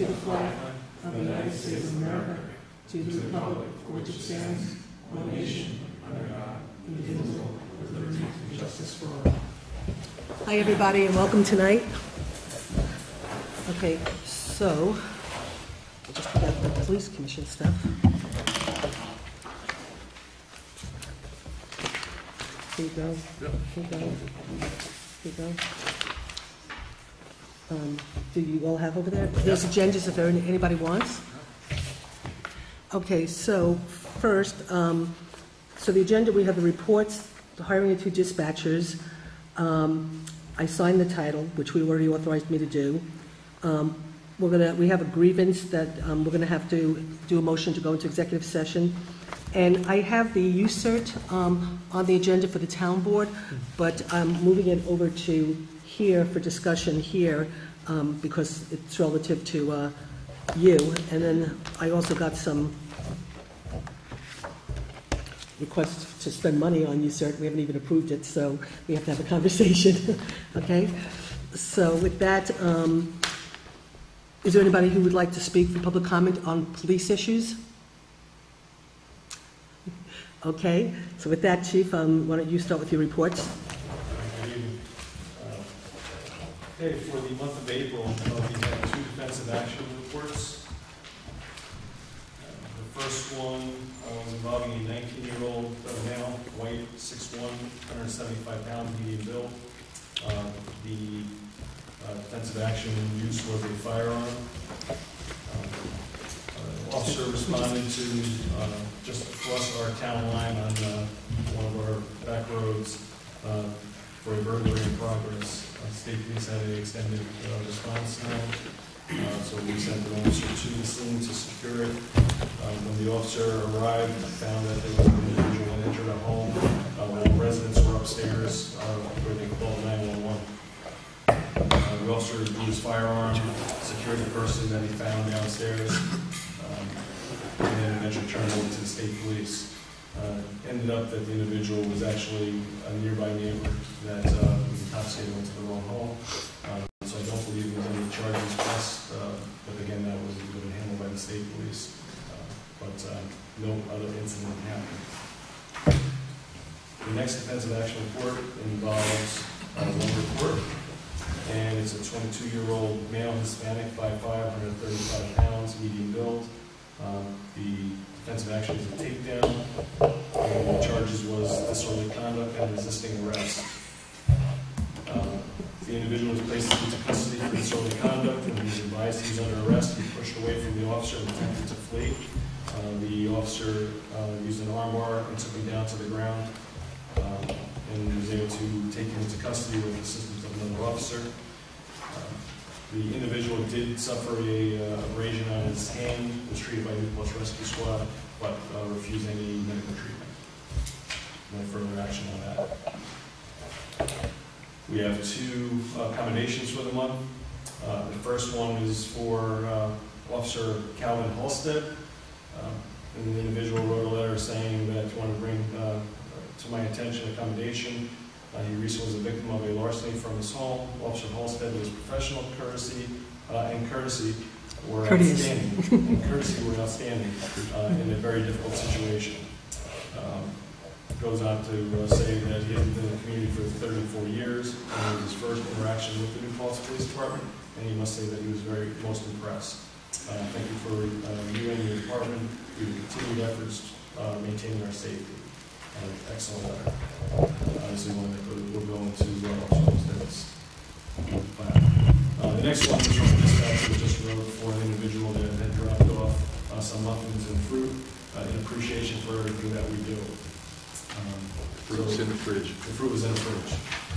to the flag of the United States of America, to the republic for which it stands, one nation, under God, indivisible, with liberty and justice for all. Hi, everybody, and welcome tonight. Okay, so, I just forgot the police commission stuff. Here you go. Here you go. Here you go. Um, Do you all have over there? There's agendas if there anybody wants. Okay, so first, um, so the agenda, we have the reports, the hiring of two dispatchers. Um, I signed the title, which we already authorized me to do. Um, We're gonna, we have a grievance that um, we're gonna have to do a motion to go into executive session. And I have the USERT um, on the agenda for the town board, but I'm moving it over to here for discussion here, um, because it's relative to uh, you. And then I also got some requests to spend money on USERT. We haven't even approved it, so we have to have a conversation, okay? So with that, um, is there anybody who would like to speak for public comment on police issues? Okay, so with that, Chief, um, why don't you start with your reports? Good evening. Uh, Okay, for the month of April, uh, we had two defensive action reports. Uh, The first one uh, was involving a 19-year-old male, white, 6'1", 175 pounds, medium build. Uh, The uh, defensive action use was a firearm. Uh, uh, Officer responded to uh, just across our town line on uh, one of our back roads uh, for a burglary in progress. State police had an extended uh, response now, Uh, so we sent an officer to the scene to secure it. Uh, When the officer arrived, found that there was an individual that entered a home. Uh, All residents were upstairs uh, where they called 911. Uh, The officer used his firearm, secured the person that he found downstairs, um, and then eventually turned over to the state police. Uh, Ended up that the individual was actually a nearby neighbor that uh, was intoxicated, went to the wrong home. Uh, So I don't believe there was any charges pressed, uh, but again, that was handled by the state police. Uh, But uh, no other incident happened. The next defensive action report involves uh, one report, and it's a 22-year-old male Hispanic, 5'5", 135 pounds, medium build. Um, The defensive action is a takedown, the charges was disorderly conduct and resisting arrest. Um, The individual was placed into custody for disorderly conduct, and he was advised he was under arrest. He pushed away from the officer and attempted to flee. Uh, The officer uh, used an armbar and took him down to the ground, um, and was able to take him into custody with the assistance of another officer. Uh, The individual did suffer a uh, abrasion on his hand, was treated by New Paltz Rescue Squad, but uh, refused any medical treatment. No further action on that. We have two uh, accommodations for the month. Uh, The first one is for uh, Officer Calvin Halsted. Uh, And the individual wrote a letter saying that he wanted to bring uh, to my attention accommodation. Uh, He recently was a victim of a larceny from his home. Officer Halsted was professional courtesy uh, and courtesy were Courteous. outstanding. And Courtesy were outstanding uh, in a very difficult situation. Um, Goes on to uh, say that he had been in the community for 34 years, and it was his first interaction with the New Paltz Police Department, and he must say that he was very, most impressed. Uh, Thank you for you and your department, for your continued efforts uh, maintaining our safety. Uh, Excellent letter. Obviously, one that we're we're going to uh, Halsted's file. Uh, The next one is from the dispatcher, who just wrote for an individual that had dropped off uh, some muffins and fruit uh, in appreciation for everything that we do. Um, Fruit's so- in the fridge. the fruit was in the fridge.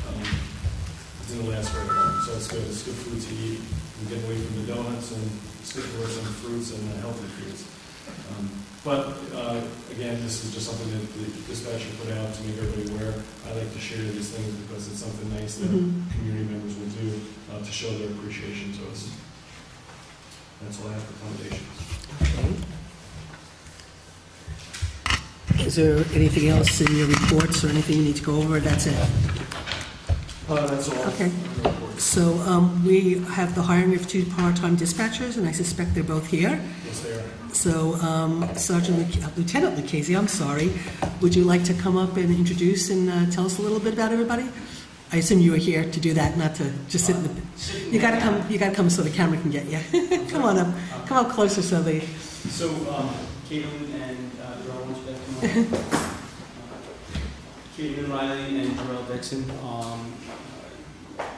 Um, It didn't last very long, so it's good, it's good food to eat. And get away from the donuts and stick with some fruits and uh, healthy foods. Um, But, uh, again, this is just something that the dispatcher put out to make everybody aware. I like to share these things because it's something nice that Mhm. community members will do uh, to show their appreciation to us. That's all I have for accommodations. Okay. Is there anything else in your reports or anything you need to go over? That's it? Uh, That's all. Okay. So um, we have the hiring of two part-time dispatchers, and I suspect they're both here. Yes, they are. So um, Sergeant, Luc- uh, Lieutenant Lucchese, I'm sorry, would you like to come up and introduce and uh, tell us a little bit about everybody? I assume you were here to do that, not to just sit in the, you gotta come, you gotta come so the camera can get you. Come on up, come up closer so they, So, um, Caitlin and, uh, Darrell, why don't you guys come up? Uh, Caitlin Riley and Darrell Dixon, um,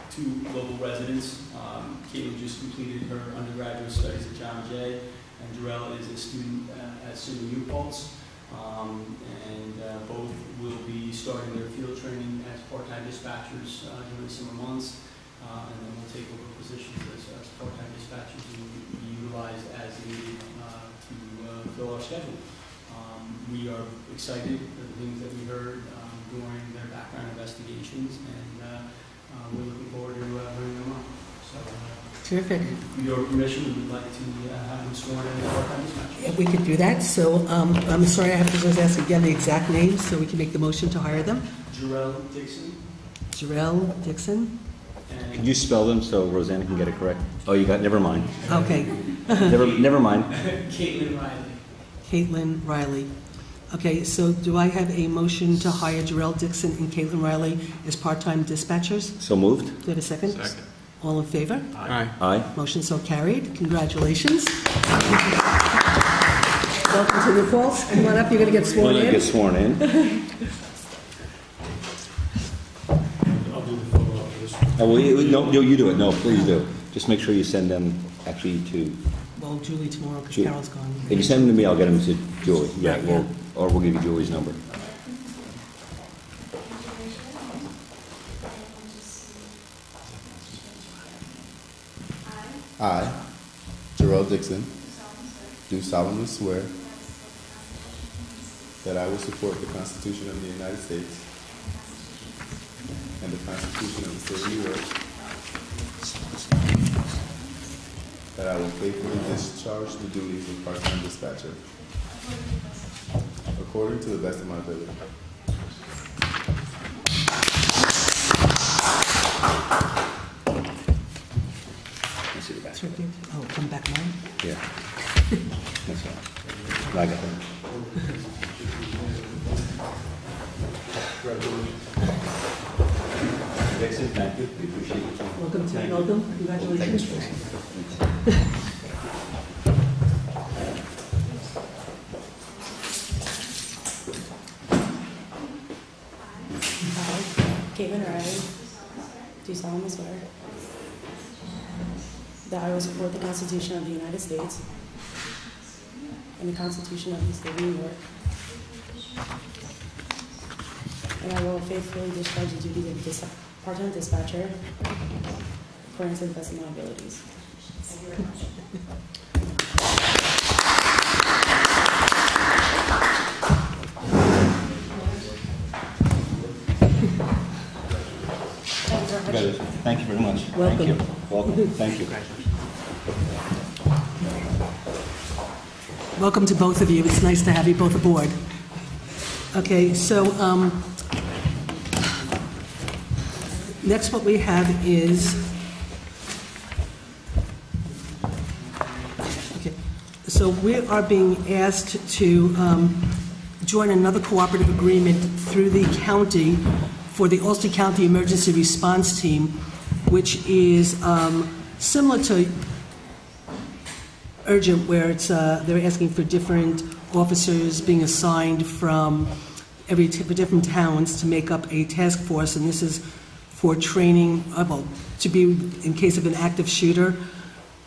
two local residents. Um, Caitlin just completed her undergraduate studies at John Jay, and Darrell is a student uh, at SUNY Paltz. Um, and, uh, both will be starting their field training as part-time dispatchers, uh, during the summer months. Uh, and then we'll take over positions as, as part-time dispatchers and be utilized as needed, uh, to, uh, fill our schedule. Um, we are excited for the things that we heard, um, during their background investigations, and, uh, we're looking forward to, uh, bringing them up. So, terrific. with your permission, we would like to, uh, have them sworn in as part-time dispatchers. If we could do that, so um, I'm sorry, I have to just ask again the exact names so we can make the motion to hire them. Jarrell Dixon Jarell Dixon, and. Can you spell them so Rosanna can get it correct? Oh, you got, never mind. okay, Never, never mind. Caitlin Riley. Caitlin Riley. Okay, so do I have a motion to hire Jarell Dixon and Caitlin Riley as part-time dispatchers? So moved? Do I have a second? Second. All in favor? Aye. Aye. Motion so carried. Congratulations. Welcome to New Paltz. Come on up, you're going to get sworn Want to in. get sworn in? I'll do the photo op this. Oh, well, you, no, no, you do it. No, please do. Just make sure you send them actually to, Well, Julie tomorrow, because Ju- Carol's gone. if you send them to me, I'll get them to Julie. Yeah, Yeah. we'll, or we'll give you Julie's number. I, Jarrell Dixon, do solemnly swear that I will support the Constitution of the United States and the Constitution of the State of New York, that I will faithfully discharge the duties of part-time dispatcher according to the best of my ability. Let me see the back. That's right. Oh, come back mine? Yeah. That's all. I got them. Dixon, thank you. We appreciate it. Welcome to, welcome, congratulations. I, Caitlin Riley, do solemnly swear that I will support the Constitution of the United States and the Constitution of the State of New York, and I will faithfully discharge the duties of dis- part-time dispatcher according to the best of my abilities. Thank you very much. Thank you very much. Welcome. Thank you. Welcome. Thank you. Welcome to both of you. It's nice to have you both aboard. Okay, so, um, next what we have is, okay, so we are being asked to um, join another cooperative agreement through the county for the Ulster County Emergency Response Team, which is um, similar to urgent, where it's, uh, they're asking for different officers being assigned from every, different towns to make up a task force, and this is for training, uh, well, to be in case of an active shooter.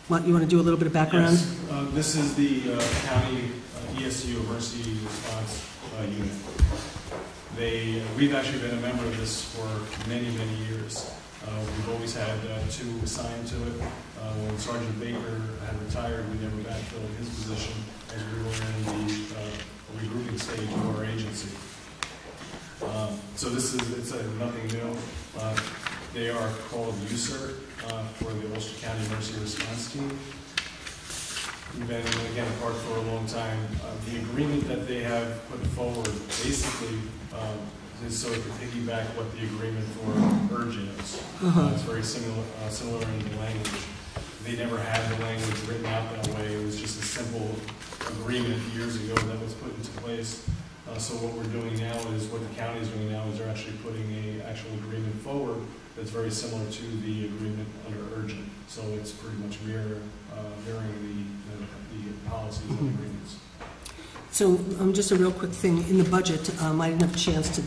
What, you want to do a little bit of background? Yes, uh, this is the uh, county uh, ESU emergency response uh, unit. They, we've actually been a member of this for many, many years. Uh, We've always had uh, two assigned to it. Uh, When Sergeant Baker had retired, we never backfilled his position as we were in the uh, regrouping stage of our agency. Uh, So this is, it's uh, nothing new. Uh, They are called USER for the Ulster County Emergency Response Team. We've been, again, apart for a long time. The agreement that they have put forward basically um, is so to piggyback what the agreement for urgent is. Uh, It's very similar, uh, similar in the language. They never had the language written out that way. It was just a simple agreement years ago that was put into place. Uh, So what we're doing now is, what the county is doing now is they're actually putting a actual agreement forward that's very similar to the agreement under urgent. So it's pretty much mirror, uh, mirroring the, the- the policies and agreements. So, um, just a real quick thing, in the budget, um, I didn't have a chance to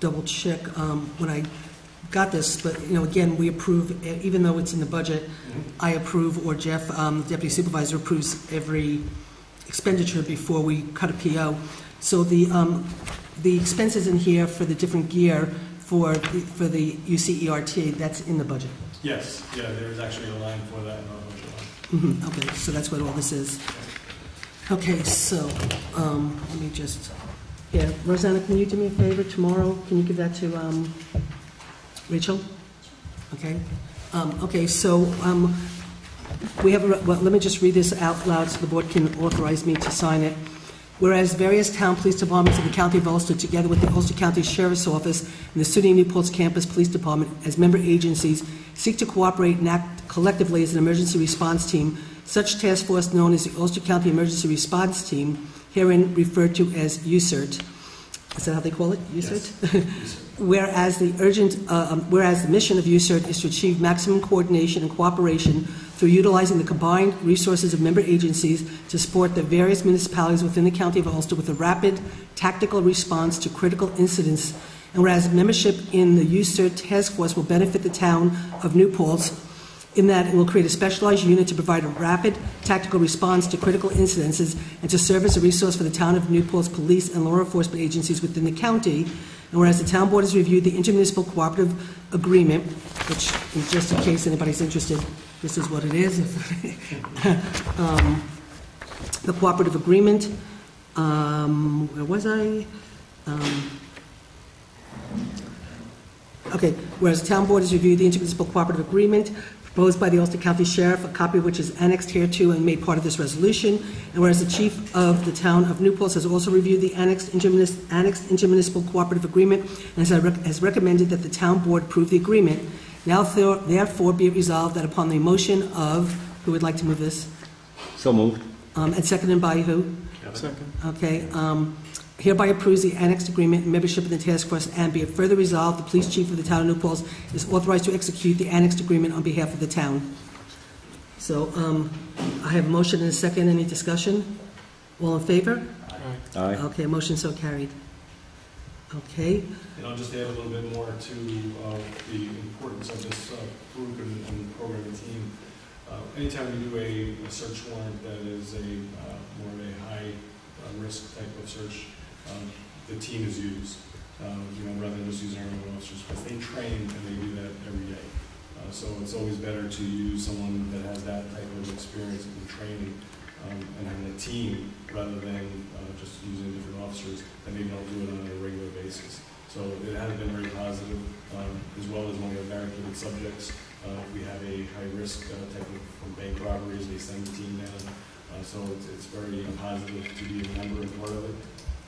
double check, um, when I got this, but, you know, again, we approve, even though it's in the budget, I approve, or Jeff, um, Deputy Supervisor approves every expenditure before we cut a PO. So the, um, the expenses in here for the different gear for, the- for the UCERT, that's in the budget. Yes, yeah, there's actually a line for that in our budget line. Mhm, Okay, so that's what all this is. Okay, so, um, let me just, yeah, Rosanna, can you do me a favor tomorrow? Can you give that to, um, Rachel? Okay, um, okay, so, um, we have, a well, let me just read this out loud so the board can authorize me to sign it. Whereas various town police departments of the county of Ulster, together with the Ulster County Sheriff's Office and the City of Newport's Campus Police Department, as member agencies, seek to cooperate and act collectively as an emergency response team, such task force known as the Ulster County Emergency Response Team, herein referred to as USERT. Is that how they call it? USERT? Whereas the urgent, uh, um, whereas the mission of USERT is to achieve maximum coordination and cooperation through utilizing the combined resources of member agencies to support the various municipalities within the county of Ulster with a rapid tactical response to critical incidents. And whereas membership in the USERT task force will benefit the town of New Paltz in that it will create a specialized unit to provide a rapid tactical response to critical incidences and to serve as a resource for the town of New Paltz police and law enforcement agencies within the county. And whereas the town board has reviewed the intermunicipal cooperative agreement, which, just in case anybody's interested, this is what it is. Um, The cooperative agreement, um, where was I? Um, Okay, whereas the town board has reviewed the intermunicipal cooperative agreement proposed by the Ulster County Sheriff, a copy of which is annexed here to and made part of this resolution, and whereas the chief of the town of New Paltz has also reviewed the annexed intermunis- annexed intermunicipal cooperative agreement and has rec- has recommended that the town board approve the agreement, now ther- therefore be it resolved that upon the motion of, who would like to move this? So moved. Um, And seconded by who? Second. Okay, um, hereby approves the annexed agreement and membership in the task force, and be it further resolved, the police chief of the town of New Paltz is authorized to execute the annexed agreement on behalf of the town. So, um, I have a motion and a second, any discussion? All in favor? Aye. Okay, motion so carried. Okay, And I'll just add a little bit more to uh, the importance of this uh, group and and program and team. Uh, Anytime you do a a search warrant that is a uh, more of a high-risk type of search, um, the team is used, um, you know, rather than just using our own officers, because they train and they do that every day. Uh, So it's always better to use someone that has that type of experience and training um, and having a team rather than uh, just using different officers that maybe don't do it on a regular basis. So it has been very positive, um, as well as when we have barricaded subjects. Uh, we have a high-risk uh, type of of bank robberies, they send the team down. Uh, So it's, it's very positive to be a member and part of it.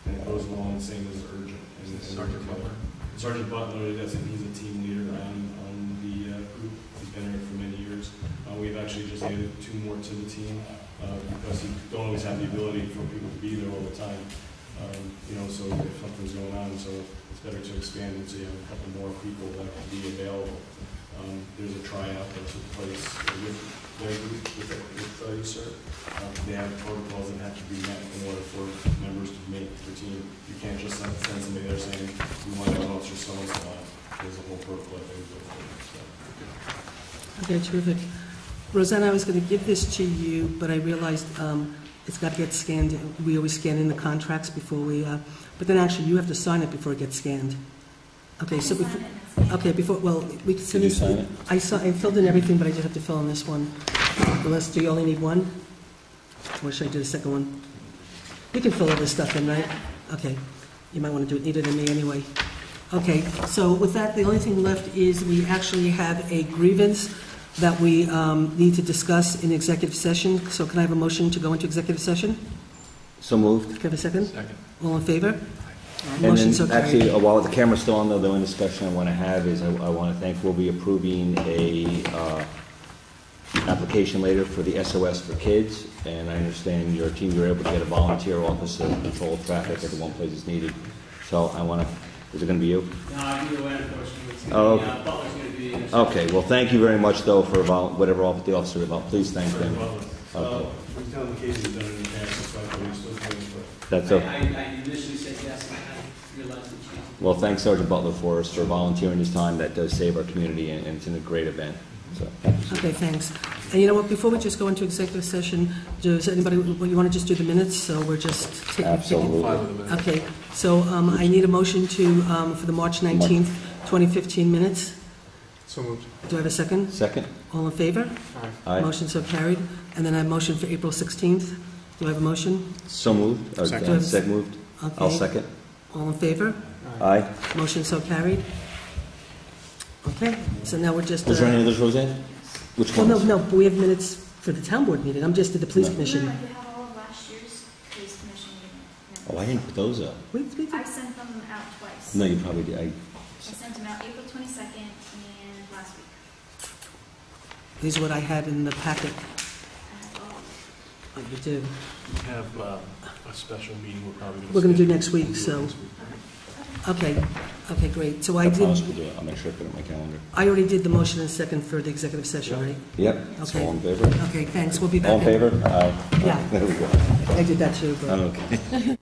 And it goes along the same as urgent. and- and Sergeant Butler. Sergeant Butler, and he's a team leader on, on the uh, group. He's been here for many years. Uh, We've actually just added two more to the team uh, because you don't always have the ability for people to be there all the time. Um, You know, so if something's going on, so it's better to expand it so you have a couple more people that can be available. Um, There's a tryout that took place with their group, with, with uh, USERT. Uh, They have protocols that have to be met in order for members to make the team. You can't just send send somebody there saying, we want to have officer so-and-so on. There's a whole protocol that they go through, so. okay, terrific. Rosanna, I was going to give this to you, but I realized um, it's got to get scanned. We always scan in the contracts before we, uh, but then actually you have to sign it before it gets scanned. Okay, so before, okay, before, well, we can send Did you sign it? I saw, I filled in everything, but I just have to fill in this one. Unless, do you only need one? Or should I do the second one? We can fill all this stuff in, right? Okay, you might want to do it neater than me anyway. Okay, so with that, the only thing left is we actually have a grievance that we um, need to discuss in executive session. So can I have a motion to go into executive session? So moved. Can I have a second? Second. All in favor? And Motion so then, actually, uh, while the camera's still on, though, the only discussion I want to have is, I want to thank, we'll be approving a uh, application later for the SOS for kids, and I understand your team, you were able to get a volunteer officer to control traffic at the one place it's needed. So I want to, is it going to be you? No, I can go in, unfortunately. It's Oh, gonna be, uh, Butler's gonna be in. Okay, well, thank you very much, though, for vol- whatever off- the officer about, please thank them. about. Okay. Uh, We've done the cases done in the past, that's why we're still waiting for. That's I, okay. I I initially said yes, and I realized that she. Well, thanks Sergeant Butler for us, for volunteering his time, that does save our community, and and it's in a great event, so. Okay, thanks. And you know what, before we just go into executive session, does anybody, well, you want to just do the minutes, so we're just taking... taking- Absolutely. Okay, so um, I need a motion to, um, for the March 19th, 2015 minutes. So moved. Do I have a second? Second? All in favor? Aye. Aye. Motion so carried. And then I have motion for April 16th. Do I have a motion? So moved? Or, uh, Second. Sec moved? I'll second. All in favor? Aye. Motion so carried. Okay, so now we're just... Was there uh, any others, Roseanne? Which Well, no, ones? no, but we have minutes for the town board meeting. I'm just at the police No. commission. No, you have all of last year's police commission meeting. Oh, I didn't put those up. We- we did- I sent them out twice. No, you probably did. I, I sent them out April twenty-second and last week. These are what I had in the packet. I had all. Oh, you do. We have uh, a special meeting we're probably going to... We're going to do next week, so, okay, okay, great. So I I promise did, we'll do it. I'll make sure I put it in my calendar. I already did the motion and second for the executive session, right? Yep. So Okay. all in favor? Okay, thanks, we'll be back. All in favor? Aye. Yeah. There we go. I did that too, but... Okay.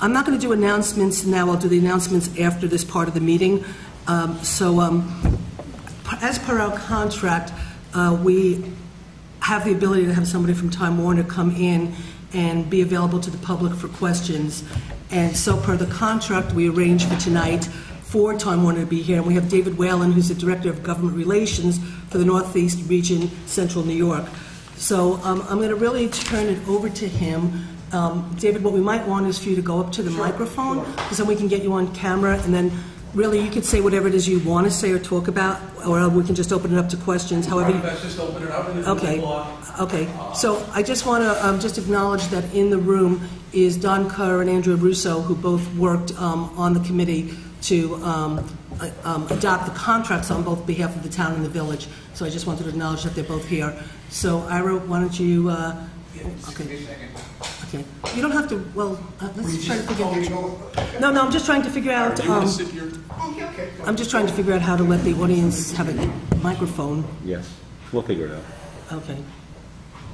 I'm not going to do announcements now, I'll do the announcements after this part of the meeting. Um, So, um, as per our contract, uh, we have the ability to have somebody from Time Warner come in and be available to the public for questions. And so per the contract, we arranged for tonight for Time Warner to be here. And we have David Whalen, who's the Director of Government Relations for the Northeast Region, Central New York. So um, I'm going to really turn it over to him. Um, David, what we might want is for you to go up to the microphone, because then we can get you on camera, and then really you could say whatever it is you want to say or talk about, or we can just open it up to questions, however. you- just open it up and then we'll Okay, okay. So I just want to um, just acknowledge that in the room is Don Kerr and Andrea Russo, who both worked um, on the committee to um, uh, um, adopt the contracts on both behalf of the town and the village. So I just wanted to acknowledge that they're both here. So Ira, why don't you, uh, okay. Okay. You don't have to, well, uh, let's try to figure. out. No, no, I'm just trying to figure out, Do um, to sit here? I'm just trying to figure out how to let the audience have a microphone. Yes, we'll figure it out. Okay.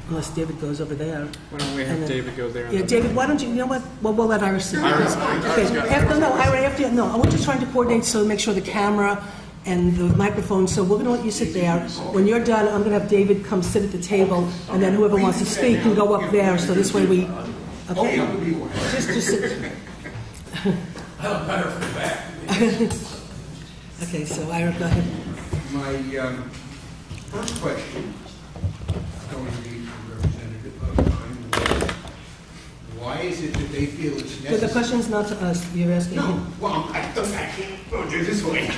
Unless David goes over there. Why don't we have then- David go there? Yeah, then- David, why don't you, you know what, well, we'll let Iris sit. Iris- Okay, Iris got- after, no, Ira, after, no, I was just trying to coordinate, so make sure the camera and the microphone, so we're gonna let you sit there. When you're done, I'm gonna have David come sit at the table, and then whoever wants to speak can go up there, so this way we, okay? Just, just sit. I look better from the back. Okay, so Ira, go ahead. My um, first question is going to be to Representative of Time Warner. Why is it that they feel it's But the necessary? question's not to us, you're asking No, him. well, I'm- I I can't do this way.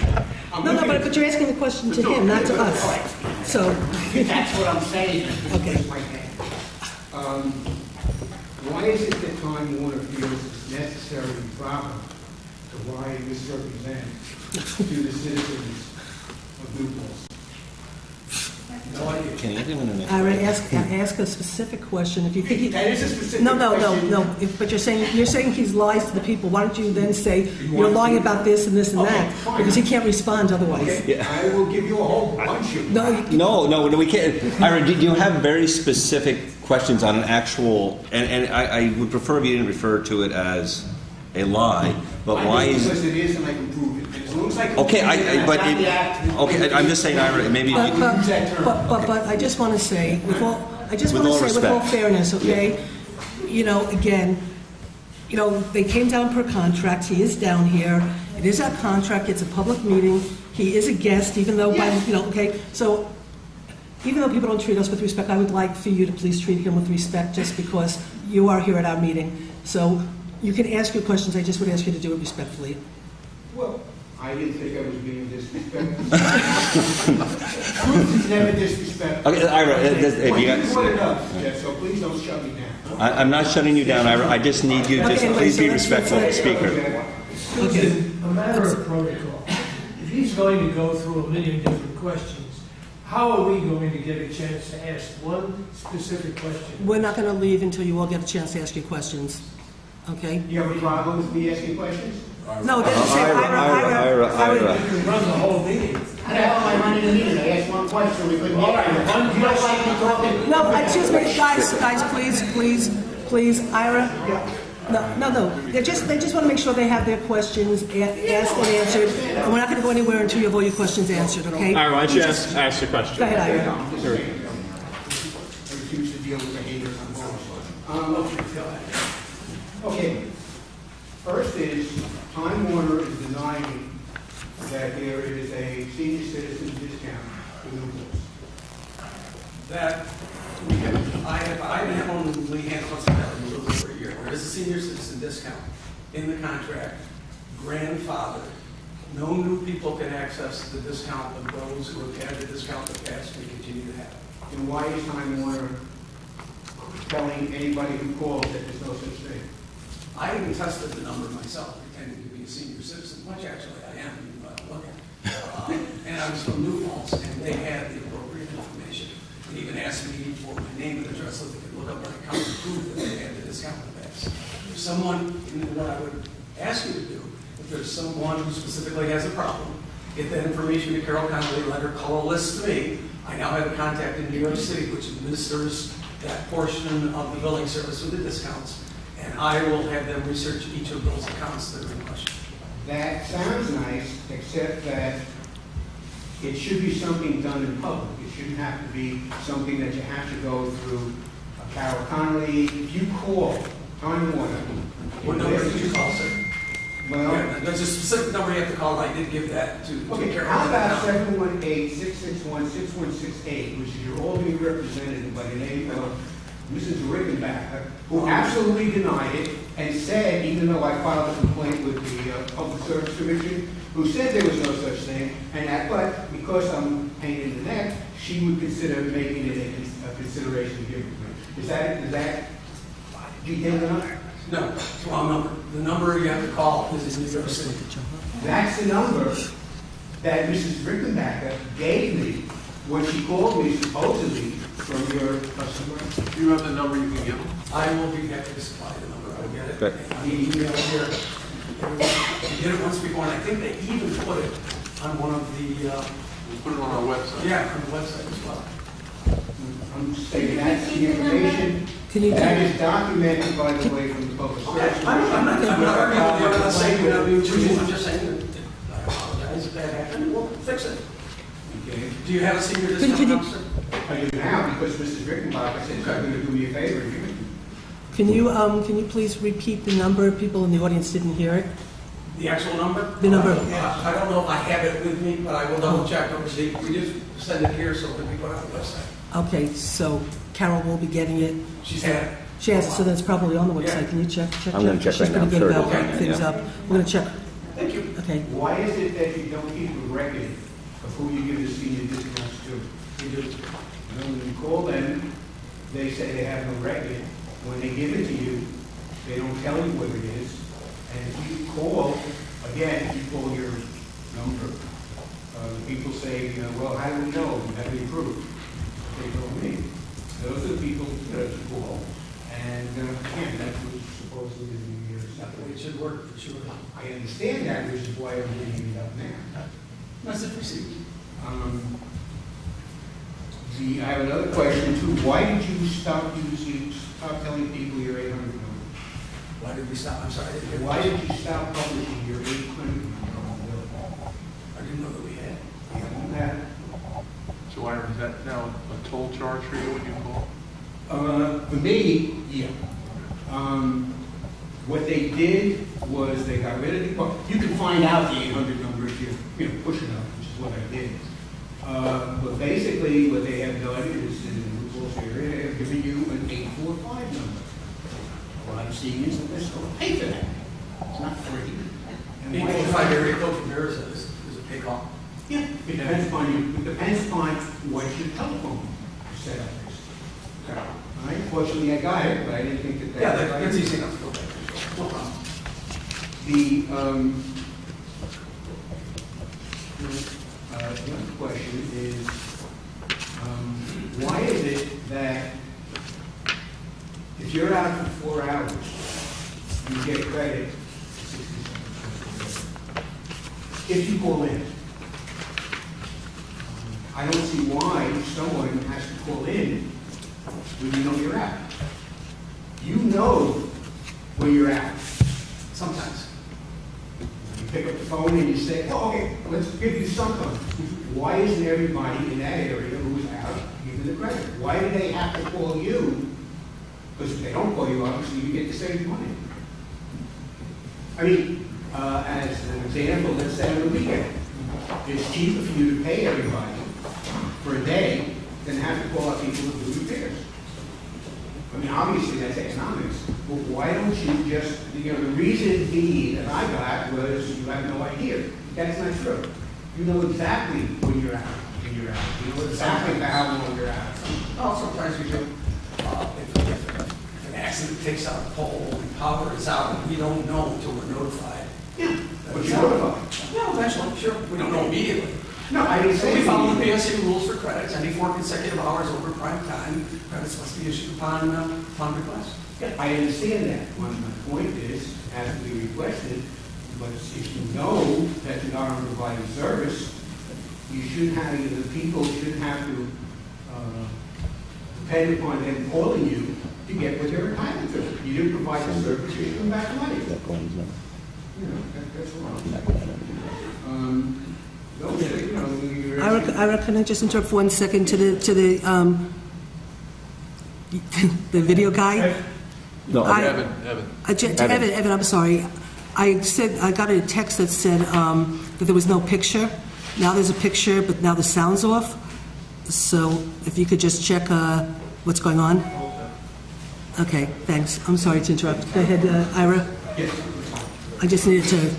I'm No, no, but, but you're asking the question to him, not to us. right. So, That's what I'm saying. Okay. Um, Why is it that Time Warner feels it's necessary and proper to lie and misrepresent to the citizens of New Paltz? No idea. Can you give him an Ira, ask, ask a specific question, if you think he... That is a specific No, no, no, question. no, If- but you're saying, you're saying he's lies to the people, why don't you then say, you're lying about this and this and Okay, that? fine. Because he can't respond otherwise. Okay, I will give you a whole bunch of. No, No, no, no, we can't. Ira, do you have very specific questions on an actual, and, and I, I would prefer if you didn't refer to it as a lie, but why I think is, Because it is, and I can prove it. And as long as I can okay, I, I, but it, okay, I, I'm just saying, Ira, maybe you but, can, but, term. but, but, but I just want to say, with all, I just want to all say, with all fairness, okay? You know, again, you know, they came down per contract, he is down here, it is our contract, it's a public meeting, he is a guest, even though, by you know, okay? So, even though people don't treat us with respect, I would like for you to please treat him with respect, just because you are here at our meeting. So, you can ask your questions, I just would ask you to do it respectfully. Well, I didn't think I was being disrespectful. Truth is never disrespectful. okay, Ira, uh, does- if you you got- brought it up, Jeff, so please don't shut me down. I, I'm not shutting you down, Ira, I just need you, Okay, just anyway, please so be respectful of the let's- Okay. A matter of protocol. If he's going to go through a million different questions, how are we going to get a chance to ask one specific question? We're not going to leave until you all get a chance to ask your questions, okay? You have a problem with me asking questions? No, it doesn't say Ira, Ira, Ira, Ira, Ira. You can run the whole meeting. How the hell am I running the meeting? I asked one question, we couldn't All right, one it. You don't like me talking? No, excuse me, guys, guys, please, please, please, Ira. No, no, no, they just, they just want to make sure they have their questions a- asked and answered, and we're not going to go anywhere until you have all your questions answered, okay? Ira, why don't you ask, ask your question? Go ahead, Ira. No, I'm just saying. I refuse to deal with the haters on Wall Street. Um, Okay, first is, Time Warner is denying that there is a senior citizen discount for New Paltz. That, we have, I have, I have only handled hospitality a little over a year. There is a senior citizen discount in the contract, grandfather. No new people can access the discount of those who have had the discount in the past, we continue to have. it. And why is Time Warner telling anybody who calls that there's no such thing? I even tested the number myself, pretending to be a senior citizen, which actually I on some new phones, and they had the appropriate information. They even asked me for my name and address so they could look up my account and prove that they had the discount with that. If someone, and what I would ask you to do, if there's someone who specifically has a problem, get that information to Carol Connolly, let her call a list to me. I now have a contact in New York City which administers that portion of the billing service with the discounts, and I will have them research each of those accounts that are in question. That sounds nice, except that it should be something done in public. It shouldn't have to be something that you have to go through a Carol Connolly. If you call Time Warner. What number did you call, sir? Well, Yeah, There's a specific number you have to call, I did give that to to okay, Carol. how about seven one eight, six six one, six one six eight, which is your Albany representative by the name of Mrs. Rickenbacker, who absolutely denied it and said, even though I filed a complaint with the uh, Public Service Commission, who said there was no such thing, and that, but because I'm pain in the neck, she would consider making it a a consideration to give it to me. Is that, is that detailed enough? No, it's the wrong number. The number you have to call is in New York City. That's the number that Mrs. Rickenbacker gave me when she called me supposedly from your customer. Do you have the number you can give them? I will be happy to supply the number, I'll get it. Good. The email here. We did it once before, and I think they even put it on one of the, uh, We'll put it on our website. yeah, on the website as well. I'm saying that's the information. Can you, That is documented, by the way, from the Public Okay, Service. I'm I'm not, I'm not arguing with you, I'm not saying you're not being Commission. I'm just saying that I apologize if that happened, we'll fix it. Okay. Do you have a senior Can- discount can you- officer? I do now because Mrs. Rickenbacker said she's going to do me a favor and give it to me. can you, um, can you please repeat the number? People in the audience didn't hear it. The actual number? The number. Uh, I don't know if I have it with me, but I will double check, obviously, we just send it here so it can be put on the website. Okay, so Carol will be getting it. She's had it. She has it, so then it's probably on the Yeah. website. Can you check, check, check? I'm gonna check She's right now. pretty good I'm sure about it's on putting there, things yeah. up. We're gonna check. Thank you. Okay. Why is it that you don't keep a record of who you give the senior discounts to? You know, when you call them, they say they have no record. When they give it to you, they don't tell you what it is. And if you call, again, you call your number, uh, people say, you know, well, how do we know? Have we approved? They told me. Those are the people that you call. And uh, again, that's what supposedly is in your It should work for sure. I understand that, which is why I'm bringing it up now. Message received. Um, The, I have another question too. Why did you stop using, stop telling people your 800 number? Why did we stop? I'm sorry, didn't hear. the Why did you stop publishing your 800 number on the bill? I didn't know that we had. You have So Ira, is that now a toll charge for you when you call? Uh, for me, yeah. Um, what they did was they got rid of the, well, you can find out the eight hundred number if you, you know, push it up, which is what I did. Uh, but basically, what they have done is, in the rules area, they have given you an eight four five number. What I'm seeing is that they're still pay for that. It's not free. And Eight why four should five I- area code from here is a, is is a pay call. Yeah, it depends upon you, it depends upon what your telephone setup is. All right, fortunately, I got it, but I didn't think that that. Yeah, that- that's easy enough to go back. No problem. The, um, uh, the question is, um, why is it that if you're out for four hours, you get credit for 60 cents? If you call in. I don't see why someone has to call in when you know you're out. You know where you're at. Sometimes. Pick up the phone and you say, oh, okay, let's give you something. Why isn't everybody in that area who is out given the credit? Why do they have to call you? Because if they don't call you, obviously you get to save money. I mean, uh, as an example, let's say on the weekend, it's cheaper for you to pay everybody for a day than have to call out people to do repairs. I mean, obviously, that's economics, but why don't you just, you know, the reason being that I got was you have no idea. That's not true. You know exactly when you're out, when you're out. You know exactly how long you're out. Oh, sometimes we do. Uh, If if- if an accident takes out a pole and power is out, and we don't know until we're notified. Yeah, but you're notified. Yeah, eventually, sure. We don't know immediately. No, I didn't So say. we follow the PSC rules for credits, any four consecutive hours over prime time, credits must be issued upon, uh, upon request. Yeah, I understand that. My, my point is, as we requested, but if you know that you're not providing service, you should have, the people should have to, uh, depend upon them calling you to get what they're entitled to. You didn't provide the service, you give them back the money. That one's not- You know, that, that's wrong. not gonna. Um, Ira, Ira, can I just interrupt for one second to the, to the, um, the video guy? No, I- Evan, Evan. Uh, to Evan. Evan, Evan, I'm sorry. I said, I got a text that said um, that there was no picture. Now there's a picture, but now the sound's off. So if you could just check uh, what's going on? Okay, thanks. I'm sorry to interrupt. Go ahead, uh, Ira. Yes. I just needed to,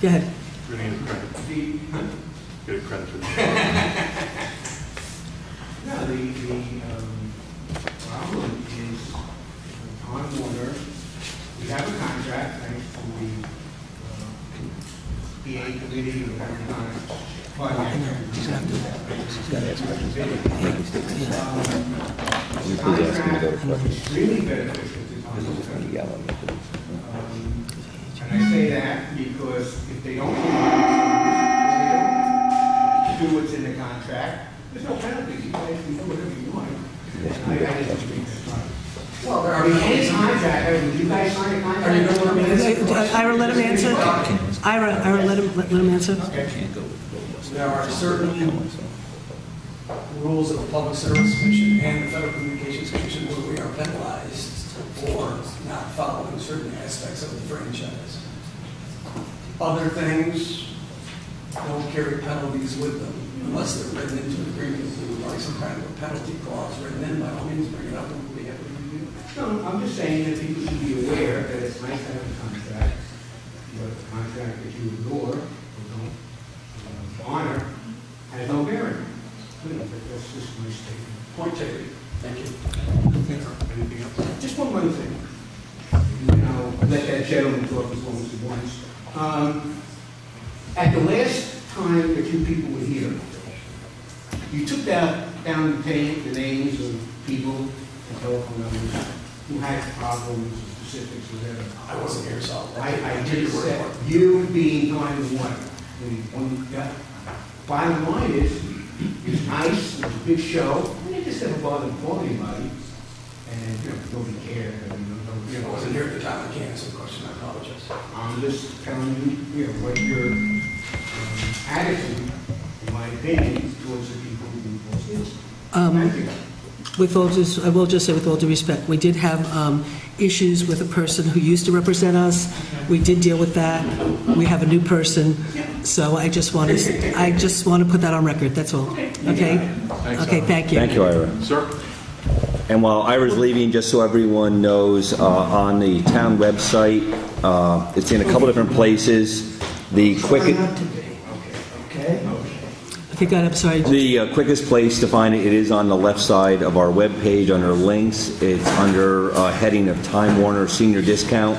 go ahead. We're gonna get credit, The, huh? get a credit for this. No, the, the, um, problem is, on water, we have a contract, thanks to the, uh, PA committee, have a contract. But, She's gotta ask questions. Yeah, he can stick this out. the Please ask him to go to contract questions. is extremely beneficial to at me. Um, And I say that because if they don't do what's in the contract, there's no penalty, you guys can do whatever you want. I, I just think that's right. Well, there I mean, any contract, I mean, you guys sign a contract? Are you gonna let me Uh, Ira, let him answer. Ira, Ira, let him, let let him answer. There are certain rules of the Public Service Commission and the Federal Communications Commission where we are penalized for not following certain aspects of the franchise. Other things don't carry penalties with them unless they're written into an agreement, with like some kind of a penalty clause written in, by all means, bring it up and we'll be happy to review it. No, I'm just saying that people should be aware that it's nice to have a contract, but a contract that you ignore or don't uh, honor has no bearing. You know, that- That's just my statement. Point taken. Thank you. Anything else? Just one more thing. You know, let that gentleman talk as long as he wants. Um, At the last time that you people were here, you took down, down the ta- the names of people and telephone numbers who had problems, specifics, whatever. I wasn't here, so. I, I I'll take just your word said, you being kind of one. Yeah. Bottom line is, it's nice, it's a big show, and they just never bothered calling anybody. And, you know, nobody cared, nobody, you I wasn't here at the time, I can't answer the question, I apologize. I'm just telling you, you know, what your attitude, in my opinion, towards the people who post. Um, Thank you. With all due, I will just say with all due respect, we did have um, issues with a person who used to represent us. We did deal with that. We have a new person. So I just want to, I just want to put that on record, that's all. Okay? Thanks, Okay, Ira. thank you. Thank you, Ira. Sir? And while Ira's leaving, just so everyone knows, uh, on the town website, uh, it's in a couple different places. The quickest, Okay? Sorry. the uh, quickest place to find it, it is on the left side of our webpage under links. It's under uh, heading of Time Warner Senior Discount,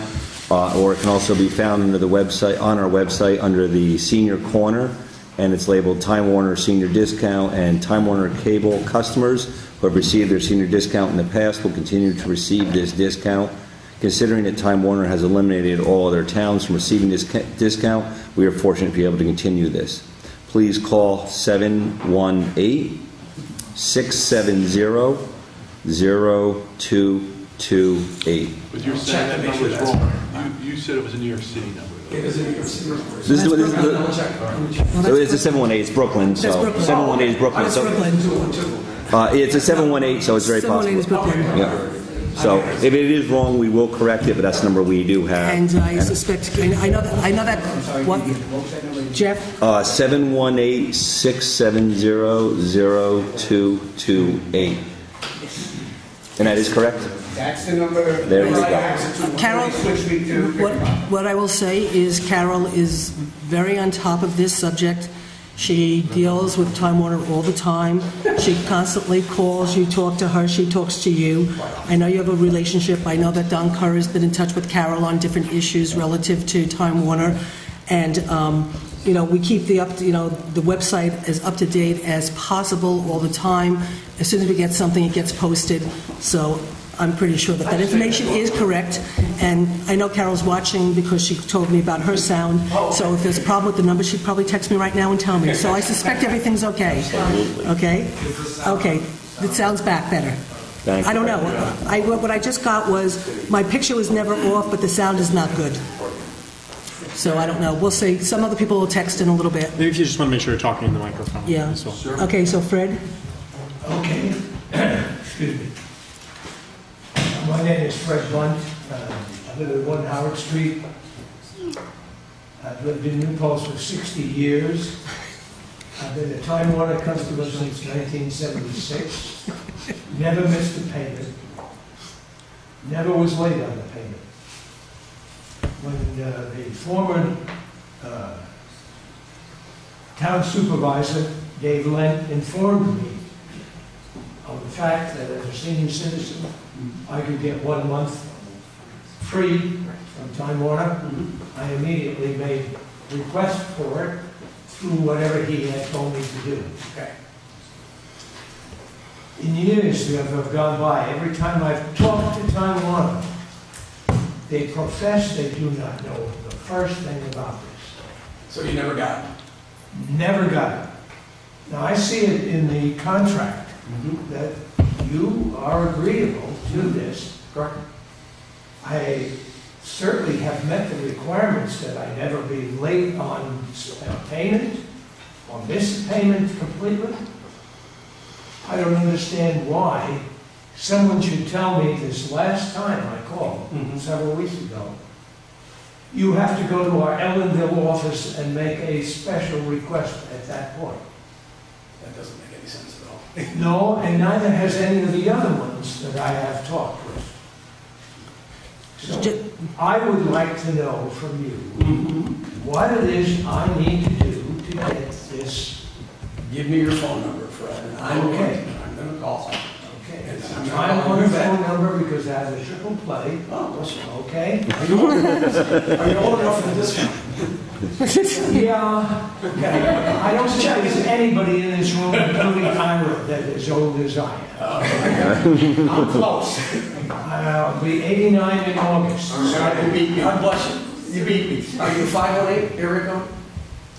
uh, or it can also be found under the website, on our website, under the Senior Corner, and it's labeled Time Warner Senior Discount, and Time Warner Cable customers who have received their senior discount in the past will continue to receive this discount. Considering that Time Warner has eliminated all other towns from receiving this discount, we are fortunate to be able to continue this. Please call 718-670-0228. But you're saying that Check to make number is wrong. You, you said it was a New York City number. It is a New York City report. This is, this the, check. Let me check. Well, so it's a 718, it's Brooklyn, so. Brooklyn. 718 is Brooklyn, That's so. Brooklyn. Two, one, two. Uh, it's a 718, so it's very possible. 718 is possible. Brooklyn. Yeah. So if it is wrong, we will correct it, but that's the number we do have. And I suspect, I know that, I know that, what, Jeff? Uh, 718-670-0228. And that is correct? That's the number. There we go. Carol, Switch me to. What, what I will say is Carol is very on top of this subject. She deals with Time Warner all the time. She constantly calls, you talk to her, she talks to you. I know you have a relationship. I know that Don Kerr has been in touch with Carol on different issues relative to Time Warner. And um, you know, we keep the up, you know, the website as up to date as possible all the time. As soon as we get something, it gets posted. So I'm pretty sure that that information is correct. And I know Carol's watching because she told me about her sound. So if there's a problem with the number, she'd probably text me right now and tell me. So I suspect everything's okay. Okay? Okay. It sounds back better. Thank I don't know. I, what I just got was, my picture was never off, but the sound is not good. So I don't know. We'll see. Some other people will text in a little bit. Maybe if you just want to make sure you're talking in the microphone Yeah. as well. Okay, so Fred? Okay, excuse me. My name is Fred Blunt. Uh, I live at 1 Howard Street. I've lived in New Paltz for 60 years. I've been a Time Warner customer since 1976. Never missed a payment. Never was late on the payment. When uh, the former uh, town supervisor, Dave Lent, informed me of the fact that as a senior citizen, mm-hmm. I could get one month free from Time Warner. Mm-hmm. I immediately made request for it through whatever he had told me to do. Okay. In years that have gone by, every time I've talked to Time Warner, they profess they do not know the first thing about this. So you never got it? Never got it. Now, I see it in the contract that you are agreeable to this. Correct. I certainly have met the requirements that I never be late on uh, payment or miss payment completely. I don't understand why someone should tell me this last time I called, Mhm. several weeks ago, you have to go to our Ellenville office and make a special request at that point. That doesn't make any sense at all. No, and neither has any of the other ones that I have talked with. So Ju- I would like to know from you mm-hmm. what it is I need to do to get this, Give me your phone number, Fred, I'm Okay. going, I'm gonna call. okay? I'm gonna I'm call on you a back. phone number because I have a triple play, Oh, okay? Are you old enough- are you for the discount? Yeah, okay. I don't think there's anybody in this room, including Ira, that is old as I am. Oh, I'm close. Uh, I'll be 89 in August. Sorry, you beat me. God bless you. You beat me. Are you five oh eight, Erica?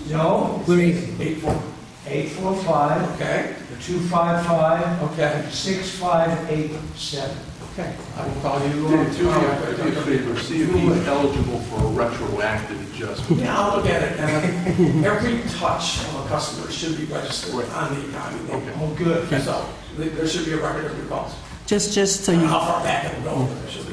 No, We're eight. Eight four. 845 Okay, 255 okay, 6587. Okay. I will call you. Do uh, do me a do me a favor, see if he's eligible for a retroactive adjustment. Yeah, I'll look at it, and every touch of a customer should be registered on the economy. Okay. Oh, good. So, there should be a record of your calls. Just, just so you, know how far back it'll go, there should be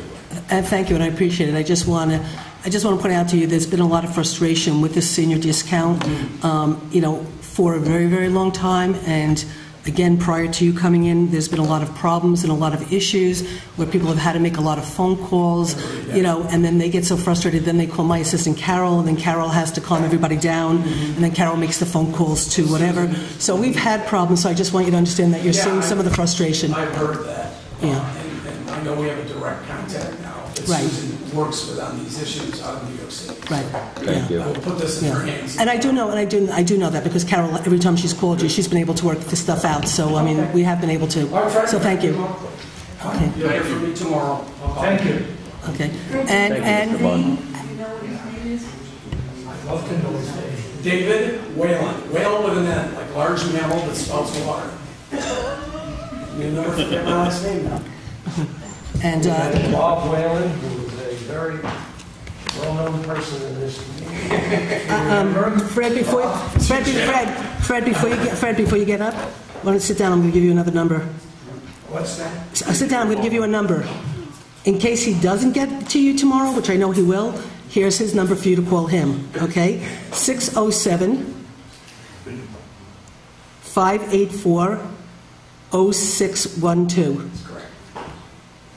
and thank you, and I appreciate it. I just want to, I just want to point out to you, there's been a lot of frustration with the senior discount, um, you know, for a very, very long time, and again, prior to you coming in, there's been a lot of problems and a lot of issues where people have had to make a lot of phone calls, you know, and then they get so frustrated, then they call my assistant Carol, and then Carol has to calm everybody down, and then Carol makes the phone calls to whatever. So we've had problems, so I just want you to understand that you're Yeah, seeing some of the frustration. I've heard that. Yeah. Uh, And, and I know we have a direct contact now that Right. Susan works with on these issues out of New York City. Right. Thank you. I will put this in Yeah. her hands. And I do know, and I do, I do know that because Carol, every time she's called you, she's been able to work this stuff out. So, I mean, we have been able to. All right, So, thank you. Okay, You'll hear from me tomorrow. I'll Thank you. okay. And, Thank you, Mr. and, Bond. I'd love to know his name. David Whalen, whale with an N, like large mammal that spouts water. You'll never forget my last name now. and, uh, Bob Whalen, who is a very well-known person in this community. um, Fred, before, Fred, be- Fred, Fred, before you get, Fred, before you get up, why don't you sit down? I'm going to give you another number. What's that? Uh, Sit down, I'm going to give you a number. In case he doesn't get to you tomorrow, which I know he will, here's his number for you to call him, okay? 607 584 0612.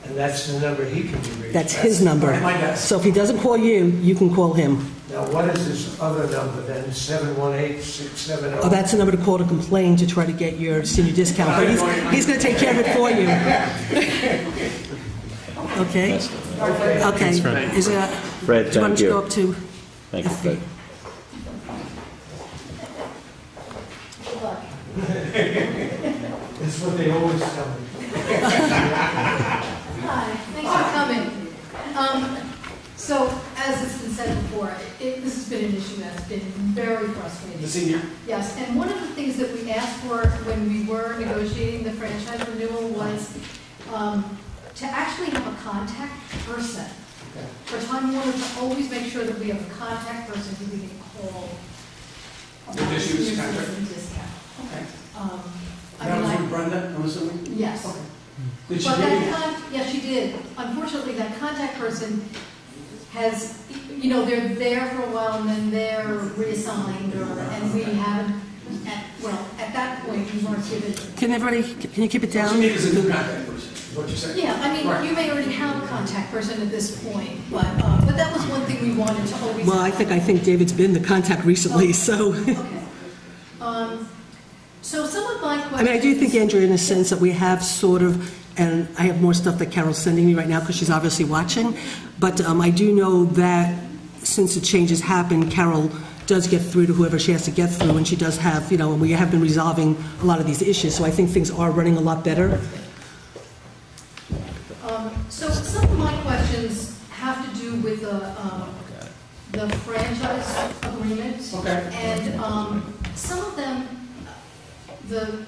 That's. And that's the number he can be reached. That's his number. My desk. So if he doesn't call you, you can call him. Now, what is this other number then, 718-670? Oh, that's the number to call to complain to try to get your senior discount. But he's, he's going to take care of it for you. Okay? Okay. Fred. Is that, Fred, do you want thank to go you. up to? Thank you, Fred. That's what they always tell me. Hi, thanks for coming. Um, So, as has been said before, it, this has been an issue that's been very frustrating. The senior? Yes, and one of the things that we asked for when we were negotiating the franchise renewal was um, to actually have a contact person. For Time Warner to always make sure that we have a contact person who we can call. About issues, senior contract? citizen discount. Okay. Um, I That was with Brenda, I'm assuming? Yes. Okay. Did she But give that you? con, yes, she did. Unfortunately, that contact person has, you know, they're there for a while and then they're reassigned or, and we haven't, at, well, at that point, we weren't given. Can everybody, can you keep it What down? you need is a new contact person, is what you're saying? Yeah, I mean, Right. you may already have a contact person at this point, but, uh, but that was one thing we wanted to always. Well, I think, I think David's been the contact recently, so. Okay. Um, so some of my questions. I mean, I do think, Andrea, in a sense that we have sort of, and I have more stuff that Carol's sending me right now because she's obviously watching, but um, I do know that since the changes happened, Carol does get through to whoever she has to get through, and she does have, you know, and we have been resolving a lot of these issues, so I think things are running a lot better. Um, So some of my questions have to do with the, um, the franchise agreement. Okay. And um, some of them, the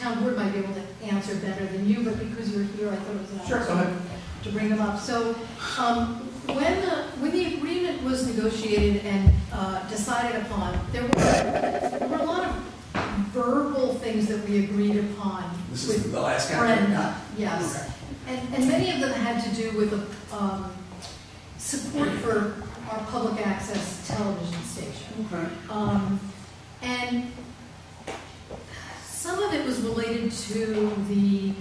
town board might be able to answer better than you, but because you're here, I thought it was an Sure, go ahead. opportunity to bring them up. So um, when the, when the agreement was negotiated and uh, decided upon, there were, there were a lot of verbal things that we agreed upon This with is the last? Brenda, yes. Okay. And, and many of them had to do with um, support for our public access television station. Okay. Um, And some of it was related to the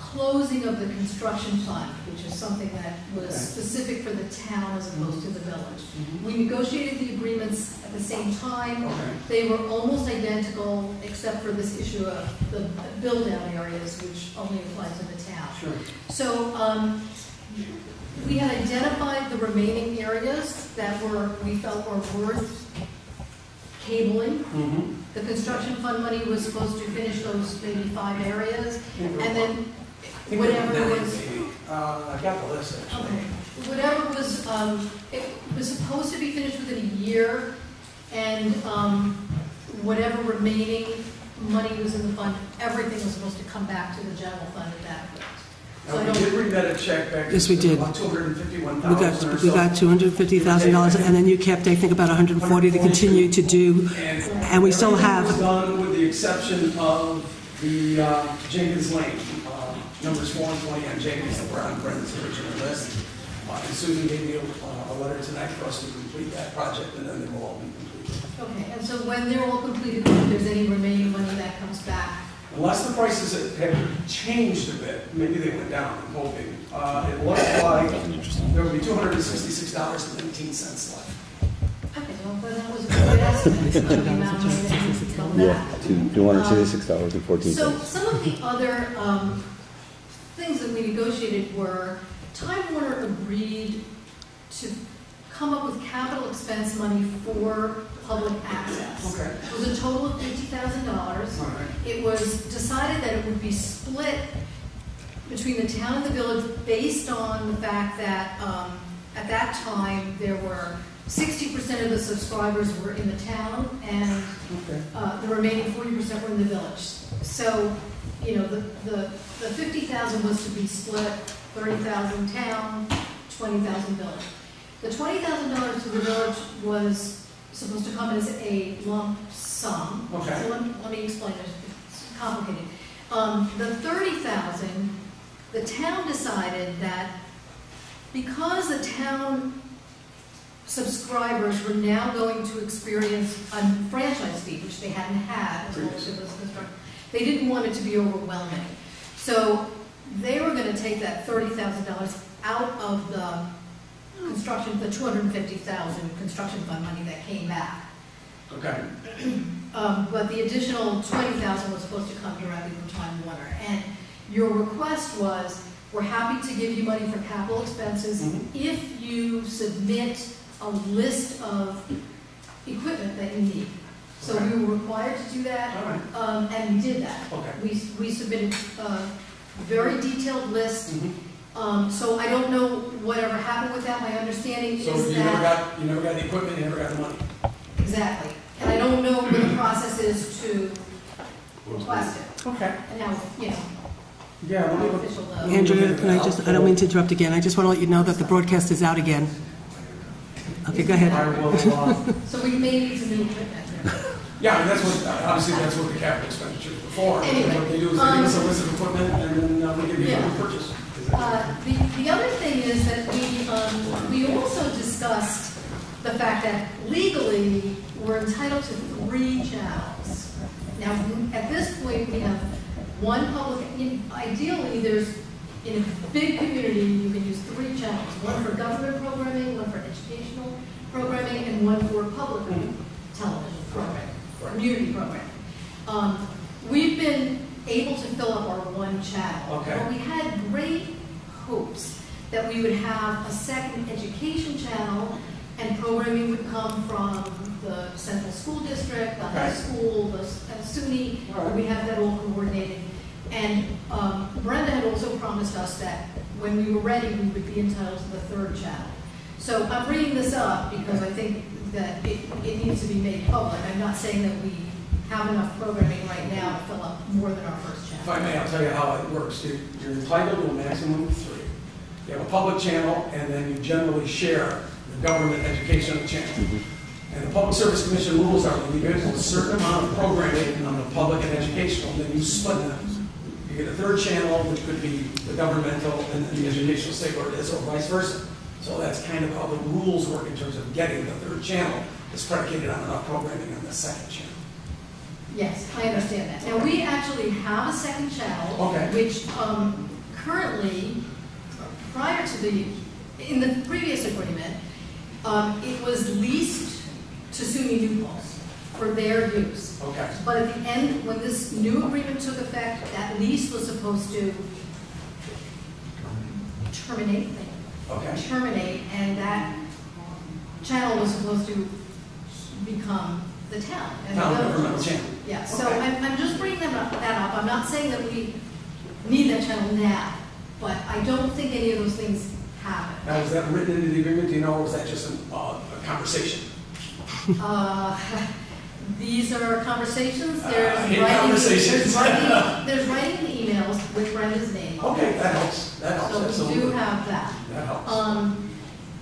closing of the construction fund, which is something that was specific for the town as opposed to the village. Mhm. We negotiated the agreements at the same time. Okay. They were almost identical, except for this issue of the build-out areas, which only applies to the town. Sure. So, um, we had identified the remaining areas that were, we felt were worth cabling. Mhm. The construction fund money was supposed to finish those maybe five areas, and then I think we went whatever was. Uh, I got the list, actually. okay, whatever was, um, it was supposed to be finished within a year, and, um, whatever remaining money was in the fund, everything was supposed to come back to the general fund at that point. So I Now, we don't- did read a check back. Yes, we did. About two hundred and fifty-one We got, we got $250,000, and then you kept, I think, about 140 to continue to do, and we still Everything was have, done with the exception of the uh, Jenkins Lane, uh, numbers four and twenty on Jenkins, that were on Brendan's original list. Uh, And Susan gave me a, uh, a letter tonight for us to complete that project, and then they will all be completed. Okay, and so when they're all completed, if there's any remaining money that comes back, Unless the prices have changed a bit, maybe they went down, I'm hoping. Uh, It looks like there will be two hundred and sixty-six dollars and nineteen cents left. okay, well, then that was a good estimate, so the amount of money that needs to come Yeah, back. two hundred sixty-six dollars and fourteen So cents. some of the other um, things that we negotiated were, Time Warner agreed to come up with capital expense money for public access. Okay. It was a total of fifty thousand dollars. All right. It was decided that it would be split between the town and the village based on the fact that, um, at that time, there were sixty percent of the subscribers were in the town, and Okay. uh, the remaining forty percent were in the village. So, you know, the, the, the fifty thousand was to be split, thirty thousand town, twenty thousand village. The twenty thousand dollars to the village was supposed to come as a lump sum. Okay. So let, let me explain, it. it's complicated. Um, the thirty thousand, the town decided that because the town subscribers were now going to experience a franchise fee, which they hadn't had as long as it was. They didn't want it to be overwhelming. So they were gonna take that thirty thousand dollars out of the construction, the two hundred and fifty thousand construction fund money that came back. Okay. Um, but the additional twenty thousand was supposed to come directly from Time Warner. And your request was, we're happy to give you money for capital expenses Mhm. if you submit a list of equipment that you need. So we were required to do that, right. um, and we did that. Okay. We, we submitted a very detailed list, Mhm. Um, so I don't know whatever happened with that. My understanding So is you never that, got, you never got the equipment, you never got the money. exactly. And I don't know what the process is to request it. Okay. And now, you know, Yeah, let me how official the. Andrea, can I just, I don't mean to interrupt again, I just want to let you know that the broadcast is out again. Okay, go ahead. I will, So we may need some new equipment there. Yeah, and that's what, obviously, that's what the capital expenditures are for. Anyway, What they do is they give us a um, list of equipment, and then uh, we give you Yeah. a purchase. Uh, The, the other thing is that we, um, we also discussed the fact that legally, we're entitled to three channels. Now, at this point, we have one public, in- ideally, there's, in a big community, you can use three channels. One for government programming, one for educational programming, and one for public television programming, community programming. Um, We've been able to fill up our one channel. Okay. But we had great hopes that we would have a second education channel and programming would come from the central school district, the high school, the uh, SUNY, where we have that all coordinated. And um, Brenda had also promised us that when we were ready, we would be entitled to the third channel. So I'm bringing this up because I think that it, it needs to be made public. I'm not saying that we have enough programming right now to fill up more than our first channel. If. I may, I'll tell you how it works. You- You're entitled to a maximum of three. You have a public channel, and then you generally share the government educational channel. And the Public Service Commission rules are when you get a certain amount of programming on the public and educational, then you split them. You get a third channel, which could be the governmental and then the educational stay where it is, or vice versa. So that's kind of how the rules work in terms of getting the third channel. It's predicated on enough programming on the second channel. Yes, I understand that. Now, we actually have a second channel. Okay. Which um, currently, prior to the, in the previous agreement, um, it was leased to SUNY New Paltz for their use. Okay. But at the end, when this new agreement took effect, that lease was supposed to terminate, Okay. terminate, and that channel was supposed to become the town. and Town governmental channel. Yeah, so Okay. I'm, I'm just bringing that up, that up. I'm not saying that we need that channel now, but I don't think any of those things happen. Now, was that written into the agreement, do you know, or was that just an, uh, a conversation? Uh, These are conversations, Uh, there's hate writing, conversations. there's writing, there's writing emails with Brenda's name. on Okay, it. that helps, that helps, So we do absolutely. have that. That helps. Um,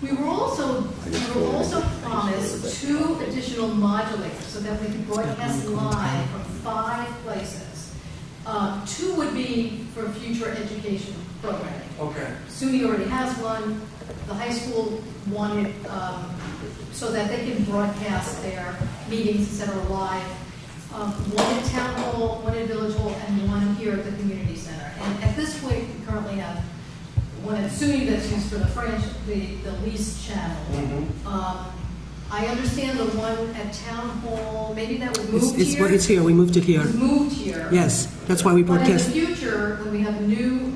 We were also, we were also promised two additional modulators so that we could broadcast live from five places. Uh, Two would be for future education programming. Okay, SUNY already has one, the high school wanted, um, so that they can broadcast their meetings, et cetera, live. Um, One at Town Hall, one at Village Hall, and one here at the Community Center. And at this point, we currently have one at SUNY that's used for the French, the, the lease channel. Mhm. Um, I understand the one at Town Hall, maybe that was It's, moved it's, here? it's here, we moved it here. Moved here. Yes, that's why we But in the future, when we have a new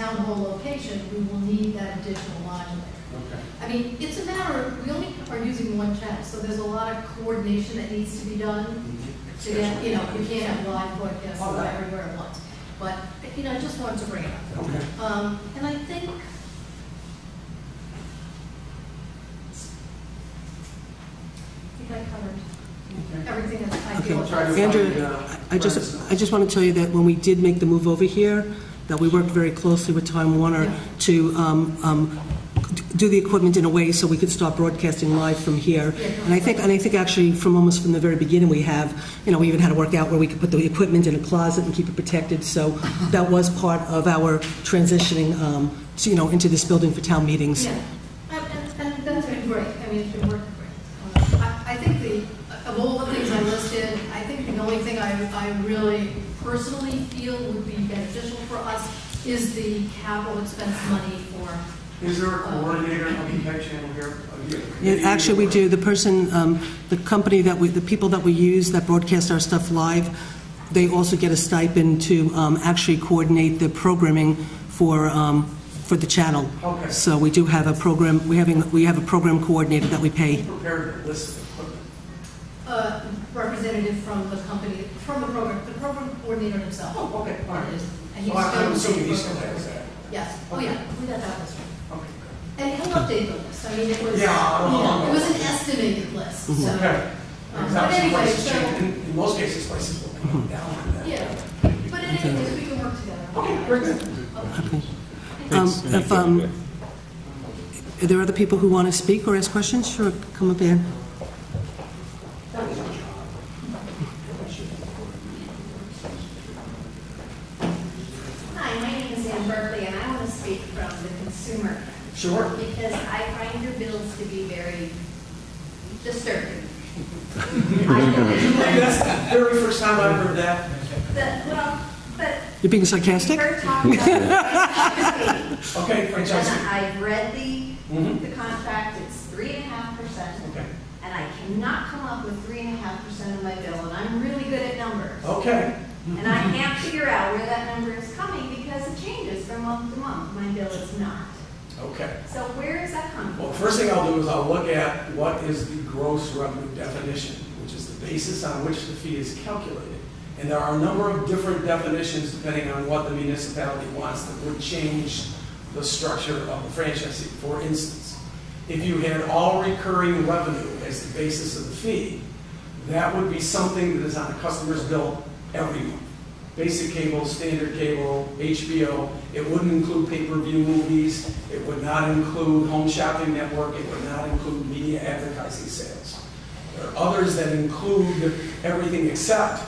town hall location, we will need that additional modulator. okay. I mean, it's a matter, of we only are using one channel, so there's a lot of coordination that needs to be done to get, you know, you can't have live broadcasts Oh, that- everywhere at once. But, you know, I just wanted to bring it up. Okay. Um, and I think, I think I covered everything that I feel. Okay, Try to Andrew, uh, I just, I just want to tell you that when we did make the move over here, that we worked very closely with Time Warner to um, um, do the equipment in a way so we could start broadcasting live from here. And I think, and I think actually from almost from the very beginning, we have, you know, we even had to work out where we could put the equipment in a closet and keep it protected. So that was part of our transitioning, um, to, you know, into this building for town meetings. Yeah, and, and, and that's been great, I mean, it's been working great. Uh, I, I think the, of all the things I listed, I think the only thing I, I really personally feel would be beneficial for us is the capital expense money for, Is there a coordinator of the tech channel here? Uh, Yeah, Actually, we do. The person, um, the company that we, the people that we use that broadcast our stuff live, they also get a stipend to um, actually coordinate the programming for, um, for the channel. Okay. So we do have a program, we having, we have a program coordinator that we pay. Prepared a list of equipment. uh, representative representative from the company, from the program, the program coordinator himself. Oh, okay, all right. And he's So I- I'm still- assuming he still has that. Yes, oh yeah, we got that list. Okay. And he'll update the list, I mean, it was, Yeah, I don't know. yeah, it was an estimated list, so. Okay. um, Because But obviously anyway, prices so, change. In in most cases, prices will come down on that. yeah, but in any case, we can work together. Okay, very good. Um, If, um, are there other people who want to speak or ask questions? Sure, come up in. Hi, my name is Ann Berkeley, and I want to speak from the consumer. Sure. Because I find your bills to be very disturbing. That's the very first time I've heard that. The, well, but You're being sarcastic? we're about Okay, And franchise. I've read the, Mhm. the contract, it's three and a half percent. Okay. And I cannot come up with three and a half percent of my bill, and I'm really good at numbers. Okay. And I can't figure out where that number is coming because it changes from month to month. My bill is not. Okay. So where is that coming from? Well, first thing I'll do is I'll look at what is the gross revenue definition, which is the basis on which the fee is calculated. And there are a number of different definitions depending on what the municipality wants that would change the structure of the franchise. For instance, if you had all recurring revenue as the basis of the fee, that would be something that is on a customer's bill every month. Basic cable, standard cable, HBO. It wouldn't include pay-per-view movies. It would not include home shopping network. It would not include media advertising sales. There are others that include everything except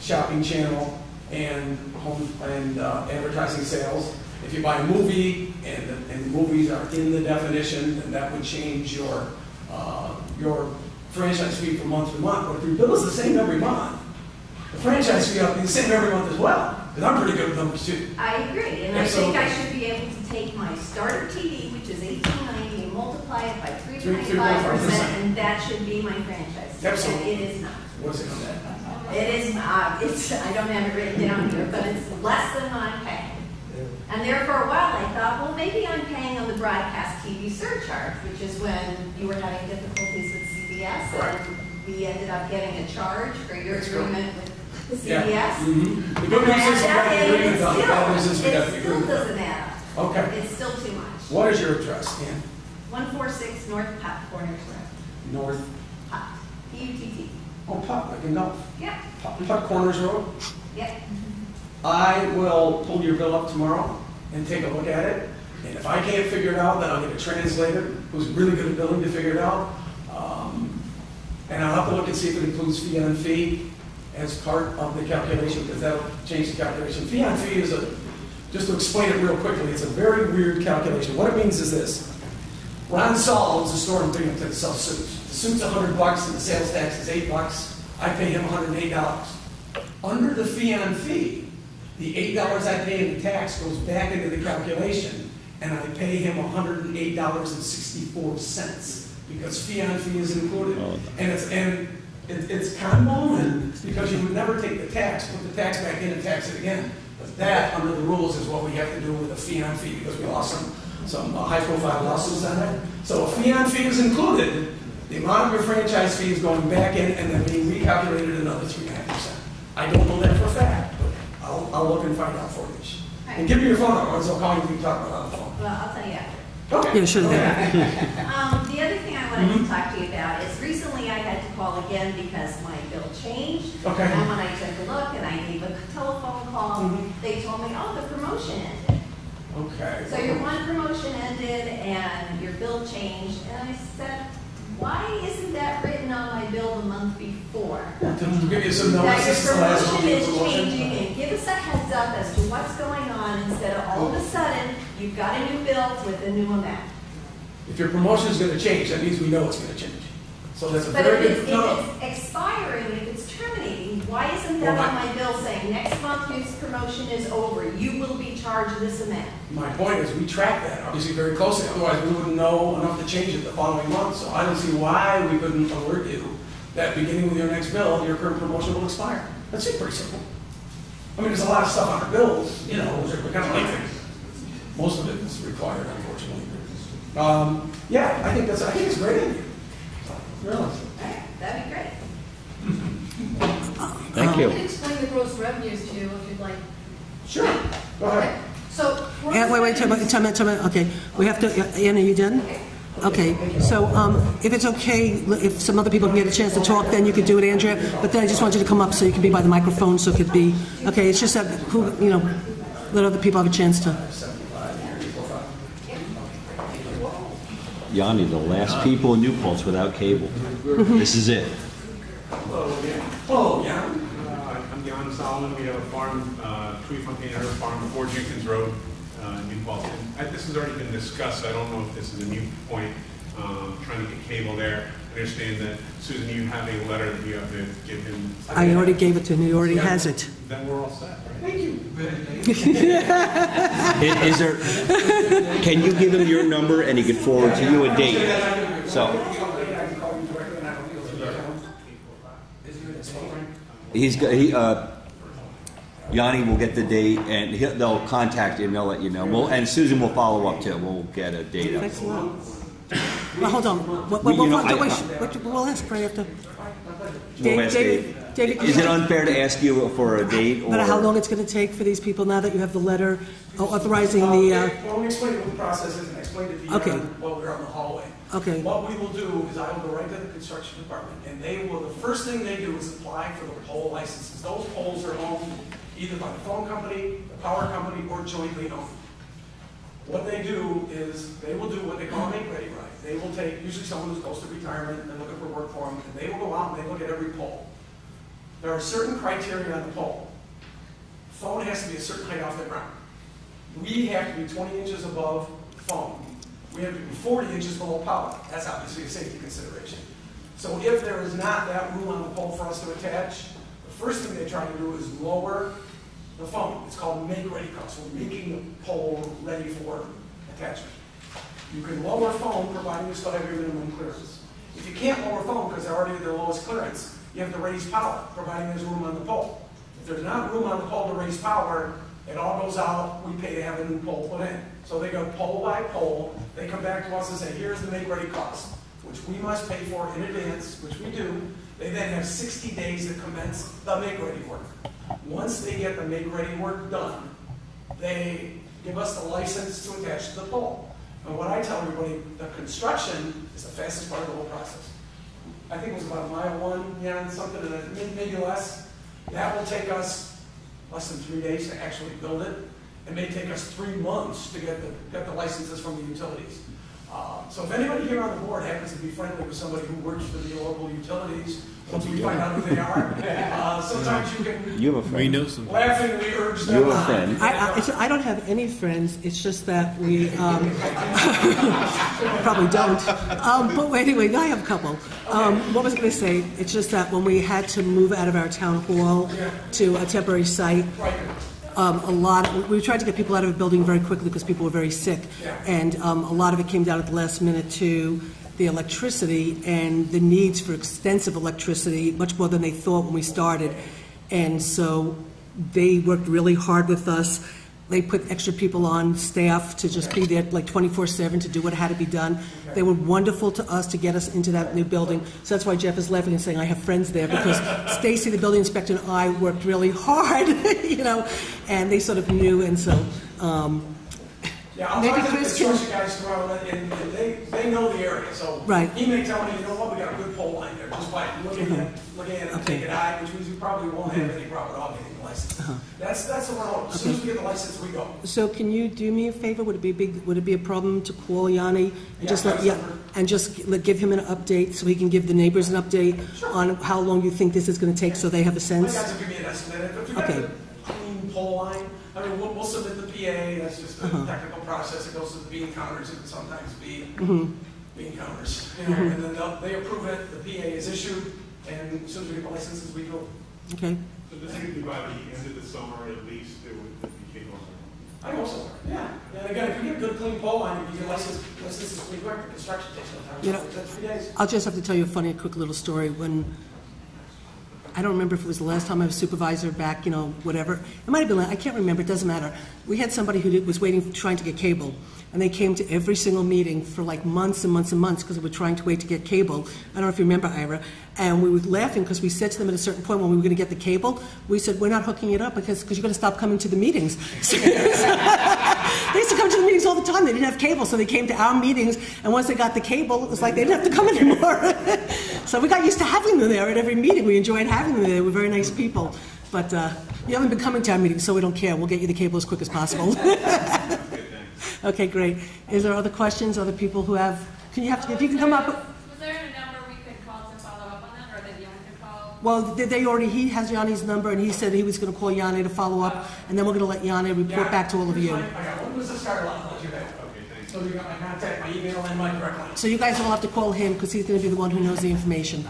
shopping channel and home and uh, advertising sales. If you buy a movie and, the- and movies are in the definition, then that would change your, uh, your franchise fee from month to month. But if your bill is the same every month, the franchise fee ought to be the same every month as well. Because I'm pretty good with numbers too. I agree, and I think I should be able to take my starter TV, which is eighteen ninety, and multiply it by three point five 3.5%. and that should be my franchise. And it is not. What is it on that? It is, uh, it's, I don't have it written down here, but it's less than what I'm paying. And there for a while, I thought, well, maybe I'm paying on the broadcast TV surcharge, which is when you were having difficulties with CBS, and we ended up getting a charge for your That's agreement with Yeah. CBS. Mhm. The good news is we got the agreement done. The bad news is we got the It still doesn't add up. Okay. It's still too much. What is your address, Ann? One four six North Pat Corners Road. North, Putt. P-U-T-T. oh, Putt, like in North. Yep, Putt Putt Corners Road. yep. I will pull your bill up tomorrow and take a look at it. And if I can't figure it out, then I'll get a translator who's really good at billing to figure it out. Um, And I'll have to look and see if it includes fee on fee as part of the calculation, because that'll change the calculation. Fee on fee is a, just to explain it real quickly, it's a very weird calculation. What it means is this. Ron Saul owns a store in Binghamton that sells suits. The suit's a hundred bucks and the sales tax is eight bucks. I pay him hundred and eight dollars. Under the fee on fee, the eight dollars I pay in the tax goes back into the calculation, and I pay him hundred and eight dollars and sixty-four cents, because fee on fee is included. Oh. And it's, and it- it's convoluted, because you would never take the tax, put the tax back in and tax it again. But that, under the rules, is what we have to do with a fee on fee, because we lost some, some uh, high-profile lawsuits on that. So a fee on fee is included, the amount of your franchise fee is going back in and then being recalculated another three and a half percent. I don't know that for a fact, but I'll, I'll look and find out for you. And give me your phone number, so I'll call you, we can talk about it on the phone. Well, I'll tell you after. Okay. Yeah, sure. Okay. Um, the other thing I wanted Mm-hmm. to talk to you about is recently I had to call again because my bill changed. Okay. And when I took a look and I gave a telephone call, Mhm. they told me, oh, the promotion ended. Okay. So your one promotion ended and your bill changed, and I said, why isn't that written on my bill the month before? To give you some notice, That this is your the last one. promotion is changing, and give us a heads up as to what's going on, instead of all of a sudden, you've got a new bill with a new amount. If your promotion is gonna change, that means we know it's gonna change. So that's a But very if it's, good, no, if it's expiring, if it's terminating, why isn't Well, that on my- bill saying, next month this promotion is over, you will be charged this amount? my point is, we track that obviously very closely, otherwise we wouldn't know enough to change it the following month. So I don't see why we couldn't alert you that beginning with your next bill, your current promotion will expire. That's pretty simple. I mean, there's a lot of stuff on our bills, you know, are kind of lengthy. Most of it is required, unfortunately. Um, yeah, I think that's, I think it's great. Really. That'd be great. Thank you. I Cable. can explain the gross revenues to you if you'd like. Sure, go ahead. So. gross And wait, wait, time, revenues- time, time, okay, we have to, Anna, you done? Okay, so, um, if it's okay, if some other people can get a chance to talk, then you could do it, Andrea, but then I just want you to come up so you can be by the microphone, so it could be, okay, it's just that, who, you know, let other people have a chance to. Yanni, the last people in New Paltz without cable. This is it. Hello, yeah. Uh, I'm Jan Solomon. We have a farm, uh, Tree Fontaine Herb Farm, 4 Jenkins Road, uh, New Paltz. And I- This has already been discussed. I don't know if this is a new point, um, trying to get cable there. I understand that, Susan, you have a letter that you have to give him. I already gave it to him, he already has it. Then we're all set, right? Thank you. Is there, can you give him your number and he could forward to you a date? So, he's, got- he, uh, Yanni will get the date and he'll, they'll contact you and they'll let you know. We'll, and Susan will follow up too. We'll get a date up. Thanks a lot. Well, hold on, We- what- you know, what- I- wait, wait, we'll ask right after. We'll ask Dave. David, Is it unfair to ask you for a date or? No matter how long it's going to take for these people, now that you have the letter authorizing the, uh, Well, let me explain what the process is, and I explained it to you Okay. on- while we were out in the hallway. Okay. What we will do is I will go right to the construction department, and they will, the first thing they do is apply for the pole licenses. Those poles are owned either by the phone company, the power company, or jointly owned. What they do is, they will do what they call a make ready right. They will take, usually someone who's close to retirement and looking for work for them, and they will go out and they look at every pole. There are certain criteria on the pole. Phone has to be a certain height off the ground. We have to be 20 inches above phone. We have to be 40 inches below power. That's obviously a safety consideration. So if there is not that room on the pole for us to attach, the first thing they try to do is lower the phone. It's called make-ready cuts. We're making the pole ready for attachment. You can lower phone providing you still have your minimum clearance. If you can't lower phone because they're already at their lowest clearance, you have to raise power, providing there's room on the pole. If there's not room on the pole to raise power, it all goes out, we pay to have a new pole put in. So they go pole by pole, they come back to us and say, here's the make-ready cost, which we must pay for in advance, which we do. They then have 60 days to commence the make-ready work. Once they get the make-ready work done, they give us the license to attach to the pole. And what I tell everybody, the construction is the fastest part of the whole process. I think it was about mile one, yeah, and something, maybe less. That will take us less than three days to actually build it. It may take us three months to get the, get the licenses from the utilities. Uh, So if anybody here on the board happens to be friendly with somebody who works for the local utilities, once we find out who they are, uh, sometimes you can You have a friend. laughingly urge them You have a on. friend. I, I, it's, I don't have any friends, it's just that we, um, probably don't. Um, but anyway, I have a couple. Um, what was I gonna say? It's just that when we had to move out of our town hall to a temporary site, um, a lot, we we tried to get people out of the building very quickly because people were very sick. And, um, a lot of it came down at the last minute to the electricity and the needs for extensive electricity, much more than they thought when we started. And so they worked really hard with us. They put extra people on staff to just be there like 24/7 to do what had to be done. They were wonderful to us to get us into that new building. So that's why Jeff is laughing and saying, I have friends there, because Stacy, the building inspector, and I worked really hard, you know, and they sort of knew, and so, um, Yeah, I'll Maybe talk to the Chris can- construction guys tomorrow, and, and they, they know the area, so. Right. He may tell me, you know what, we got a good pole line there, just by looking at, looking at it, Okay. take it eye, which means we probably won't have mm-hmm. any problem at all getting the license. Uh-huh. That's, that's the one, as soon as we get the license, we go. so can you do me a favor? Would it be a big, would it be a problem to call Yanni? And just Yeah, let, yeah, absolutely. and just let- give him an update, so he can give the neighbors an update on how long you think this is gonna take, so they have a My sense? guys will give me an estimate, if got Okay. the clean pole line, I mean, we'll, we'll submit the PA, that's just a Uh-huh. technical process, it goes to the bean counters, it can sometimes be Mhm. bean counters, you know, Mhm. and then they'll, they approve it, the PA is issued, and as soon as we get the licenses, we go. Okay. So this could be by the end of the summer at least, it would be capable. I hope so, yeah. And again, if you get a good clean pole line, you get license, licenses pretty quick, the construction takes no time, You know- it's three days. I'll just have to tell you a funny, quick little story. When I don't remember if it was the last time I was supervisor back, you know, whatever. It might have been, I can't remember, it doesn't matter. We had somebody who was waiting, trying to get cable, and they came to every single meeting for like months and months and months because they were trying to wait to get cable. I don't know if you remember, Ira. And we were laughing because we said to them at a certain point when we were going to get the cable, we said, we're not hooking it up because, because you're going to stop coming to the meetings. They used to come to the meetings all the time. They didn't have cable, so they came to our meetings. And once they got the cable, it was like they didn't have to come anymore. so we got used to having them there at every meeting. We enjoyed having them there. They were very nice people. But uh, you haven't been coming to our meetings, so we don't care. We'll get you the cable as quick as possible. okay, great. Is there other questions? Other people who have? Can you have? To, if you can come up. Was there a number we could call to follow up on that, or that you could call? Well, they- they already. He has Yanni's number, and he said he was going to call Yanni to follow up, and then we're going to let Yanni report back to all of you. I got one, Mrs. Scarlett, I'll let you know. So you got my contact, my email, and my direct line. So you guys will have to call him because he's going to be the one who knows the information.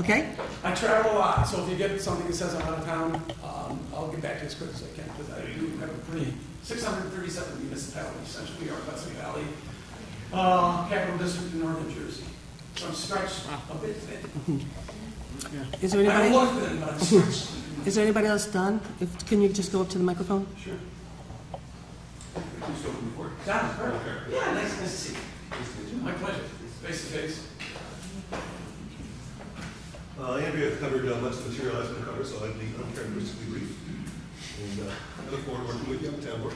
Okay? I travel a lot, so if you get something that says I'm out of town, um, I'll get back to you as quick as I can, because I do have a pretty, 637 municipalities, Central New York, Hudson Valley, uh, Capital District in Northern Jersey. So I'm stretched a bit thin. Is there I anybody? look thin, but I'm stretched. Is there anybody else done? If, can you just go up to the microphone? Sure. Don, perfect. Yeah, nice, nice to see you. My pleasure. Face to face. Uh, Andrea covered uh, much of the material I was going to cover, so I'd be uncharacteristically brief. And uh, I look forward to working with you on the town board.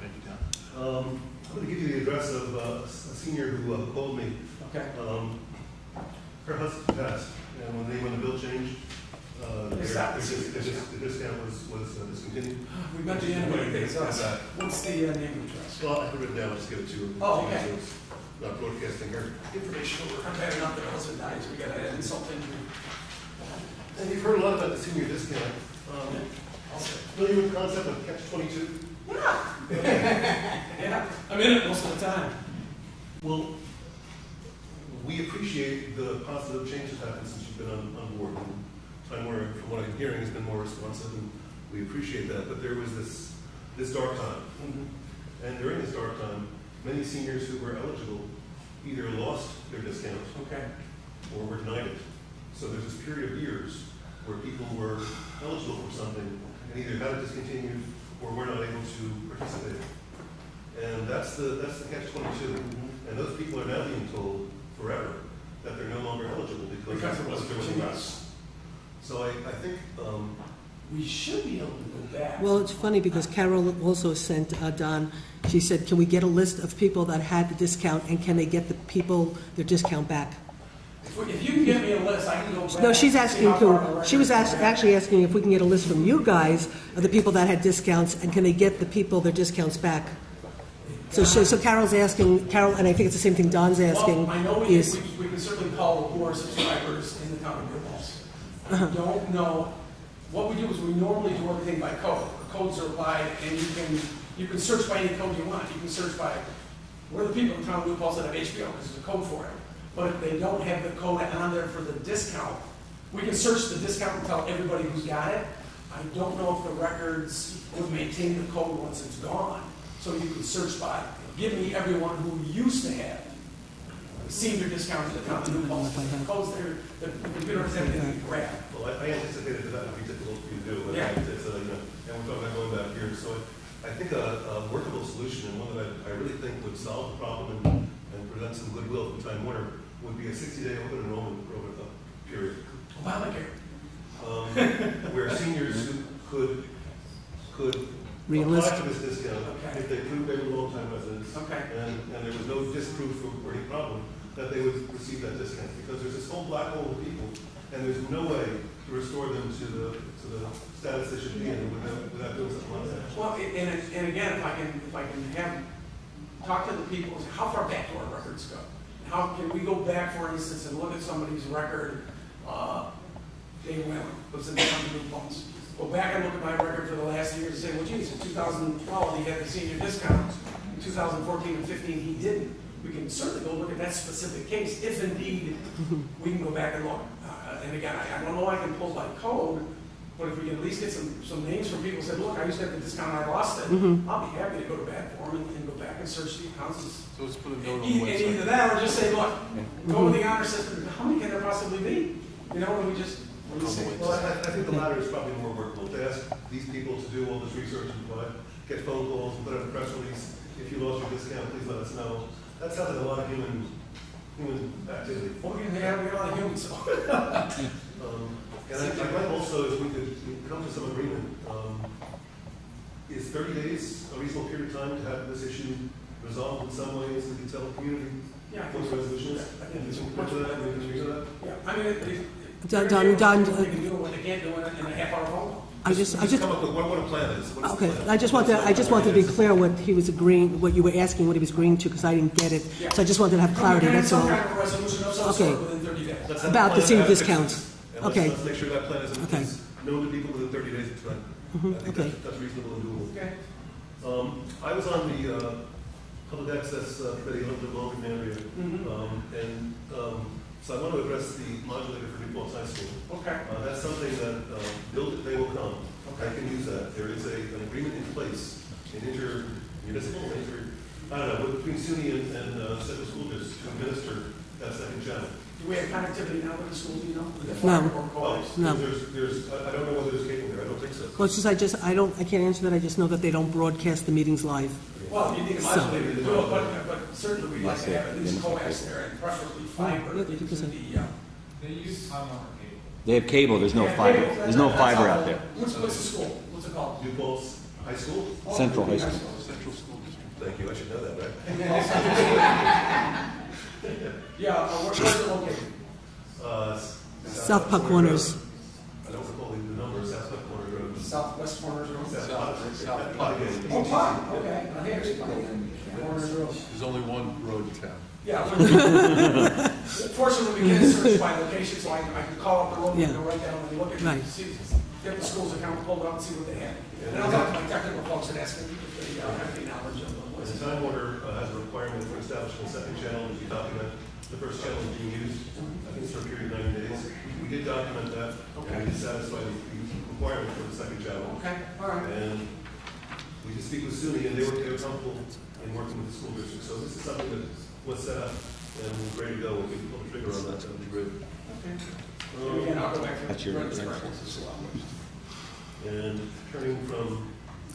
Thank you, Tom. Um, I'm going to give you the address of uh, a senior who uh, called me. Okay. Um, her husband passed, and when they, when the bill changed, uh, They their- stopped their the dis- the dis- the discount was, was uh, discontinued. We met the end of it, what's the uh, name and address? Well, I have it written down, I'll just give it to you. Oh, okay. So it's Not broadcasting her information over. I'm bad that her husband dies, we gotta add insult to. And you've heard a lot about the senior discount. Um, Familiar with the concept of catch twenty-two? Yeah, yeah, I'm in it most of the time. Well, we appreciate the positive changes happened since you've been on, on board. And Time Warner, from what I'm hearing, has been more responsive, and we appreciate that. But there was this, this dark time. Mm-hmm. And during this dark time, many seniors who were eligible either lost their discount Okay. or were denied it. So there's this period of years where people were eligible for something and either had it discontinued or were not able to participate. And that's the, that's the catch twenty-two. And those people are now being told forever that they're no longer eligible because Because it there wasn't was a continuous. So I, I think, um, We should be able to go back. Well, it's funny because Carol also sent uh, Don, she said, can we get a list of people that had the discount and can they get the people their discount back? If if you can get me a list, I can go. No, she's asking, who- she was ask- actually asking if we can get a list from you guys of the people that had discounts and can they get the people their discounts back? So, so so Carol's asking, Carol, and I think it's the same thing Don's asking, Well, I know we, is, we, we can certainly call who are subscribers in the town of New Paltz. Uh-huh. Don't know, what we do is we normally do everything by code. The codes are applied, and you can, you can search by any code you want. You can search by, where are the people in town of New Paltz that have HBO, because there's a code for it. But if they don't have the code on there for the discount, we can search the discount and tell everybody who's got it. I don't know if the records would maintain the code once it's gone, so you can search by, give me everyone who used to have senior discounts at the town of New Paltz. The codes there, the the computer has everything to grab. well, I I anticipated that that would be difficult for you to do. but Yeah. It's, uh, you know, and we're talking about going back here. So I I think a, a workable solution and one that I, I really think would solve the problem and, and present some goodwill for Time Warner would be a sixty-day open enrollment program, uh, period. Obamacare. um, where seniors who could, could Realist- apply for this discount Okay. if they proved they were long-time residents. Okay. And, and there was no disproof or or any problem, that they would receive that discount. Because there's this whole black hole of people, and there's no way to restore them to the, to the status they should be in without, without doing something like that. Well, and, and again, if I can, if I can have, talk to the people, how far back do our records go? How, can we go back, for instance, and look at somebody's record, uh, Dave Whalen, was in the of New Go back and look at my record for the last year and say, well, geez, in two thousand twelve, he had the senior discount. In two thousand fourteen and fifteen, he didn't. We can certainly go look at that specific case, if indeed we can go back and look. Uh, and again, I, I don't know I can pull by code, but if we can at least get some, some names from people who said, look, I used to have the discount, I lost it. Mhm. I'll be happy to go to bat for them and, and go back and search the accounts. and- So let's put a note on the And website. either that or just say, look, go with the honor system, how many can there possibly be? You know, and we just What do say? Well, I, I think the latter is probably more workable, to ask these people to do all this research and provide, get phone calls, put out a press release, if you lost your discount, please let us know. That sounds like a lot of human, human activity. Well, we have, we are all humans, so. Um, And I- I'd also if we could come to some agreement. Um, Is thirty days a reasonable period of time to have this issue resolved in some way, so we can tell the community Yeah, I what think the resolution is? I think we can much put that, we can agree to that? Yeah, I mean, it, it. done, Don- Don- They can do it when they can't do it in a half hour phone. I just, I just, Come up with what, what a plan is. What is the okay, plan? I just wanted, I just wanted to be clear what he was agreeing, what you were asking, what he was agreeing to, because I didn't get it. So I just wanted to have clarity, that's all. kind of resolution of some Okay. sort within thirty days. Let's have a About the plan senior that fixes discounts. It. And let's- Okay. Let's make sure that plan is, Okay. is known to people within thirty days of time. Mhm, I think okay. that's, that's reasonable and doable. Okay. Um, I was on the, uh, public access uh, committee a little bit longer than Andrea. Mhm. Um, and, um, so I want to address the modulator for New Paltz High School. Okay. Uh, that's something that, uh, build it, they will come. Okay. I can use that. There is a, an agreement in place, an inter-municipal, inter, I don't know, between SUNY and, and, uh, Central School District to administer that second channel. Do we have connectivity now with the school, do you know? No. fire or calls? No. There's, there's, I, I don't know whether there's cable there. I don't think so. Well, it's just, I just, I don't, I can't answer that, I just know that they don't broadcast the meetings live. Well, you need a So- modulator to do it, but, but certainly we'd like to have at least coax there and preferably fiber Yeah, into because the, uh. They use Time Warner cable. They have cable, there's no Yeah, fiber, cable, there's no that's fiber out there. What's, what's the school? What's it called? New Paltz High School? Central High School. Central School District. Thank you. I should know that, right? Yeah, uh, where- where's it located? Uh, South Putt Corners. I don't recall the number, South Putt Corner Road. Southwest Corners Road? South, South Putt. Oh, Putt, okay, now here's Corners Road. There's only one road in town. Yeah. Fortunately, we can search by location, so I, I can call up the road Yeah. and go right down and look at, Right. see, get the school's account pulled up and see what they have. And I'll talk to my technical folks and ask them if they uh, have any knowledge of the And the Time Warner uh, has a requirement for establishing a second channel, if you document the first channel being used, I think it's for a period of ninety days. We did document that, and we satisfied the requirement for the second channel. Okay, all right. And we did speak with SUNY, and they were, they were comfortable in working with the school district. So this is something that was set up, and we're ready to go. If we can pull the trigger on that, that would be great. Okay. Um, Again, I'll go back to. That's your- Brent's preference as well. And turning from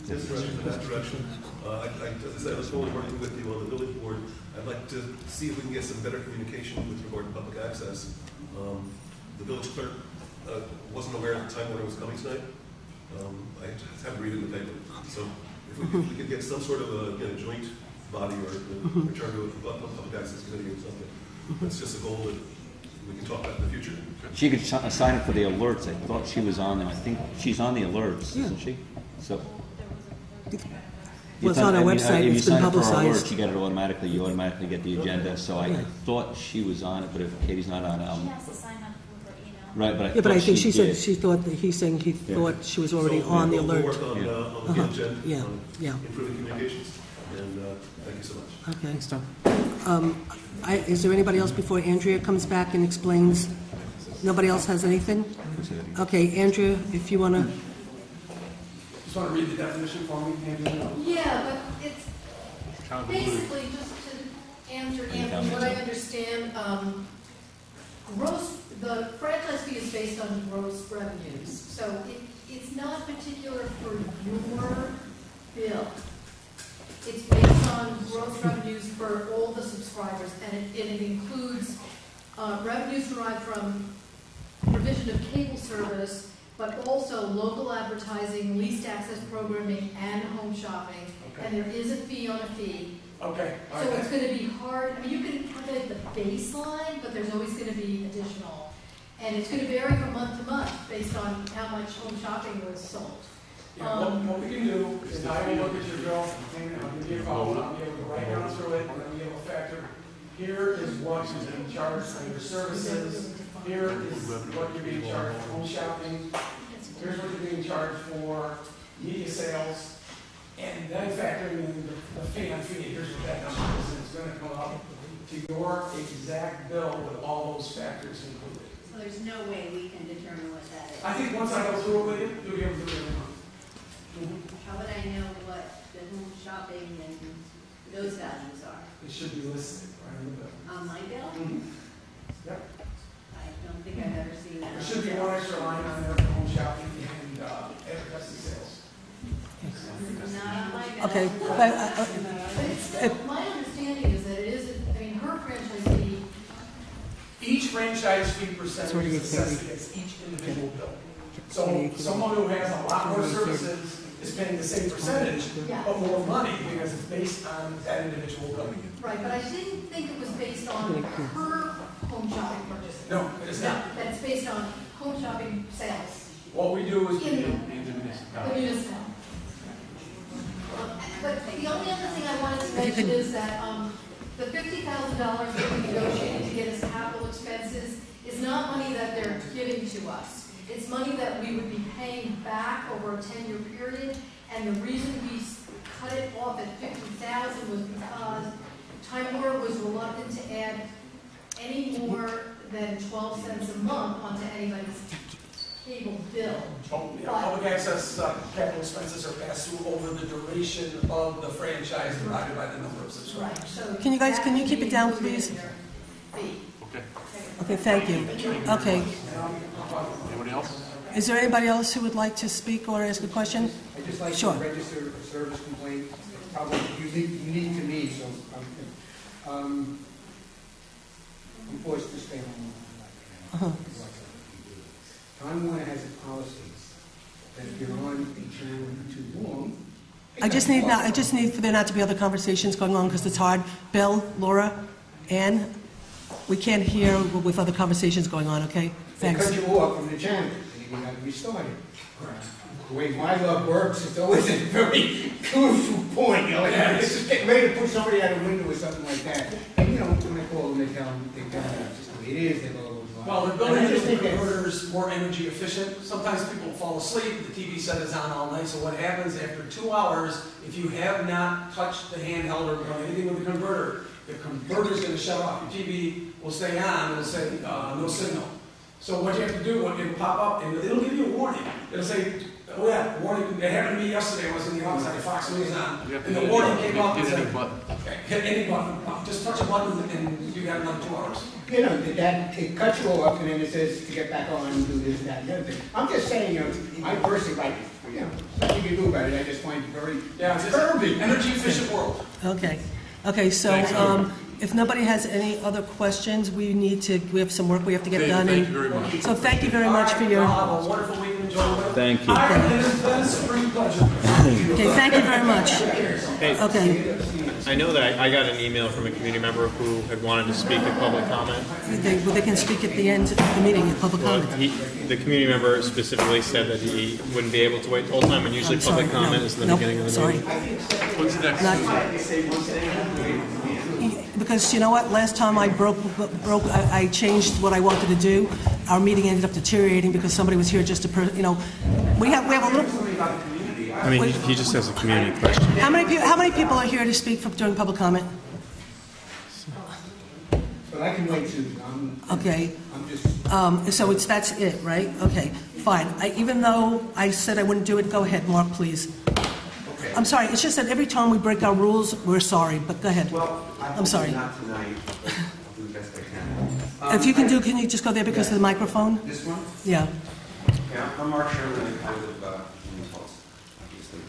this direction to that direction, uh, I, I, as I said, I was forward working with you on the village board. I'd like to see if we can get some better communication with regard to public access. Um, the village clerk, uh, wasn't aware at the time when it was coming tonight. Um, I just haven't read it in the paper. So if we, if we could get some sort of a, you know, joint body or uh, return to a public access committee or something. That's just a goal that we can talk about in the future. She could sign up for the alerts, I thought she was on them, I think she's on the alerts, isn't she? So. Well, it's on our I mean, website, if you it's been sign up for publicized. alerts, You get it automatically, you automatically get the agenda, so I Yeah. thought she was on it, but if Katie's not on it, She um, has to sign up with her email. right, but I Yeah, but I think she said, did. she thought, that he's saying he Yeah. thought she was already So on the we'll- we'll alert. work on, Yeah. uh, on the Uh-huh. agenda, Yeah, on yeah. improving communications, and, uh, thank you so much. Okay. Thanks, Tom. Um, I, is there anybody else before Andrea comes back and explains? Nobody else has anything? Okay, Andrea, if you want to, Just want to read the definition for me, Andrew? Yeah, but it's basically just to answer Anthony, what I understand, um, gross, the franchise fee is based on gross revenues. So it, it's not particular for your bill. It's based on gross revenues for all the subscribers, and it, and it includes, uh, revenues derived from provision of cable service, but also local advertising, leased access programming, and home shopping. And there is a fee on a fee. Okay, all So right. it's gonna be hard, I mean, you can calculate the baseline, but there's always gonna be additional. And it's gonna vary from month to month based on how much home shopping was sold. Yeah, what, Um, what we can do is I will look at your bill, and I'll give you a and I'll be able to write down through it, and then be able to factor. Here is what is being charged for your services, here is what you're being charged for home shopping, here's what you're being charged for media sales, and then factoring in the, the fee on fee, here's what that number is, and it's gonna come up to your exact bill with all those factors included. So there's no way we can determine what that is. I think once I go through it with you, you'll be able to do it a month. How would I know what the home shopping and those values are? It should be listed right in the bill. On my bill? Mhm. Yep. I don't think I've ever seen that. There should be one extra line on there for home shopping and uh, advertising sales. Not on my bill. Okay, but, uh, uh, But it's, If- my understanding is that it is, I mean, her franchisee, Each franchise fee percentage Sorry, is assessed against each individual bill. So someone who has a lot more services is paying the same percentage, but more money because it's based on that individual bill. right, but I didn't think it was based on her home shopping purchases. No, it is not. That's based on home shopping sales What we do is. in the municipal. But the only other thing I wanted to mention is that, um, the fifty thousand dollars that we negotiated to get as capital expenses is not money that they're giving to us. It's money that we would be paying back over a ten-year period, and the reason we cut it off at fifty thousand was because Time Warner was reluctant to add any more than twelve cents a month onto anybody's cable bill. Oh, yeah, Public access uh, capital expenses are passed through over the duration of the franchise divided by the number of subscribers. Right, so. Can you guys- can you keep it down, please? Okay. okay, thank you. Okay, Anybody else? is there anybody else who would like to speak or ask a question? I'd just like Sure. to register a service complaint, It's probably unique, unique to me, so I'm, um, I'm forced to stay home. Uh-huh. Time Warner has a policy that if you're on a channel too long. I just need, not- I just need for there not to be other conversations going on because it's hard. Bill, Laura, Ann, we can't hear with other conversations going on, okay? They Thanks. cut you off from the channel, and you got to restart it. The way my love works, it's always a very crucial point, you know, and it's just getting ready to put somebody out a window or something like that. And, you know, when I call them, they tell them, they tell me just the way it is, they go, Well, the building I just think that's- converter's more energy efficient. Sometimes people fall asleep, the TV set is on all night, so what happens after two hours, if you have not touched the handheld or done anything with the converter, the converter is gonna shut off. Your TV will stay on, it'll say, uh, no signal. So what you have to do, what it'll pop up, and it'll give you a warning. It'll say, oh yeah, warning, it happened to me yesterday, I was in the office, I had Fox News on, You and the warning any- came up and hit any said, button. hit any button, just touch a button and you got another two hours. you know, that- that, it cuts you off, and then it says to get back on and do this, that, and the other thing. I'm just saying, you know, I personally like, you know, nothing you do about it, I just find it very Yeah, it's just disturbing. energy efficient world. Okay, okay, so um, if nobody has any other questions, we need to, we have some work we have to get Thank- done. thank and- you very much. So thank you very much for your, All right, have a wonderful week, enjoy the weather. Thank you. All right, it has a supreme pleasure. okay, thank you very much. Okay, I know that I I got an email from a community member who had wanted to speak at public comment. they they can speak at the end of the meeting, at public Well, comment. he, the community member specifically said that he wouldn't be able to wait the whole time, and usually I'm sorry, public comment no, is in the no, beginning of the sorry. meeting. What's next? Not- Because you know what, last time I broke, broke, I I changed what I wanted to do, our meeting ended up deteriorating because somebody was here just to, per- you know, we have, we have a little, I mean, he, he just has a community question. how many people, how many people are here to speak for- during public comment? But I can wait too, I'm, Okay, I'm just, um, so it's, that's it, right? Okay, fine. I, even though I said I wouldn't do it, go ahead, Mark, please. I'm sorry, it's just that every time we break our rules, we're sorry, but go ahead. Well, I I'm sorry. not tonight, I'll do the best I can. If you can Um, do, can you just go there because of the microphone? This one? Yeah. Yeah, I'm Mark Sherman, I live uh, in Paltz, obviously.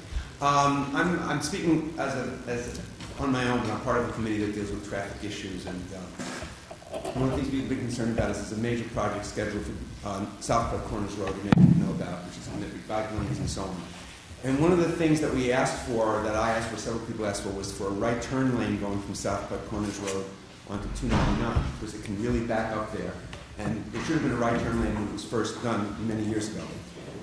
Um, I'm, I'm speaking as a, as a, on my own, I'm part of a committee that deals with traffic issues, and uh, one of the things we've been concerned about is there's a major project scheduled for um, South Park Corners Road, you may know about, which is going to be bike lanes and so on. And one of the things that we asked for, that I asked for, several people asked for, was for a right turn lane going from South Park Corners Road onto 299, because it can really back up there. And it should have been a right turn lane when it was first done many years ago.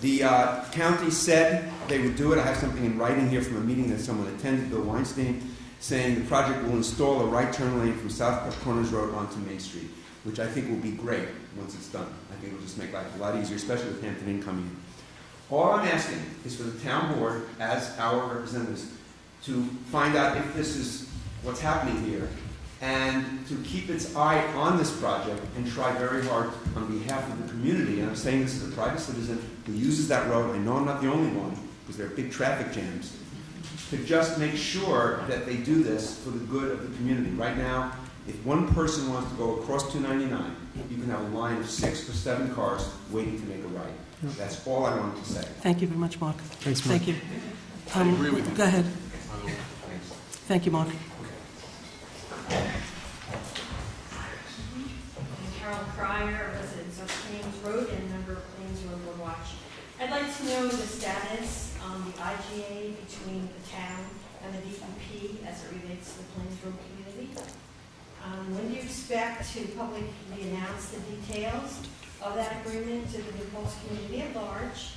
The uh, county said they would do it. I have something in writing here from a meeting that someone attended, Bill Weinstein, saying the project will install a right turn lane from South Park Corners Road onto Main Street, which I think will be great once it's done. I think it'll just make life a lot easier, especially with Hampton Inn coming in. All I'm asking is for the town board, as our representatives, to find out if this is what's happening here, and to keep its eye on this project and try very hard on behalf of the community. And I'm saying this as a private citizen who uses that road. I know I'm not the only one, because there are big traffic jams. To just make sure that they do this for the good of the community. Right now, If one person wants to go across 299, you can have a line of six or seven cars waiting to make a right. That's all I wanted to say. Thank you very much, Mark. Thanks, Mark. Thank you. I Um, agree with you. Go ahead. Thank you, Mark. Carol Cryer, residents of Plains Road and member of Plains Road Road Watch. I'd like to know the status on the IGA between the town and the DEP as it relates to the Plains Road community. Um, When do you expect to publicly announce the details of that agreement to the New Paltz community at large?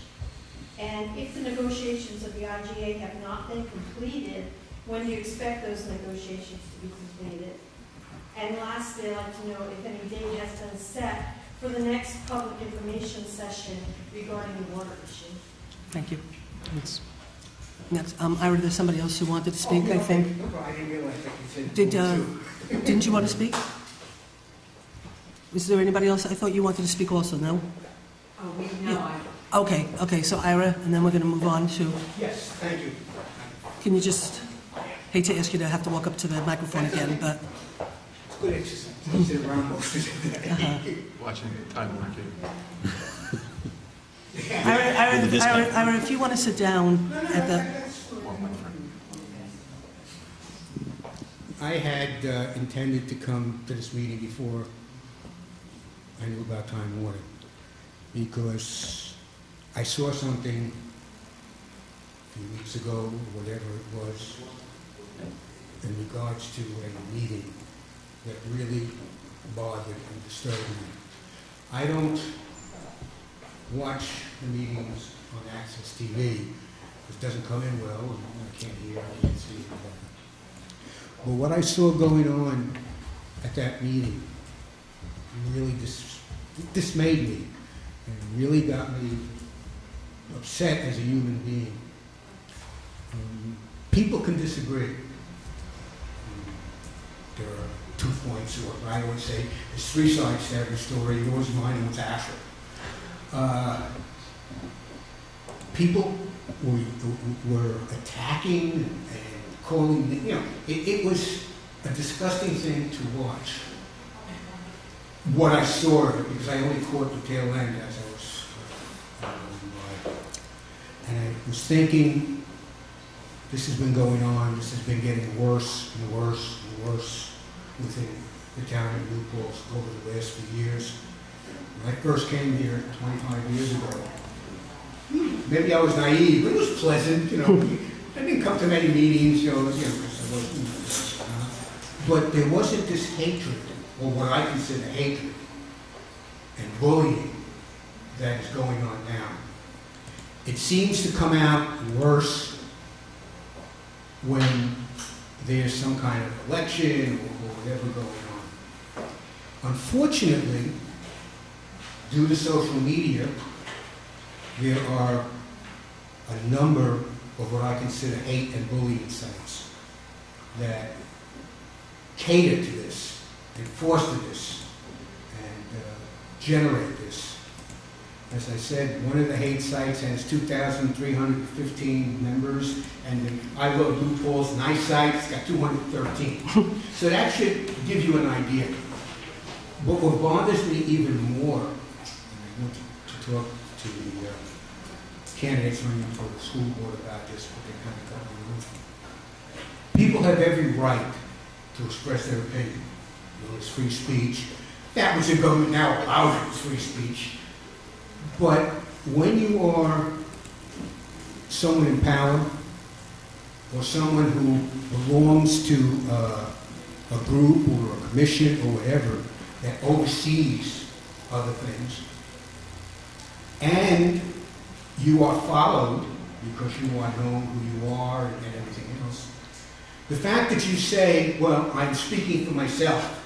And if the negotiations of the IGA have not been completed, when do you expect those negotiations to be completed? And lastly, I'd like to know if any date has been set for the next public information session regarding the water issue. Thank you. That's- Next, um, Ira, there's somebody else who wanted to speak, I think. No, I didn't realize that you said. Did, uh, didn't you want to speak? Was there anybody else? I thought you wanted to speak also, no? Oh, we, no, I, Okay, okay, so Ira, and then we're going to move on to, Yes, thank you. can you just, hate to ask you to have to walk up to the microphone again, but, It's good exercise. I sit around most of the day. Uh-huh. Watching Time Warner Cable. Ira, Ira, Ira, Ira, if you want to sit down at the, I had uh, intended to come to this meeting before I knew about Time Warner, because I saw something a few weeks ago, whatever it was, in regards to a meeting that really bothered and disturbed me. I don't watch the meetings on Access TV, it doesn't come in well, and I can't hear, I can't see. But what I saw going on at that meeting really dis- dismayed me and really got me upset as a human being. Um, people can disagree. There are two points, or I always say, there's three sides to every story, yours, mine, and what's after. Uh, people were, were attacking and calling, you know, it, it was a disgusting thing to watch. What I saw of it, because I only caught the tail end as I was, um, and I was thinking, this has been going on, this has been getting worse and worse and worse within the town of New Paltz over the last few years. When I first came here 25 years ago, maybe I was naive, but it was pleasant, you know. I didn't come to many meetings, you know, you know, 'cause I wasn't, uh, but there wasn't this hatred, or what I consider hatred, and bullying that is going on now. It seems to come out worse when there's some kind of election or, or whatever going on. Unfortunately, due to social media, there are a number of what I consider hate and bullying sites that cater to this and foster this and uh, generate this. As I said, one of the hate sites has 2,315 members, and the I Love Falls nice site, it's got 213. so that should give you an idea. What what bothers me even more, and I want to, to talk to the uh, candidates running for the school board about this, but they kind of got me. People have every right to express their opinion. Know, it's free speech. That was the government now allows you is free speech. But when you are someone in power or someone who belongs to uh, a group or a commission or whatever that oversees other things, and you are followed because you are known who you are and everything else. The fact that you say, well, I'm speaking for myself,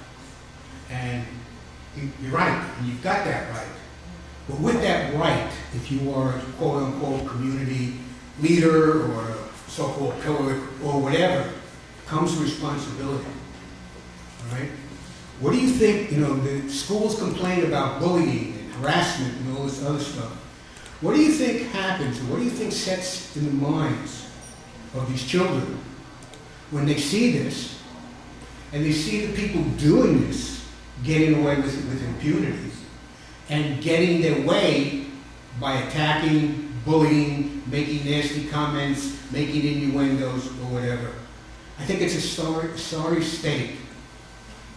and you- you're right, and you've got that right. But with that right, if you are a quote-unquote community leader or a so-called pillar or whatever, comes responsibility. All right? What do you think, you know, the schools complain about bullying and harassment and all this other stuff. What do you think happens, or what do you think sets in the minds of these children when they see this and they see the people doing this, getting away with with impunity, and getting their way by attacking, bullying, making nasty comments, making innuendos, or whatever. I think it's a sorry, sorry state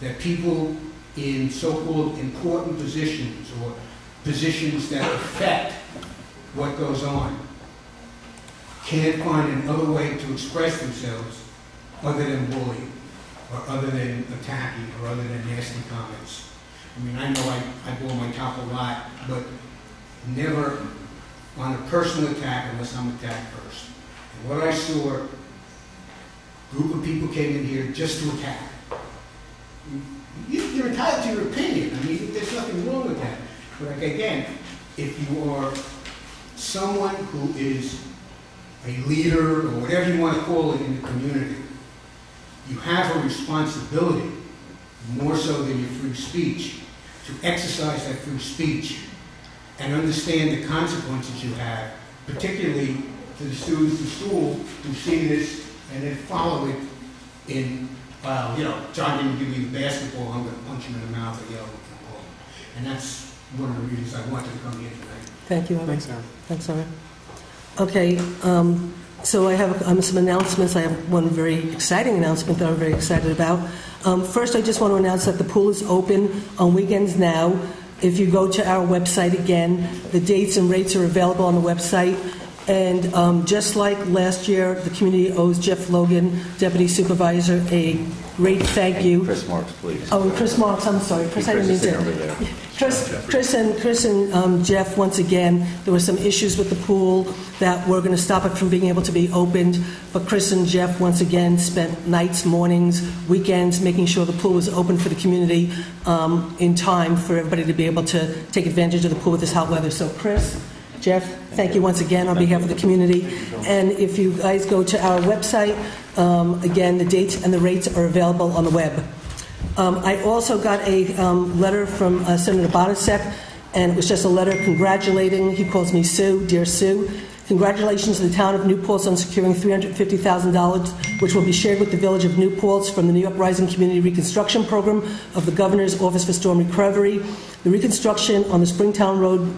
that people in so-called important positions or positions that affect what goes on can't find another way to express themselves other than bullying, or other than attacking, or other than nasty comments. I mean, I know I, I blow my top a lot, but never on a personal attack unless I'm attacked first. And what I saw, a group of people came in here just to attack. You, you're entitled to your opinion. I mean, there's nothing wrong with that. But like, again, if you are someone who is a leader or whatever you want to call it in the community, you have a responsibility, more so than your free speech, to exercise that free speech and understand the consequences you have, particularly to the students in school who see this and then follow it in, well, you know, John didn't give me the basketball, I'm going to punch him in the mouth or yell at him. And that's one of the reasons I wanted to come here tonight. Thank you, Evan. Thanks, Aaron. Thanks, Evan. Okay, um, so I have um, some announcements. I have one very exciting announcement that I'm very excited about. Um, first, I just want to announce that the pool is open on weekends now. If you go to our website again, the dates and rates are available on the website. And um, just like last year, the community owes Jeff Logan, Deputy Supervisor, a great thank you. Chris Marks, please. Oh, Chris Marks, I'm sorry. Chris, I didn't mean Chris is to. over there. Chris, Chris and, Chris and um, Jeff, once again, there were some issues with the pool that were going to stop it from being able to be opened. But Chris and Jeff, once again, spent nights, mornings, weekends, making sure the pool was open for the community um, in time for everybody to be able to take advantage of the pool with this hot weather. So, Chris, Jeff, thank you once again on behalf of the community. And if you guys go to our website, um, again, the dates and the rates are available on the web. Um, I also got a um, letter from uh, Senator Bonacic, and it was just a letter congratulating, he calls me Sue, Dear Sue. Congratulations to the town of New Paltz on securing $350,000, which will be shared with the village of New Paltz from the New York Rising Community Reconstruction Program of the Governor's Office for Storm Recovery. The reconstruction on the Springtown Road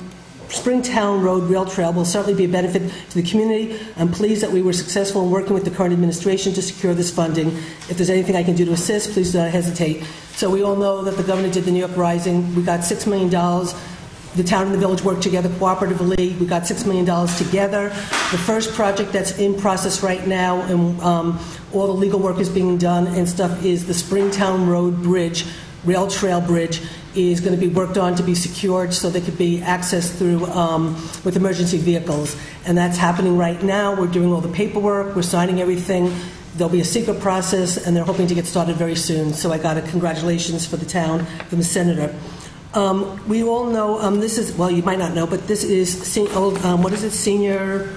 Springtown Road Rail Trail will certainly be a benefit to the community. I'm pleased that we were successful in working with the current administration to secure this funding. If there's anything I can do to assist, please do not hesitate. So we all know that the governor did the New York Rising. We got $6 million. The town and the village worked together cooperatively. We got $6 million together. The first project that's in process right now, and um, all the legal work is being done and stuff, is the Springtown Road Bridge, rail trail bridge is going to be worked on to be secured so they could be accessed through um, with emergency vehicles. And that's happening right now. We're doing all the paperwork, we're signing everything. There'll be a SEQR process, and they're hoping to get started very soon. So I got a congratulations for the town from the senator. Um, we all know um, this is well, you might not know, but this is old. Um, what is it? Senior.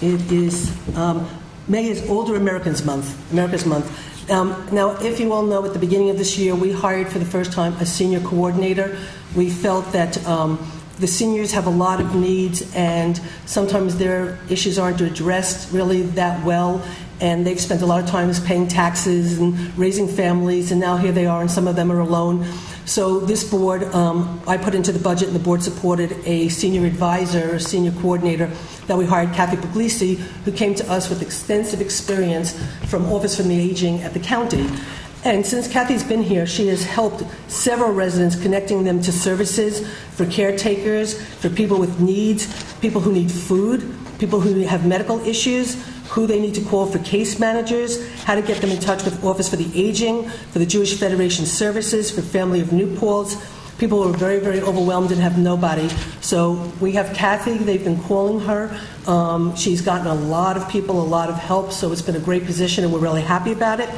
It is um, May is Older Americans Month. America's Month. Um, now, if you all know, at the beginning of this year, we hired for the first time a senior coordinator. We felt that um, the seniors have a lot of needs, and sometimes their issues aren't addressed really that well. And they've spent a lot of time paying taxes and raising families, and now here they are, and some of them are alone. So this board, um, I put into the budget, and the board supported a senior advisor, a senior coordinator that we hired, Kathy Puglisi, who came to us with extensive experience from Office for the Aging at the county. And since Kathy's been here, she has helped several residents, connecting them to services for caretakers, for people with needs, people who need food, people who have medical issues, who they need to call for case managers, how to get them in touch with Office for the Aging, for the Jewish Federation Services, for Family of New Paltz. People are very, very overwhelmed and have nobody. So we have Kathy. They've been calling her. Um, she's gotten a lot of people, a lot of help. So it's been a great position, and we're really happy about it.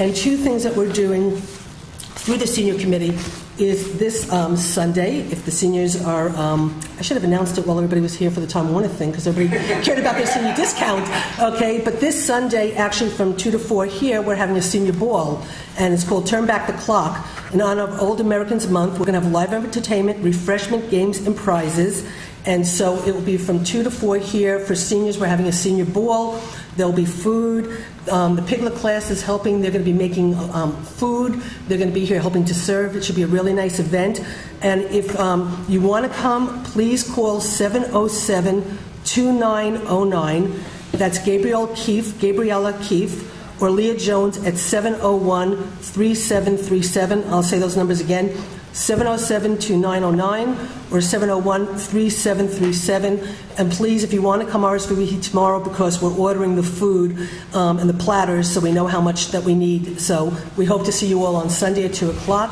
And two things that we're doing through the senior committee is this um, Sunday, if the seniors are, um, I should have announced it while everybody was here for the Time Warner thing because everybody cared about their senior discount, okay? But this Sunday, actually from 2 to 4 here, we're having a senior ball, and it's called Turn Back the Clock. In honor of Old Americans Month, we're going to have live entertainment, refreshment, games, and prizes. And so it will be from 2 to 4 here for seniors. We're having a senior ball. There'll be food. Um, the Piglet class is helping. They're going to be making um, food. They're going to be here helping to serve. It should be a really nice event. And if um, you want to come, please call 707 2909. That's Gabriel Keefe, Gabriella Keefe, or Leah Jones at 701 3737. I'll say those numbers again 707 2909 or 701 3737. And please, if you want to come RSVP tomorrow because we're ordering the food um, and the platters so we know how much that we need. So we hope to see you all on Sunday at 2 o'clock.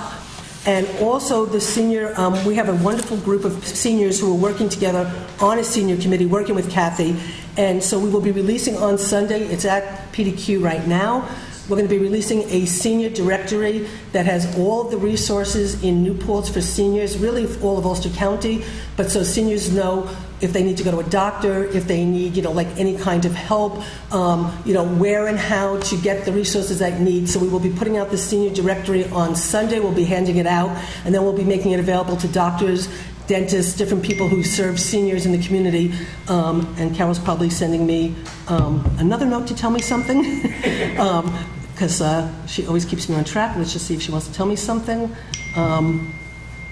And also, the senior, um, we have a wonderful group of seniors who are working together on a senior committee, working with Kathy. And so we will be releasing on Sunday, it's at PDQ right now. We're going to be releasing a senior directory that has all the resources in New Paltz for seniors, really all of Ulster County, but so seniors know if they need to go to a doctor, if they need, you know, like any kind of help, um, you know, where and how to get the resources they need. So we will be putting out the senior directory on Sunday. We'll be handing it out, and then we'll be making it available to doctors, dentists, different people who serve seniors in the community. Um, and Carol's probably sending me um, another note to tell me something. because uh, she always keeps me on track. Let's just see if she wants to tell me something. Um,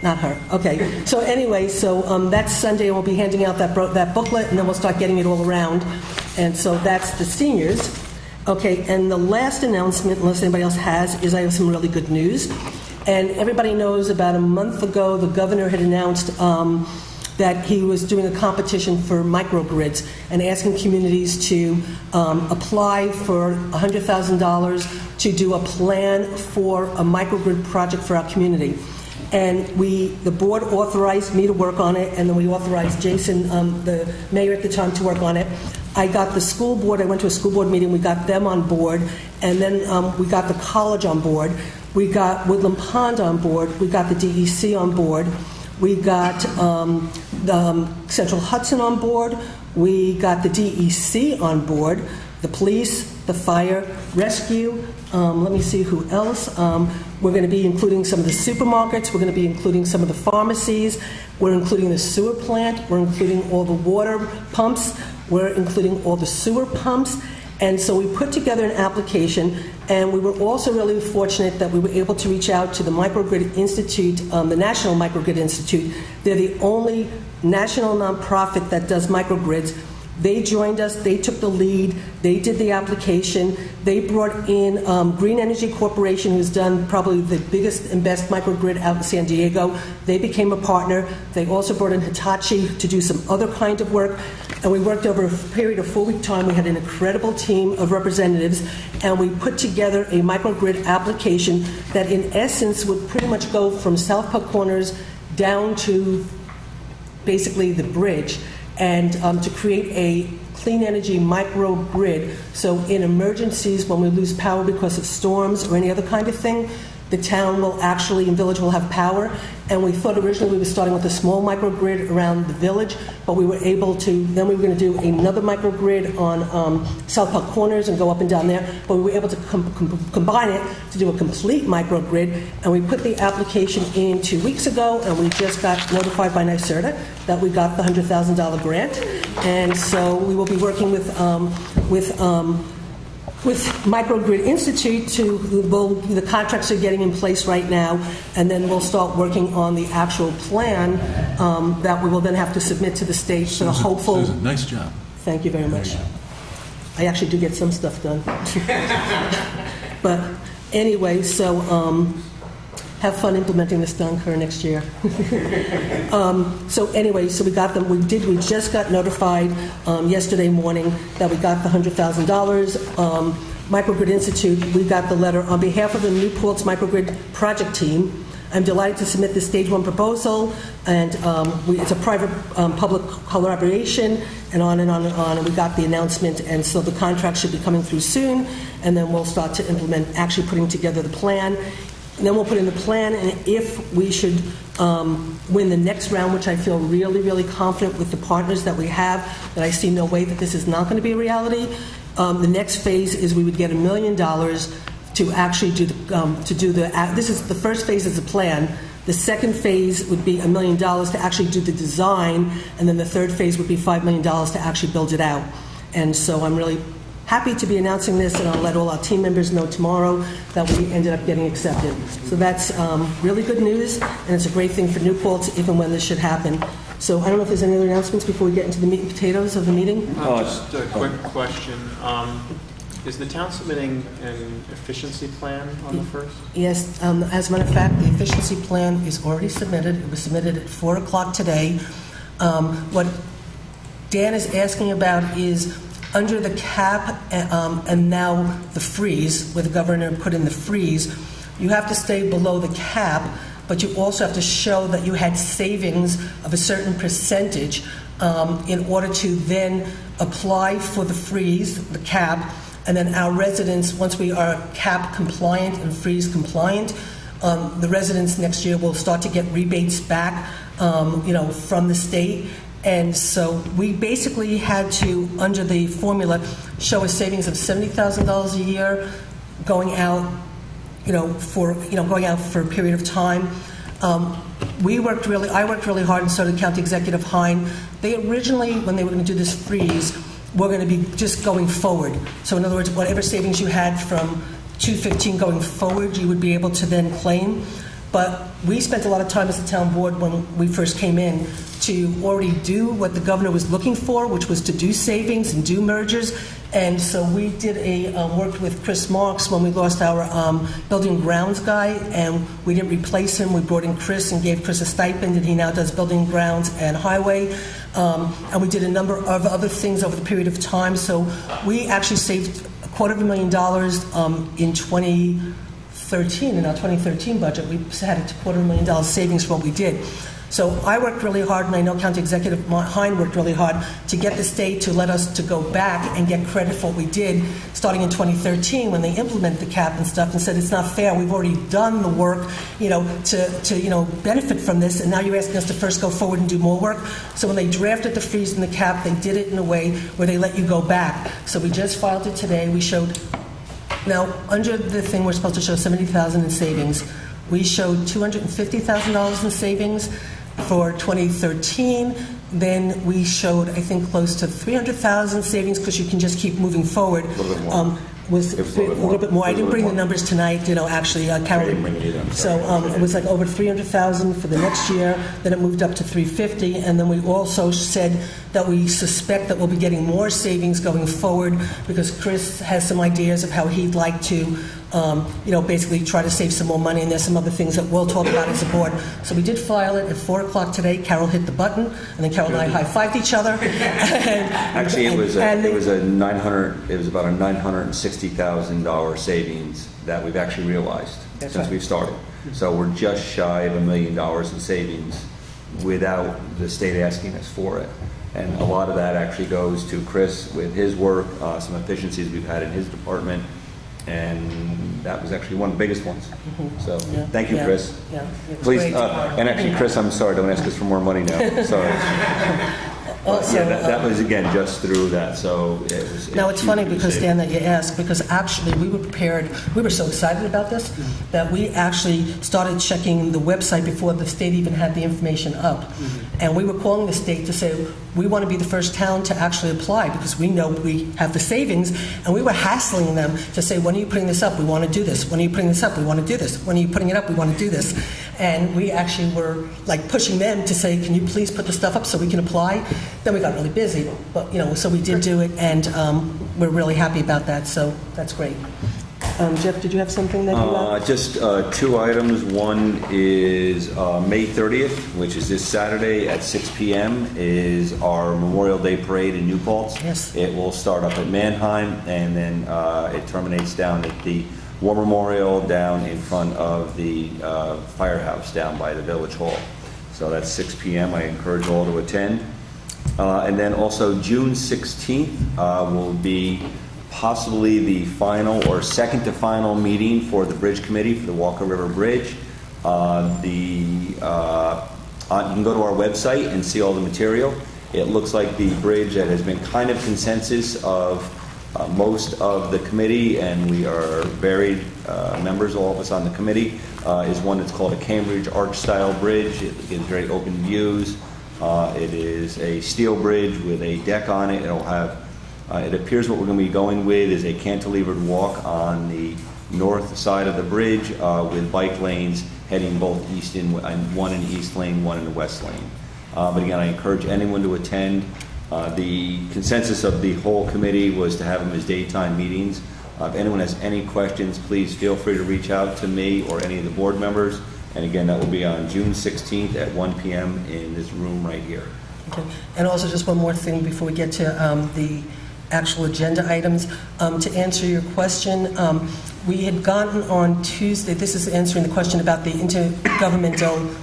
not her. Okay. So anyway, so um, that's Sunday, we'll be handing out that, that booklet, and then we'll start getting it all around. And so that's the seniors. Okay, and the last announcement, unless anybody else has, is I have some really good news. And everybody knows about a month ago, the governor had announced um, that he was doing a competition for microgrids and asking communities to um, apply for $100,000 to do a plan for a microgrid project for our community. And we, the board authorized me to work on it, and then we authorized Jason, um, the mayor at the time, to work on it. I got the school board, I went to a school board meeting, we got them on board, and then um, we got the college on board. We got Woodland Pond on board, we got the DEC on board, we got um, the um, Central Hudson on board, we got the DEC on board, the police, the fire, rescue. Um, let me see who else. Um, we're going to be including some of the supermarkets. We're going to be including some of the pharmacies. We're including the sewer plant. We're including all the water pumps. We're including all the sewer pumps. And so we put together an application, and we were also really fortunate that we were able to reach out to the Microgrid Institute, um, the National Microgrid Institute. They're the only national nonprofit that does microgrids. They joined us, they took the lead, they did the application, they brought in um, Green Energy Corporation, who's done probably the biggest and best microgrid out in San Diego. They became a partner. They also brought in Hitachi to do some other kind of work. And we worked over a period of four week time. We had an incredible team of representatives, and we put together a microgrid application that, in essence, would pretty much go from South Park Corners down to basically the bridge and um, to create a clean energy microgrid. So, in emergencies, when we lose power because of storms or any other kind of thing, the town will actually, and village will have power. And we thought originally we were starting with a small microgrid around the village, but we were able to, then we were going to do another microgrid on um, South Park Corners and go up and down there. But we were able to com- com- combine it to do a complete microgrid. And we put the application in two weeks ago, and we just got notified by NYSERDA that we got the $100,000 grant. And so we will be working with, um, with um, with Microgrid Institute to we'll, the contracts are getting in place right now, and then we'll start working on the actual plan um, that we will then have to submit to the state the Susan, hopeful. Susan, nice job. Thank you very much. I actually do get some stuff done. but anyway, so um, have fun implementing this Dunkirk next year. um, so anyway, so we got them. We did. We just got notified um, yesterday morning that we got the hundred thousand dollars. Um, Microgrid Institute. We got the letter on behalf of the New Paltz Microgrid project team. I'm delighted to submit the stage one proposal, and um, we, it's a private um, public collaboration, and on and on and on. And we got the announcement, and so the contract should be coming through soon, and then we'll start to implement, actually putting together the plan. And then we'll put in the plan, and if we should um, win the next round, which I feel really, really confident with the partners that we have, that I see no way that this is not going to be a reality. Um, the next phase is we would get a million dollars to actually do the, um, to do the. This is the first phase is the plan. The second phase would be a million dollars to actually do the design, and then the third phase would be five million dollars to actually build it out. And so I'm really happy to be announcing this, and I'll let all our team members know tomorrow that we ended up getting accepted. So that's um, really good news, and it's a great thing for New Paltz, even when this should happen. So I don't know if there's any other announcements before we get into the meat and potatoes of the meeting? Uh, Just a quick question. Um, Is the town submitting an efficiency plan on the first? Yes, um, as a matter of fact, the efficiency plan is already submitted. It was submitted at 4 o'clock today. Um, What Dan is asking about is under the cap um, and now the freeze, where the governor put in the freeze, you have to stay below the cap, but you also have to show that you had savings of a certain percentage um, in order to then apply for the freeze, the cap, and then our residents, once we are cap compliant and freeze compliant, um, the residents next year will start to get rebates back, um, you know, from the state. And so we basically had to, under the formula, show a savings of $70,000 a year going out, you know, for, you know, going out for a period of time. Um, we worked really, I worked really hard, and so did County Executive Hein. They originally, when they were going to do this freeze, were going to be just going forward. So in other words, whatever savings you had from 215 going forward, you would be able to then claim. But we spent a lot of time as a town board when we first came in to already do what the governor was looking for, which was to do savings and do mergers. And so we did a um, worked with Chris Marks when we lost our um, building grounds guy, and we didn't replace him. We brought in Chris and gave Chris a stipend, and he now does building grounds and highway. Um, and we did a number of other things over the period of time. So we actually saved a quarter of a million dollars um, in 20. 2013 in our 2013 budget, we had a quarter million dollars savings for what we did. So I worked really hard, and I know County Executive Hein worked really hard to get the state to let us to go back and get credit for what we did starting in 2013 when they implemented the cap and stuff and said it's not fair. We've already done the work, you know, to, to you know benefit from this, and now you're asking us to first go forward and do more work. So when they drafted the freeze and the cap, they did it in a way where they let you go back. So we just filed it today. We showed now under the thing we're supposed to show 70,000 in savings. We showed $250,000 in savings for 2013. Then we showed, I think, close to 300,000 savings because you can just keep moving forward. A little bit more. Um, was It was a little bit more. a little bit more. I It was a didn't bring the numbers tonight, you know, actually, uh, Carol. didn't bring it either, So um, it was like over 300,000 for the next year, then it moved up to 350, and then we also said that we suspect that we'll be getting more savings going forward because Chris has some ideas of how he'd like to, um, you know, basically try to save some more money, and there's some other things that we'll talk about as a board. So we did file it at 4 o'clock today. Carol hit the button, and then Carol and I high-fived each other. And- Actually, it was, a- and it was a 900, it was about a $960,000 savings that we've actually realized That's since right. we've started. So we're just shy of a million dollars in savings without the state asking us for it. And a lot of that actually goes to Chris with his work, uh, some efficiencies we've had in his department, and that was actually one of the biggest ones. So, Mm-hmm. Yeah, thank you, yeah, Chris. yeah, Please, uh, and actually, Chris, I'm sorry, don't ask us for more money now, sorry. Also, yeah, that, that uh, was again just through that, so it was. Now, it's funny because. Dan, that you asked, because actually, we were prepared, we were so excited about this, that we actually started checking the website before the state even had the information up. And we were calling the state to say, we want to be the first town to actually apply, because we know we have the savings, and we were hassling them to say, when are you putting this up? We want to do this. When are you putting this up? We want to do this. When are you putting it up? We want to do this. And we actually were like pushing them to say, can you please put the stuff up so we can apply? Then we got really busy, but, you know, so we did do it, and um, we're really happy about that, so that's great. Um, Jeff, did you have something that you Uh, want? Just uh, two items. One is uh, May 30th, which is this Saturday at 6 PM, is our Memorial Day Parade in New Paltz. Yes. It will start up at Manheim, and then uh, it terminates down at the War Memorial down in front of the uh, firehouse down by the Village Hall. So that's 6 PM. I encourage all to attend. Uh, And then also June 16th uh, will be possibly the final or second to final meeting for the Bridge Committee for the Wallkill River Bridge. Uh, The, uh, uh, you can go to our website and see all the material. It looks like the bridge that has been kind of consensus of uh, most of the committee, and we are varied uh, members, all of us on the committee, is one that's called a Cambridge Arch-Style Bridge. It gives very open views. It is a steel bridge with a deck on it. It'll have Uh, It appears what we're going to be going with is a cantilevered walk on the north side of the bridge uh, with bike lanes heading both east and, one in east lane, one in the west lane. Uh, But again, I encourage anyone to attend. Uh, The consensus of the whole committee was to have them as daytime meetings. Uh, If anyone has any questions, please feel free to reach out to me or any of the board members. And again, that will be on June 16th at 1 PM in this room right here. Okay. And also, just one more thing before we get to um, the actual agenda items. Um, To answer your question, um, we had gotten on Tuesday, this is answering the question about the intergovernmental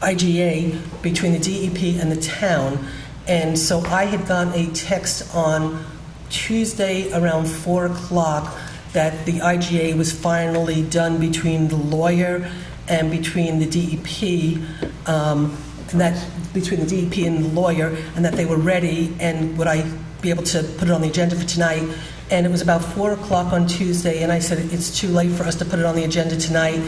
IGA between the DEP and the town. And so I had gotten a text on Tuesday around 4 o'clock that the IGA was finally done between the lawyer and between the DEP, um, and that, between the DEP and the lawyer, and that they were ready, and what I be able to put it on the agenda for tonight? And it was about 4 o'clock on Tuesday, and I said, it's too late for us to put it on the agenda tonight.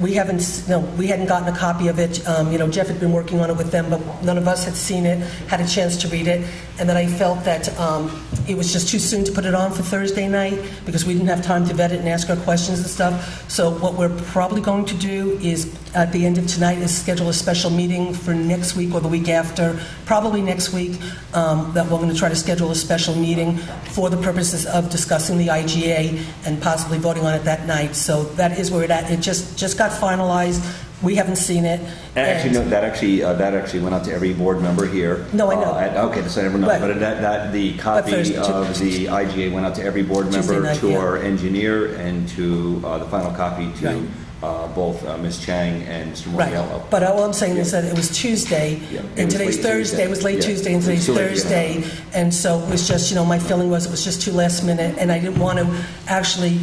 We haven't, no, we hadn't gotten a copy of it. Um, You know, Jeff had been working on it with them, but none of us had seen it, had a chance to read it. And then I felt that um, it was just too soon to put it on for Thursday night because we didn't have time to vet it and ask our questions and stuff. So what we're probably going to do is, at the end of tonight, is schedule a special meeting for next week or the week after, probably next week, um, that we're going to try to schedule a special meeting for the purposes of discussing the IGA and possibly voting on it that night. So that is where it at. It just, just got finalized. We haven't seen it. Actually, And- no, that actually, uh, that actually went out to every board member here. No, I know. Uh, and- Okay, so everyone knows, Right. but that, that, the copy first, of the IGA went out to every board member, night, to yeah. our engineer, and to, uh, the final copy Right. to uh, both uh, Ms. Chang and Mr. Right, Morello. but all I'm saying is that it was Tuesday, Yeah, it and was today's Thursday, Tuesday. it was late Yeah, Tuesday, and today's late, yeah. Thursday, and so it was just, you know, my feeling was it was just too last minute, and I didn't want to actually,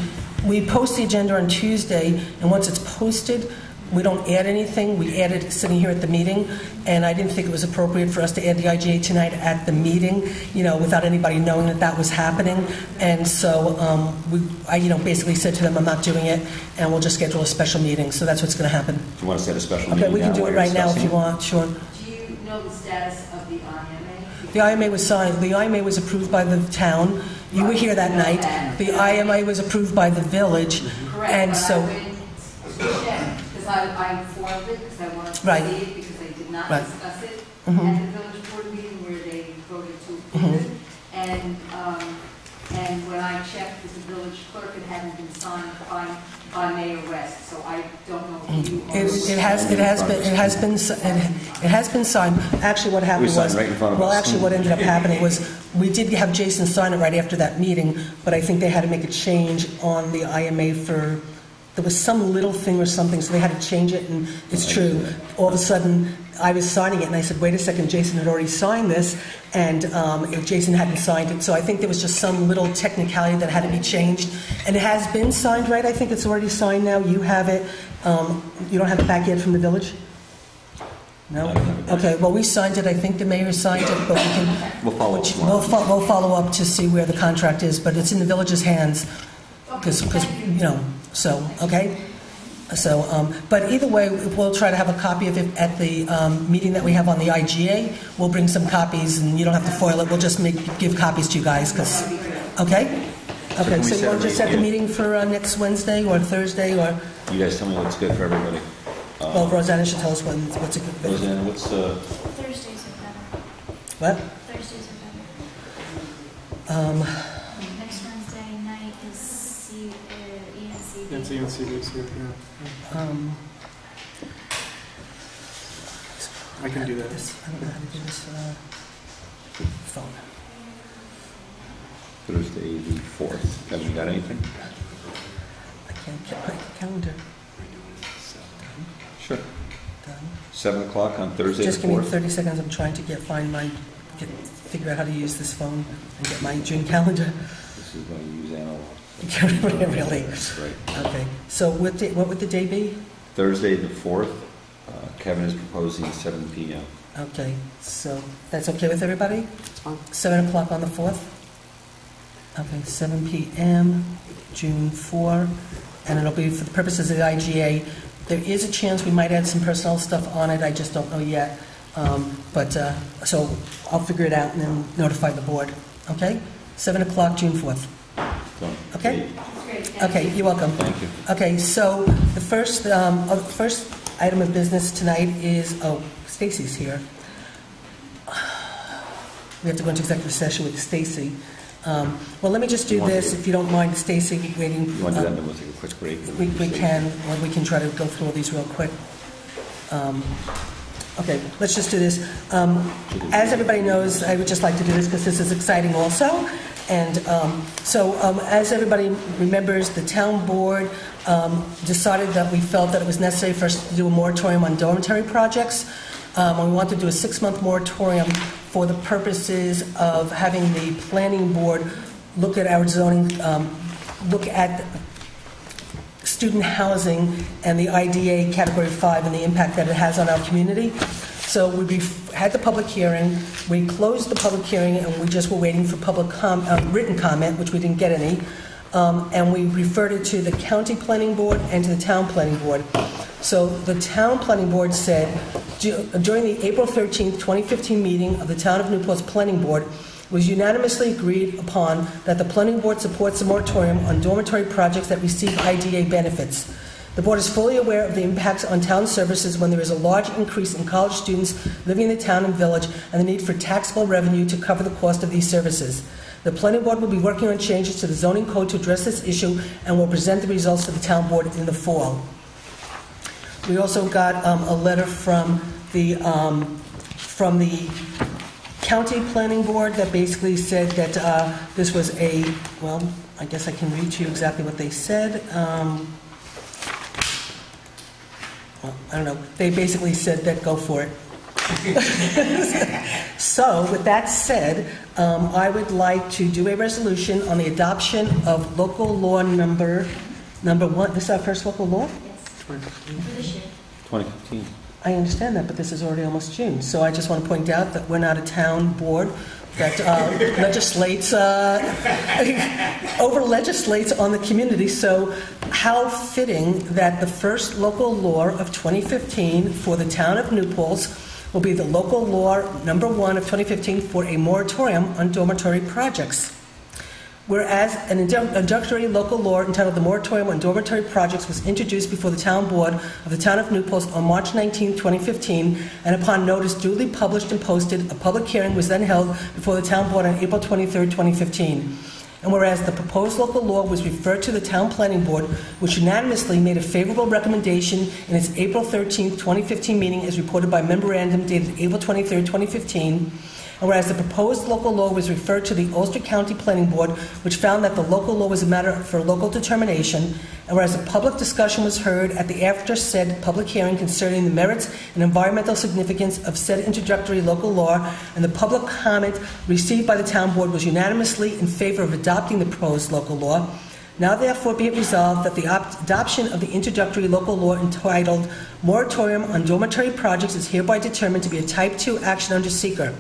we post the agenda on Tuesday, and once it's posted, we don't add anything, we added sitting here at the meeting, and I didn't think it was appropriate for us to add the IGA tonight at the meeting, you know, without anybody knowing that that was happening, and so um, we, I, you know, basically said to them, I'm not doing it, and we'll just schedule a special meeting, so that's what's going to happen. Do you want to set a special meeting? Okay, we can do it right now if you want, sure. Do you know the status of the IMA? The IMA was signed, the IMA was approved by the town, you were here that night. The IMA was approved by the village, Correct, and but so, I went to check, because I, I informed it, because I wanted to Right. see it, because they did not Right. discuss it Mhm. at the village board meeting where they voted to approve it. And, um, and when I checked with the village clerk, it hadn't been signed by, by Mayor West, so I don't know if you are. it it has, it has been, it has been, si- it it has been signed. Actually, what happened was... signed right in front of Well, us. actually, what ended up happening was, we did have Jason sign it right after that meeting, but I think they had to make a change on the IMA for, there was some little thing or something, so they had to change it, and it's true. All of a sudden, I was signing it, and I said, wait a second, Jason had already signed this, and um, if Jason hadn't signed it. So I think there was just some little technicality that had to be changed. And it has been signed, right? I think it's already signed now. You have it. Um, You don't have it back yet from the village? No? Okay, well, we signed it. I think the mayor signed it, but we can, We'll follow up we'll, tomorrow. fo- we'll follow up to see where the contract is, but it's in the village's hands. Because, you know, so, okay? So, um, but either way, we'll try to have a copy of it at the um, meeting that we have on the IGA. We'll bring some copies, and you don't have to foil it. We'll just make, give copies to you guys, because, okay? Okay, we so you set want to just set the meeting? meeting for uh, next Wednesday or Thursday, or, You guys tell me what's good for everybody. Uh, well, Rosanna should tell us when, what's a good... Roseanne, what's, uh, Thursdays are better. What? Thursdays are better. Um, Next Wednesday night is C, uh, ENCB. And CB's yeah. um, I can do that. this- I don't know how to do this, uh, phone. Thursday the 4th? Have you got anything? I can't get my calendar Sure. done. 7 o'clock on Thursday the Just give me 30 seconds, I'm trying to get, find my, get, figure out how to use this phone and get my June calendar. This is going to use analog. Really? Right. Okay, so what, day- what would the day be? Thursday the 4th, uh, Kevin is proposing 7 PM. Okay, so that's okay with everybody? 7 o'clock on the 4th? Okay, 7 PM, June 4, and it'll be for the purposes of the IGA. There is a chance we might add some personnel stuff on it, I just don't know yet. Um, But, uh, so I'll figure it out and then notify the board, okay? 7 o'clock, June 4th. Okay? Okay, you. you're welcome. Thank you. Okay, so the first, um, uh, first item of business tonight is, oh, Stacy's here. We have to go into executive session with Stacy. Um, Well, let me just do You this, to- if you don't mind, Stacy, waiting. You want to do that, uh, then we'll take a quick break. We we can, or we can try to go through all these real quick. Um, Okay, let's just do this. Um, As everybody knows, I would just like to do this because this is exciting also. And um, so, um, as everybody remembers, the town board um, decided that we felt that it was necessary for us to do a moratorium on dormitory projects. Um, and We want to do a six-month moratorium for the purposes of having the planning board look at our zoning, um, look at student housing and the IDA Category 5 and the impact that it has on our community. So we had the public hearing, we closed the public hearing, and we just were waiting for public com- uh, written comment, which we didn't get any. Um, And we referred it to the county planning board and to the town planning board. So the town planning board said, during the April 13th, 2015 meeting of the Town of New Paltz Planning Board, was unanimously agreed upon that the planning board supports a moratorium on dormitory projects that receive IDA benefits. The board is fully aware of the impacts on town services when there is a large increase in college students living in the town and village and the need for taxable revenue to cover the cost of these services. The planning board will be working on changes to the zoning code to address this issue and will present the results to the town board in the fall. We also got um, a letter from the, um, from the county planning board that basically said that uh, this was a, well, I guess I can read to you exactly what they said. Um, I don't know. They basically said that go for it. so, with that said, um, I would like to do a resolution on the adoption of local law number number one. This is our first local law. This 2015. I understand that, but this is already almost June. So I just want to point out that we're not a town board that uh, legislates, uh, over legislates on the community. So how fitting that the first local law of 2015 for the town of New Paltz will be the local law number one of 2015 for a moratorium on dormitory projects. Whereas an introductory local law entitled the Moratorium on Dormitory Projects was introduced before the town board of the town of New Paltz on March 19, 2015, and upon notice duly published and posted, a public hearing was then held before the town board on April 23, 2015. And whereas the proposed local law was referred to the town planning board, which unanimously made a favorable recommendation in its April 13, 2015 meeting as reported by memorandum dated April 23, 2015, and whereas the proposed local law was referred to the Ulster County Planning Board, which found that the local law was a matter for local determination, and whereas a public discussion was heard at the after said public hearing concerning the merits and environmental significance of said introductory local law, and the public comment received by the town board was unanimously in favor of adopting the proposed local law, now therefore be it resolved that the adoption of the introductory local law entitled Moratorium on Dormitory Projects is hereby determined to be a Type 2 action under SEQR.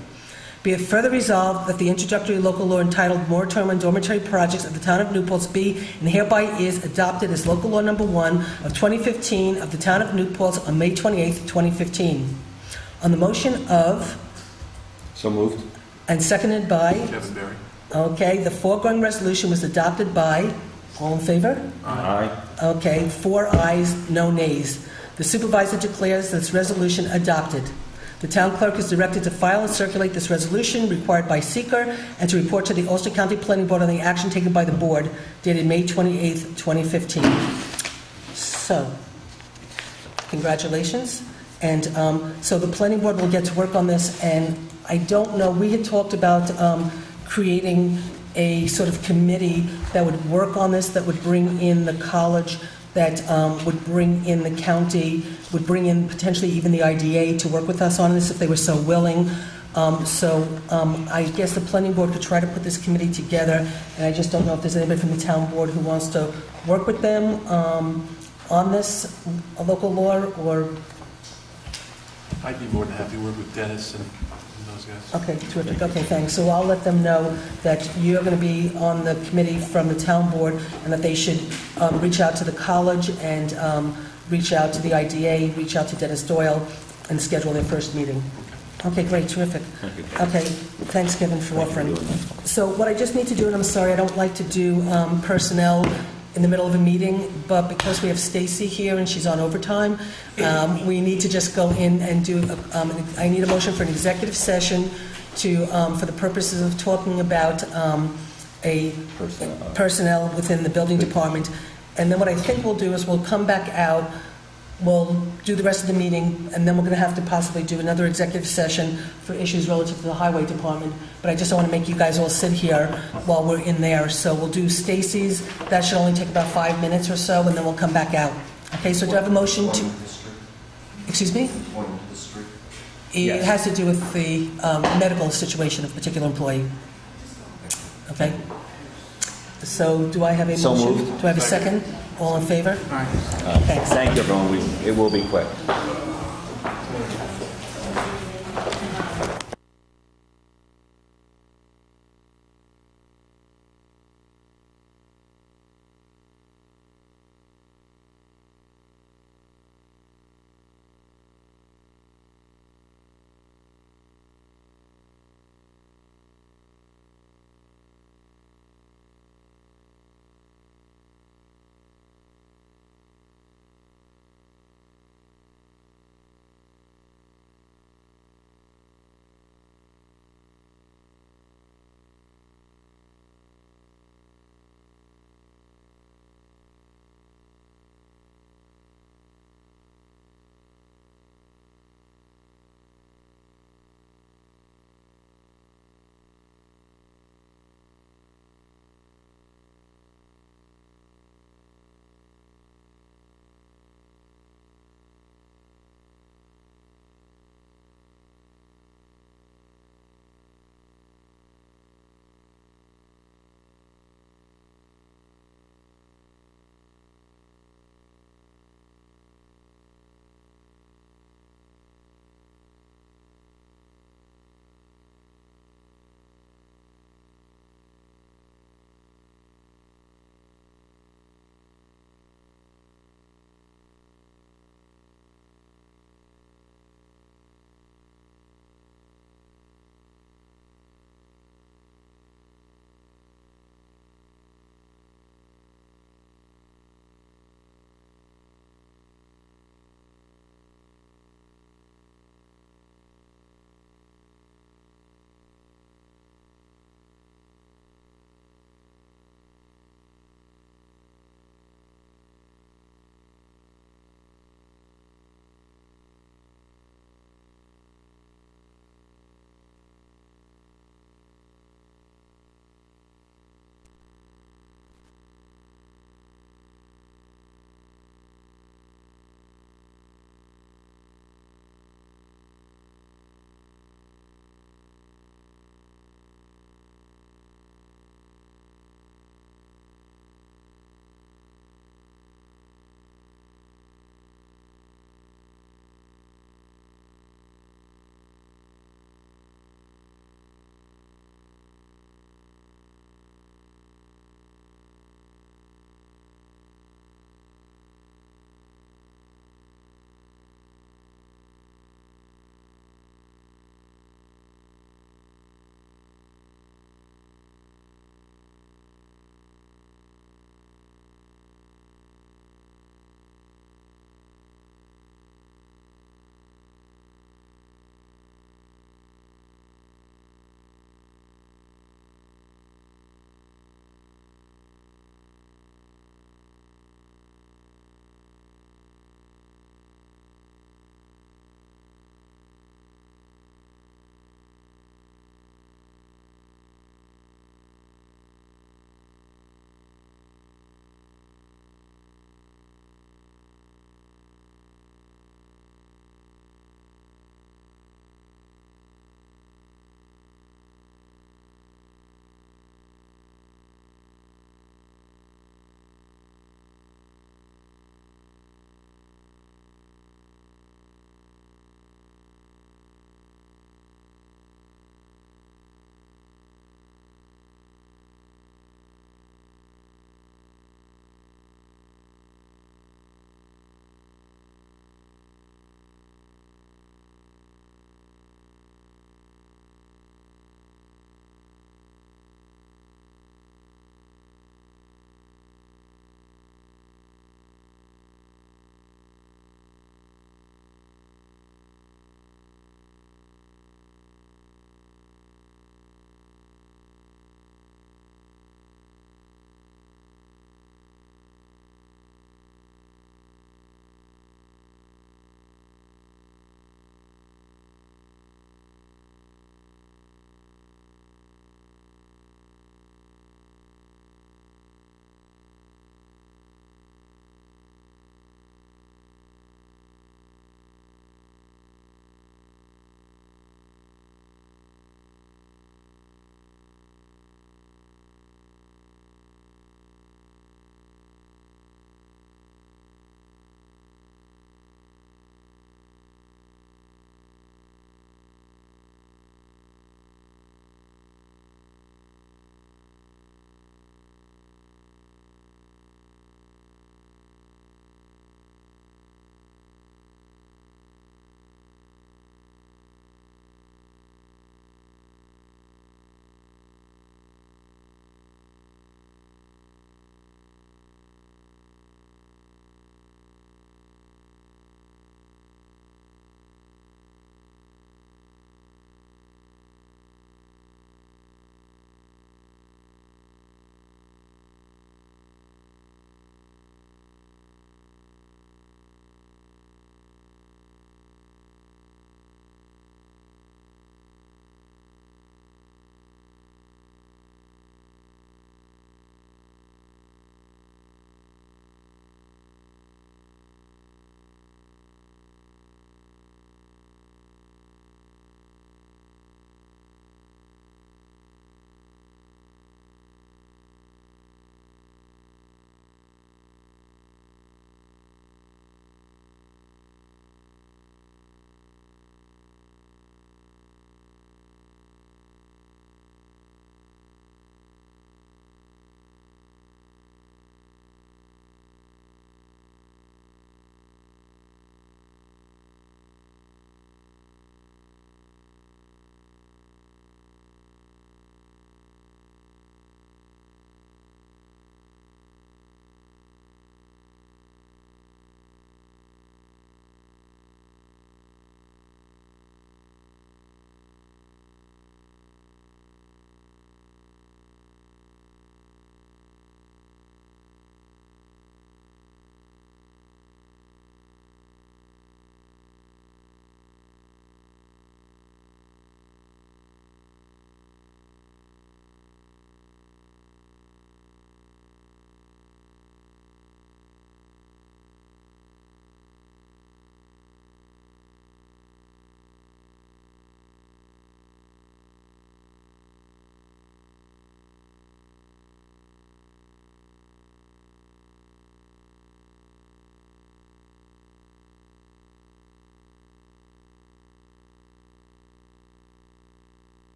Be it further resolved that the introductory local law entitled Moratorium on Dormitory Projects of the Town of New Paltz be and hereby is adopted as local law number one of 2015 of the Town of New Paltz on May 28, 2015. On the motion of, So moved. and seconded by, Kevin Barry. okay, the foregoing resolution was adopted by, all in favor? Aye. Okay, four ayes, no nays. The supervisor declares this resolution adopted. The town clerk is directed to file and circulate this resolution required by SEQR and to report to the Ulster County Planning Board on the action taken by the board dated May 28, 2015. So, congratulations. And um, so the planning board will get to work on this, and I don't know, we had talked about um, creating a sort of committee that would work on this, that would bring in the college, that um, would bring in the county, would bring in potentially even the IDA to work with us on this if they were so willing. Um, So um, I guess the planning board could try to put this committee together, and I just don't know if there's anybody from the town board who wants to work with them um, on this, local law, or I'd be more than happy to work with Dennis and those guys. Okay, terrific, okay, thanks. So I'll let them know that you're going to be on the committee from the town board, and that they should um, reach out to the college and um, reach out to the IDA, reach out to Dennis Doyle, and schedule their first meeting. Okay, great, terrific. Thank you. Okay, thanks, Kevin, for offering. So what I just need to do, and I'm sorry, I don't like to do um, personnel in the middle of a meeting, but because we have Stacy here and she's on overtime, um, we need to just go in and do, um, I need a motion for an executive session to, um, for the purposes of talking about um, a personnel within the building department. And then what I think we'll do is we'll come back out, we'll do the rest of the meeting, and then we're going to have to possibly do another executive session for issues relative to the highway department. But I just don't want to make you guys all sit here while we're in there. So we'll do Stacy's. That should only take about five minutes or so, and then we'll come back out. Okay, so do I have a motion to... Excuse me? It has to do with the um, medical situation of a particular employee. Okay? So do I have a So motion? moved. Do I have a second? All in favor? Uh, Thank you, everyone. We- It will be quick.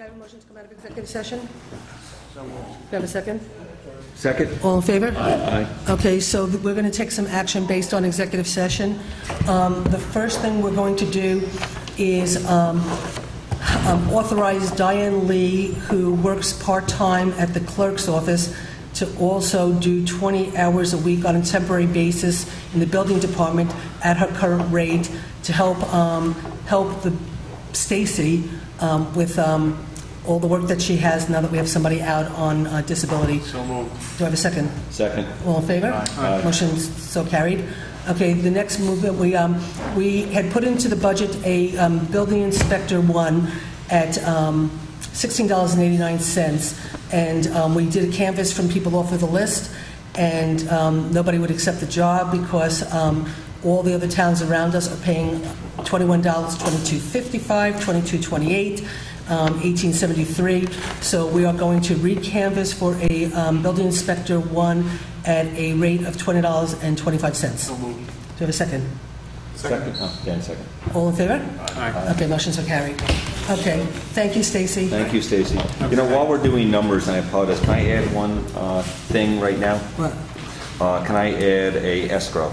Can I have a motion to come out of executive session? Do you have a second? Second? All in favor? Aye. Okay, so th- we're going to take some action based on executive session. Um, The first thing we're going to do is um, um, authorize Diane Lee, who works part-time at the clerk's office, to also do 20 hours a week on a temporary basis in the building department at her current rate to help, um, help the Stacy um, with um, all the work that she has now that we have somebody out on uh, disability. So moved. Do I have a second? Second. All in favor? Aye. Motion's so carried. Okay, the next movement, we, um, we had put into the budget a um, building inspector one at um, $16.89, and um, we did a canvas from people off of the list, and um, nobody would accept the job because um, all the other towns around us are paying $21, $22.55, $22.28, um, 1873. So we are going to re-canvas for a um, building inspector one at a rate of $20.25. So moved. Do you have a second? Second. Oh, Dan, second. All in favor? Aye. Okay, motions are carried. Okay, thank you, Stacy. Thank you, Stacy. You know, while we're doing numbers, and I apologize, can I add one uh, thing right now? What? Uh, Can I add a escrow?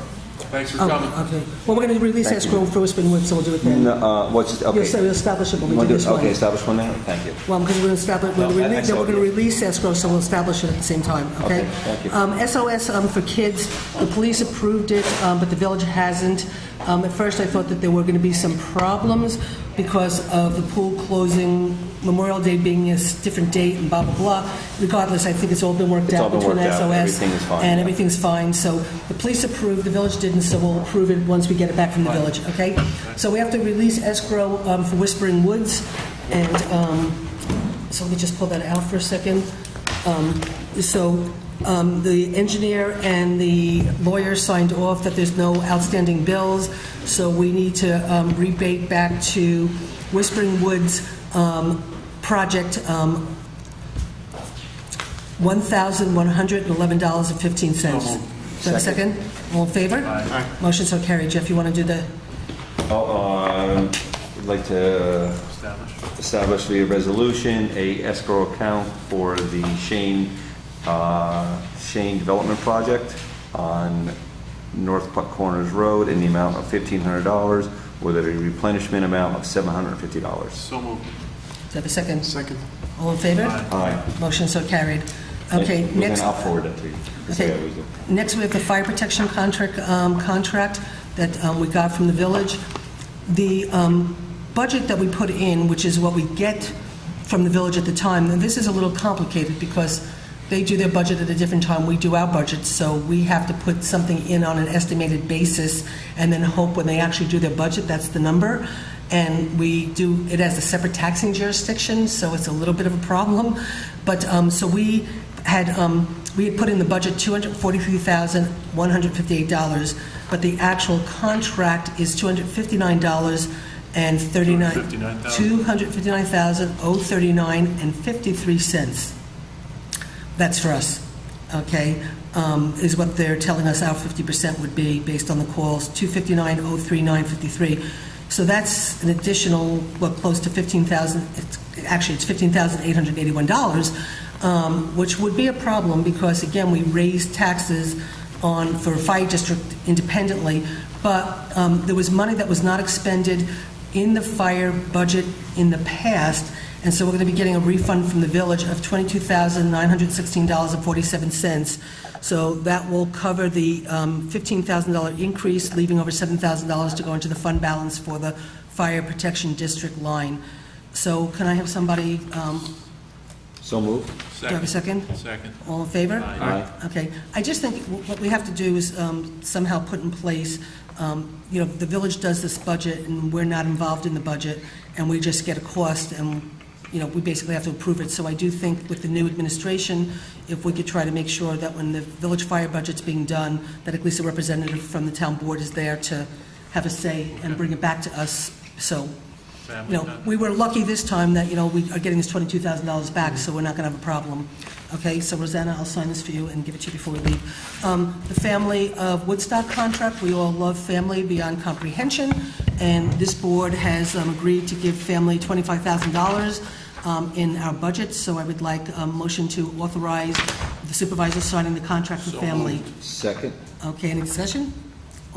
Thanks for Oh, coming. okay. Well, we're going to release Thank you. escrow for Whispering Woods, so we'll do it then. No, uh, What's, okay. You'll say we'll establish it when we Wanna do do- this one. Okay, establish one now? Thank you. Well, because we're going to establish, we're No, I- I going to it. release escrow, so we'll establish it at the same time, okay? Okay, thank you. Um, SOS um, for kids, the police approved it, um, but the village hasn't. Um, At first, I thought that there were going to be some problems because of the pool closing, Memorial Day being a different date and blah, blah, blah. Regardless, I think it's all been worked It's out been between worked out. SOS. Everything is fine, And yeah. everything's fine, so the police approved, the village didn't, so we'll approve it once we get it back from the village, okay? So we have to release escrow um, for Whispering Woods, and um, so let me just pull that out for a second. Um, So um, the engineer and the lawyer signed off that there's no outstanding bills, so we need to um, rebate back to Whispering Woods um, project um, $1,111.15. Do I have a second? All in favor? Aye. Motion so carried. Jeff, you want to do the, Oh, um, I'd like to Establish. establish via resolution a escrow account for the Shane, uh, Shane Development Project on North Putt Corners Road in the amount of $1,500 with a replenishment amount of $750. So moved. do I have a second? Second. All in favor? Aye. Motion so carried. Okay, And next. I'll forward that to you. Just like I Okay. do. Next, we have the fire protection contract, um, contract that um, we got from the village. The um, budget that we put in, which is what we get from the village at the time, and this is a little complicated because they do their budget at a different time, we do our budget, so we have to put something in on an estimated basis and then hope when they actually do their budget, that's the number. And we do it as a separate taxing jurisdiction, so it's a little bit of a problem. But, um, so we had, um, we had put in the budget $243,158, but the actual contract is $259 and 39... $259,000. $259,039 and 53 cents. That's for us, okay? Um, Is what they're telling us our 50% would be based on the calls, 259,039.53. So that's an additional, what, close to 15,000, it's- actually, it's $15,881, um, which would be a problem because, again, we raised taxes on, for fire district independently, but um, there was money that was not expended in the fire budget in the past, and so we're going to be getting a refund from the village of $22,916.47. So that will cover the um, $15,000 increase, leaving over $7,000 to go into the fund balance for the fire protection district line. So can I have somebody, um, So moved. do I have a second? Second. All in favor? Aye. Okay, I just think what we have to do is um, somehow put in place, um, you know, the village does this budget, and we're not involved in the budget, and we just get a cost, and, you know, we basically have to approve it. So I do think with the new administration, if we could try to make sure that when the village fire budget's being done, that at least a representative from the town board is there to have a say and bring it back to us, so you know, we were lucky this time that, you know, we are getting this $22,000 back, so we're not going to have a problem. Okay, so Rosanna, I'll sign this for you and give it to you before we leave. Um, The Family of Woodstock contract, we all love family beyond comprehension, and this board has um, agreed to give family $25,000 um, in our budget, so I would like a motion to authorize the supervisor signing the contract with family. Second. Okay, any discussion?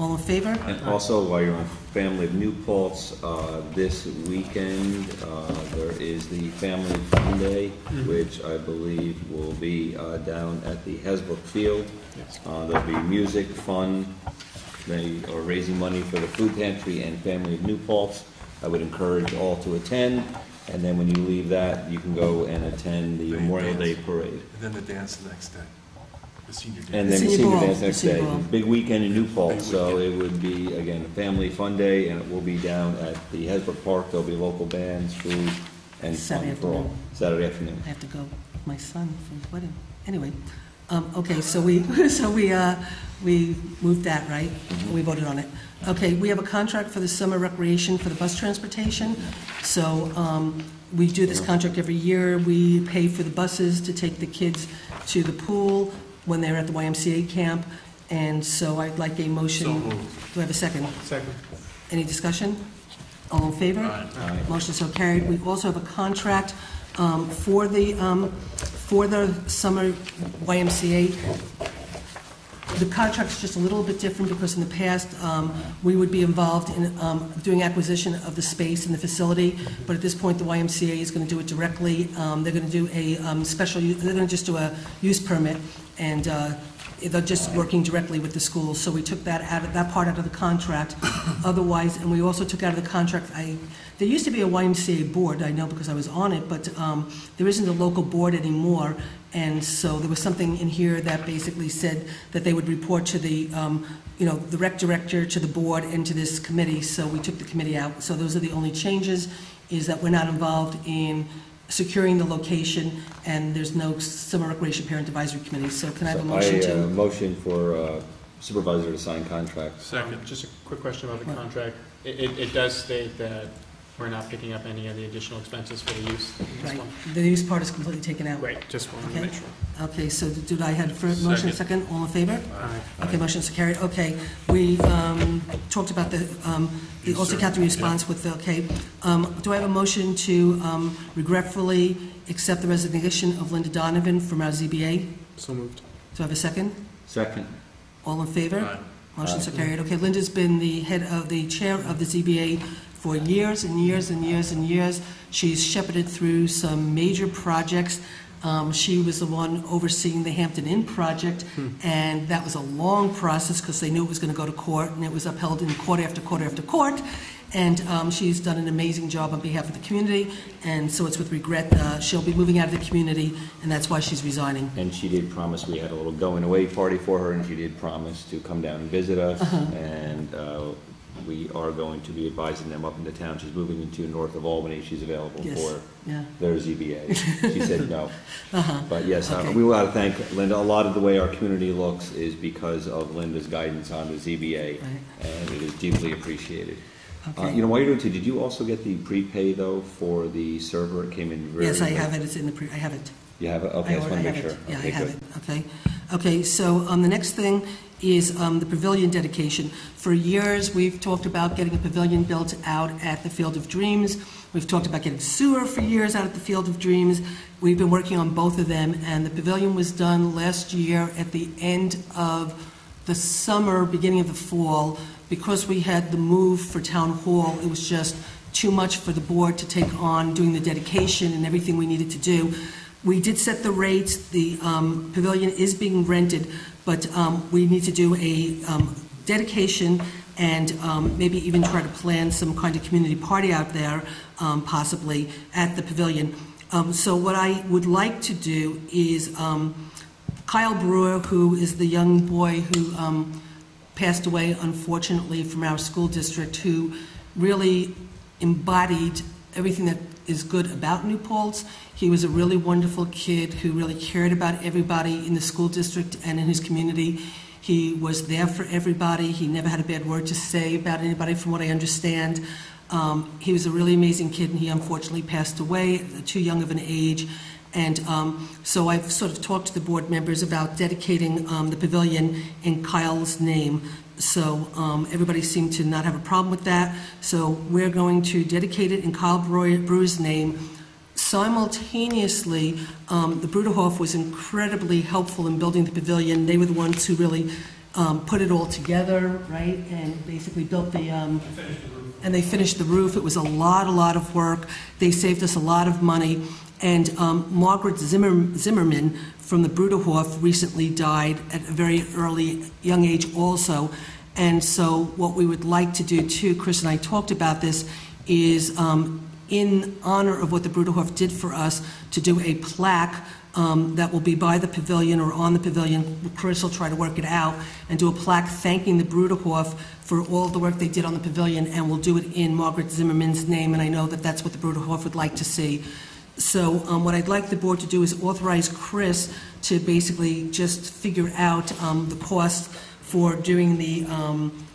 All in favor? And also, while you're on Family of New Paltz, uh, this weekend, uh, there is the Family Fun Day, which I believe will be uh, down at the Hasbrouck Field. Uh, There'll be music, fun, they are raising money for the food pantry and Family of New Paltz. I would encourage all to attend, and then when you leave that, you can go and attend the Memorial Day Parade. And then the dance the next day, the senior dance. And then the Senior senior ball, dance next senior day. ball. Big weekend in New Paltz, so it would be, again, a family fun day, and it will be down at the Hasbrouck Park. There'll be local bands, food, and Saturday fun for all. afternoon. Saturday afternoon. I have to go with my son for his wedding. Anyway, um, okay, so we, so we, uh, we moved that, right? We voted on it. Okay, we have a contract for the summer recreation for the bus transportation. So, um, we do this contract every year. We pay for the buses to take the kids to the pool when they're at the YMCA camp. And so I'd like a motion. So moved. Do I have a second? Second. Any discussion? All in favor? Aye. Motion so carried. We also have a contract um, for the, um, for the summer YMCA. The contract's just a little bit different because in the past, um, we would be involved in um, doing acquisition of the space and the facility, but at this point, the YMCA is going to do it directly. Um, They're going to do a um, special, they're going to just do a use permit, and uh, they're just working directly with the schools. So we took that out, of that part out of the contract. Otherwise, and we also took out of the contract, I, there used to be a YMCA board, I know because I was on it, but um, there isn't a local board anymore. And so there was something in here that basically said that they would report to the, um, you know, the rec director, to the board, and to this committee. So we took the committee out. So those are the only changes, is that we're not involved in securing the location, and there's no summer recreation parent advisory committee. So can I have a motion I, to? uh, Motion for uh, supervisor to sign contract. Second. Just a quick question about the What? contract. It, it, it does state that we're not picking up any of the additional expenses for the use. This Right, one. the use part is completely taken out. Great, just wanted to Okay. make sure. Okay, so did I have first motion, second, all in favor? Aye. Okay, motion's carried, okay. We um, talked about the, um, the Ulster County response with, the okay. Um, Do I have a motion to um, regretfully accept the resignation of Linda Donovan from our ZBA? So moved. Do I have a second? Second. All in favor? Aye. Motion so carried. Okay, Linda's been the head of, the chair of the ZBA for years and years and years and years. She's shepherded through some major projects. Um, She was the one overseeing the Hampton Inn project, and that was a long process because they knew it was going to go to court, and it was upheld in court after court after court. And um, she's done an amazing job on behalf of the community, and so it's with regret uh, she'll be moving out of the community, and that's why she's resigning. And she did promise, we had a little going-away party for her, and she did promise to come down and visit us. Uh-huh. And uh, we are going to be advising them up in the town. She's moving into north of Albany. She's available Yes, for yeah. their ZBA. She said no. Uh-huh. But yes, uh, Okay. we want to thank Linda. A lot of the way our community looks is because of Linda's guidance on the ZBA, Right. and it is deeply appreciated. Uh, Okay. You know, while you're doing it, did you also get the prepay, though, for the server? It came in very... Yes, I late. have it, it's in the, pre. I have it. You have it? Okay, I just want to make have sure. it. Yeah, I Okay, have good. it, okay. Okay, so um, the next thing is um, the pavilion dedication. For years, we've talked about getting a pavilion built out at the Field of Dreams. We've talked about getting sewer for years out at the Field of Dreams. We've been working on both of them, and the pavilion was done last year at the end of the summer, beginning of the fall. Because we had the move for Town Hall, it was just too much for the board to take on doing the dedication and everything we needed to do. We did set the rates, the um, pavilion is being rented, but um, we need to do a um, dedication and um, maybe even try to plan some kind of community party out there, um, possibly, at the pavilion. Um, So what I would like to do is, um, Kyle Brewer, who is the young boy who passed away unfortunately from our school district, who really embodied everything that is good about New Paltz. He was a really wonderful kid who really cared about everybody in the school district and in his community. He was there for everybody. He never had a bad word to say about anybody, from what I understand. Um, he was a really amazing kid, and he unfortunately passed away too young of an age. And um, so I've sort of talked to the board members about dedicating um, the pavilion in Kyle's name. So um, everybody seemed to not have a problem with that. So we're going to dedicate it in Kyle Brewer- Brewer's name simultaneously, um, the Bruderhof was incredibly helpful in building the pavilion. They were the ones who really um, put it all together, right, and basically built the, um, and they finished the roof. It was a lot, a lot of work. They saved us a lot of money. And um, Margaret Zimmer, Zimmerman from the Bruderhof recently died at a very early, young age also. And so, what we would like to do too, Chris and I talked about this, is um, in honor of what the Bruderhof did for us, to do a plaque um, that will be by the pavilion or on the pavilion. Chris will try to work it out and do a plaque thanking the Bruderhof for all the work they did on the pavilion, and we'll do it in Margaret Zimmerman's name, and I know that that's what the Bruderhof would like to see. So um, what I'd like the board to do is authorize Chris to basically just figure out um, the cost for doing the, um,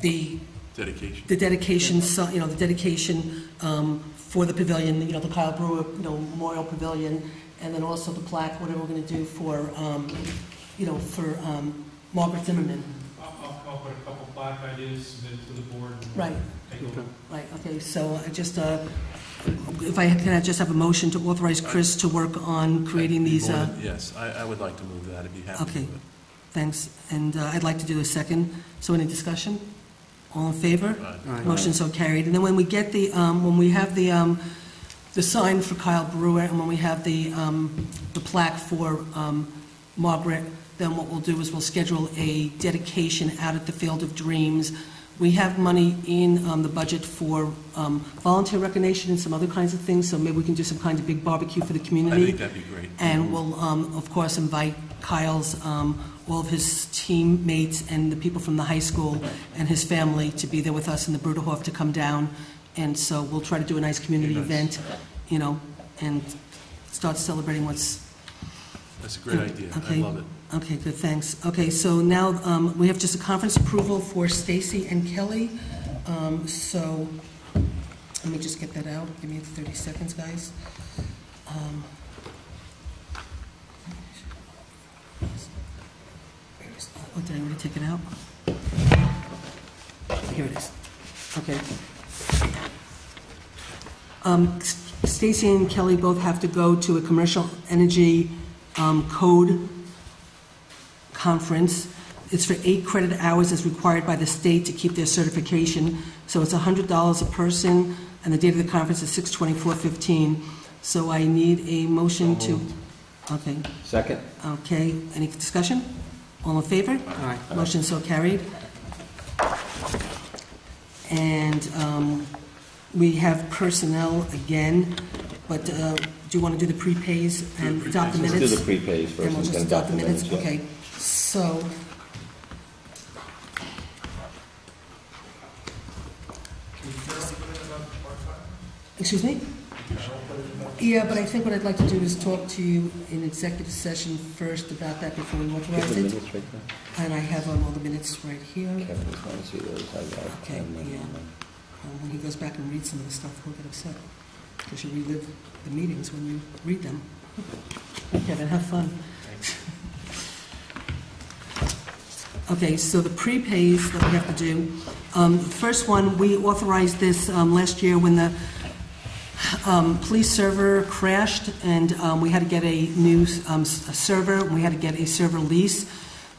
the Dedication. the dedication, so- you know, the dedication um, for the pavilion, you know, the Kyle Brewer, you know, Memorial Pavilion, and then also the plaque, whatever we're going to do for, um, you know, for um, Margaret Zimmerman. I'll, I'll- I'll put a couple plaque ideas submitted to the board. and Right. Take a look. Right, okay, so I just, uh, if I, can I just have a motion to authorize Chris to work on creating these? Uh, Yes, I, I would like to move that if you have to Okay, move it. thanks. And uh, I'd like to do a second. So any discussion? All in favor? Aye. Motion so carried. And then when we get the, um, when we have the, um, the sign for Kyle Brewer, and when we have the, um, the plaque for um, Margaret, then what we'll do is we'll schedule a dedication out at the Field of Dreams. We have money in um, the budget for um, volunteer recognition and some other kinds of things, so maybe we can do some kind of big barbecue for the community. I think that'd be great. And we'll, um, of course, invite Kyle's, um, all of his teammates and the people from the high school and his family to be there with us in the Bruderhof to come down. And so we'll try to do a nice community event, you know, and start celebrating what's. That's a great idea. I love it. Okay, good, thanks. Okay, so now um, we have just a conference approval for Stacy and Kelly. Um, So let me just get that out. Give me 30 seconds, guys. Um, Oh, did I already take it out? Here it is. Okay. Um, Stacy and Kelly both have to go to a commercial energy um, code conference. It's for eight credit hours as required by the state to keep their certification. So it's $100 a person, and the date of the conference is 6/24/15. So I need a motion to, okay, Second? okay, any discussion? All in favor? Aye. Motion so carried. And um, we have personnel again, but uh, do you want to do the prepays and adopt the minutes? Let's do the prepays first And we'll just adopt the minutes, yeah. okay. So, excuse me? Yeah, but I think what I'd like to do is talk to you in executive session first about that before we authorize it. right. And I have um, all the minutes right here. Kevin just want to see those. I. Okay, yeah. Um, When he goes back and reads some of the stuff, he'll get upset, because you relive the meetings when you read them. Kevin, have fun. Okay, so the prepays that we have to do, um, the first one, we authorized this um, last year when the um, police server crashed, and um, we had to get a new um, s- a server, and we had to get a server lease.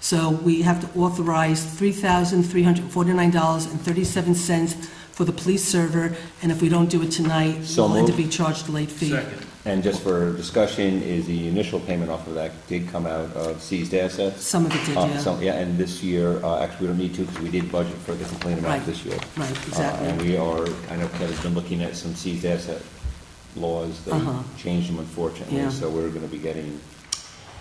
So we have to authorize $3,349.37 for the police server, and if we don't do it tonight, So we'll end up moved. being charged a late fee. And just for discussion, is the initial payment off of that did come out of seized assets? Some of it did, Uh, yeah. some- Yeah, and this year, uh, actually, we don't need to because we did budget for the complaint amount Right. this year. Right, Uh, exactly. And we are, I know Kevin's been looking at some seized asset laws. They Uh-huh. changed them unfortunately, Yeah. so we're going to be getting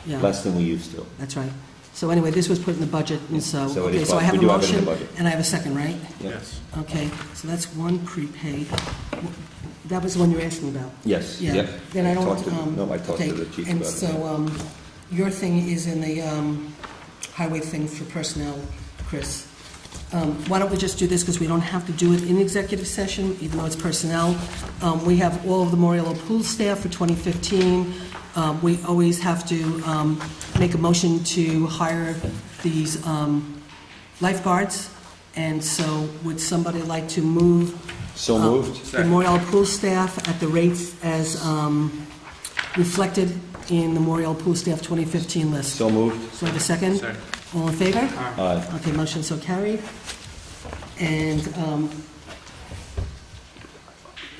Yeah. less than we used to. That's right. So anyway, this was put in the budget, and so, So it okay, is so I budget. have We a do have it in the motion, budget. and I have a second, right? Yes. Okay, so that's one prepaid. That was the one you were asking about? Yes, Yeah. Then I don't, talked to- um... no, I talked to okay, the chief And about it, so, um, your thing is in the, um, highway thing for personnel, Chris. Um, why don't we just do this, because we don't have to do it in executive session, even though it's personnel. Um, we have all of the Moriello Pool staff for 2015. Um, we always have to, um, make a motion to hire these, um, lifeguards. And so would somebody like to move So uh, moved. The Moriello Pool staff at the rates as um, reflected in the Moriello Pool staff 2015 list. So moved. So I have a second? Second. All in favor? Aye. Okay, motion so carried. And um,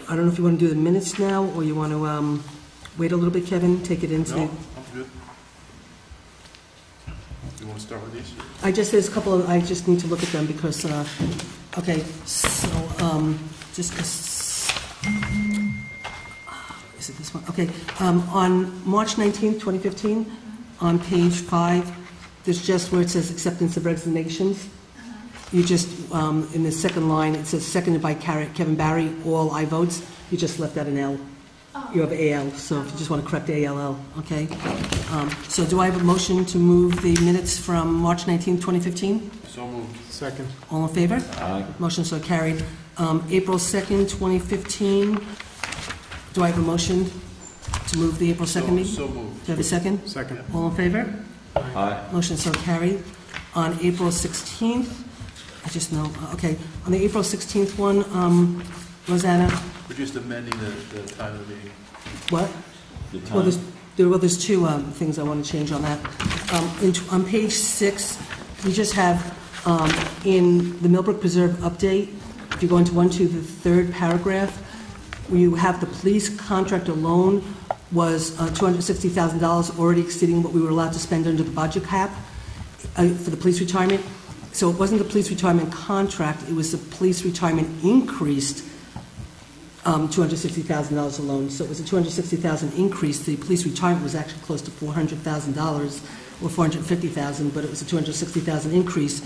I don't know if you want to do the minutes now, or you want to um, wait a little bit, Kevin, take it into... No, I'm good. You want to start with these? I just, there's a couple of, I just need to look at them because, uh, okay, so, um, just, 'cause- is it this one? Okay, um, on March 19th, 2015, on page five, there's just where it says acceptance of resignations. You just, um, in the second line, it says seconded by Car- Kevin Barry, all I votes. You just left out an L. You have AL, so if you just want to correct ALL, okay? Um, So do I have a motion to move the minutes from March 19th, 2015? So moved. Second. All in favor? Aye. Motion so carried. Um, April 2nd, 2015, do I have a motion to move the April 2nd meeting? So moved. Do I have a second? Second. All in favor? Aye. Motion so carried. On April 16th, I just know, okay, on the April 16th one, um, Rosanna, We're just amending the, the time of the meeting. what? The Well, time. there's, there, well, there's two um, things I want to change on that. Um, in, on page six, we just have um, in the Millbrook Preserve update, if you go into one to the third paragraph, you have the police contract alone was uh, $260,000, already exceeding what we were allowed to spend under the budget cap uh, for the police retirement. So it wasn't the police retirement contract, it was the police retirement increased um, $260,000 alone. So it was a $260,000 increase. The police retirement was actually close to $400,000 or 450,000, but it was a $260,000 increase,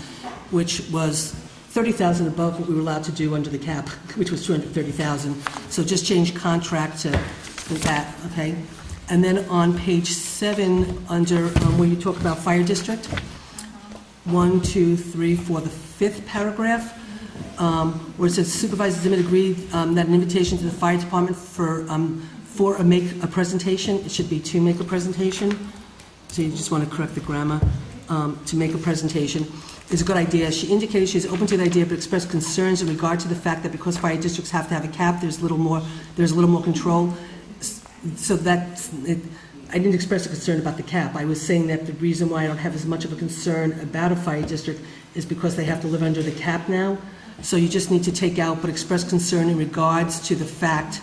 which was 30,000 above what we were allowed to do under the cap, which was 230,000. So just change contract to that, okay? And then on page seven, under um, where you talk about fire district, one, two, three, four, the fifth paragraph, um, where it says Supervisor Zimmet agreed um, that an invitation to the fire department for, um, for a make, a presentation, it should be to make a presentation, so you just want to correct the grammar, um, to make a presentation, is a good idea. She indicated she is open to the idea, but expressed concerns in regard to the fact that because fire districts have to have a cap, there's little more, there's a little more control. So that, I didn't express a concern about the cap. I was saying that the reason why I don't have as much of a concern about a fire district is because they have to live under the cap now. So you just need to take out, but express concern in regards to the fact,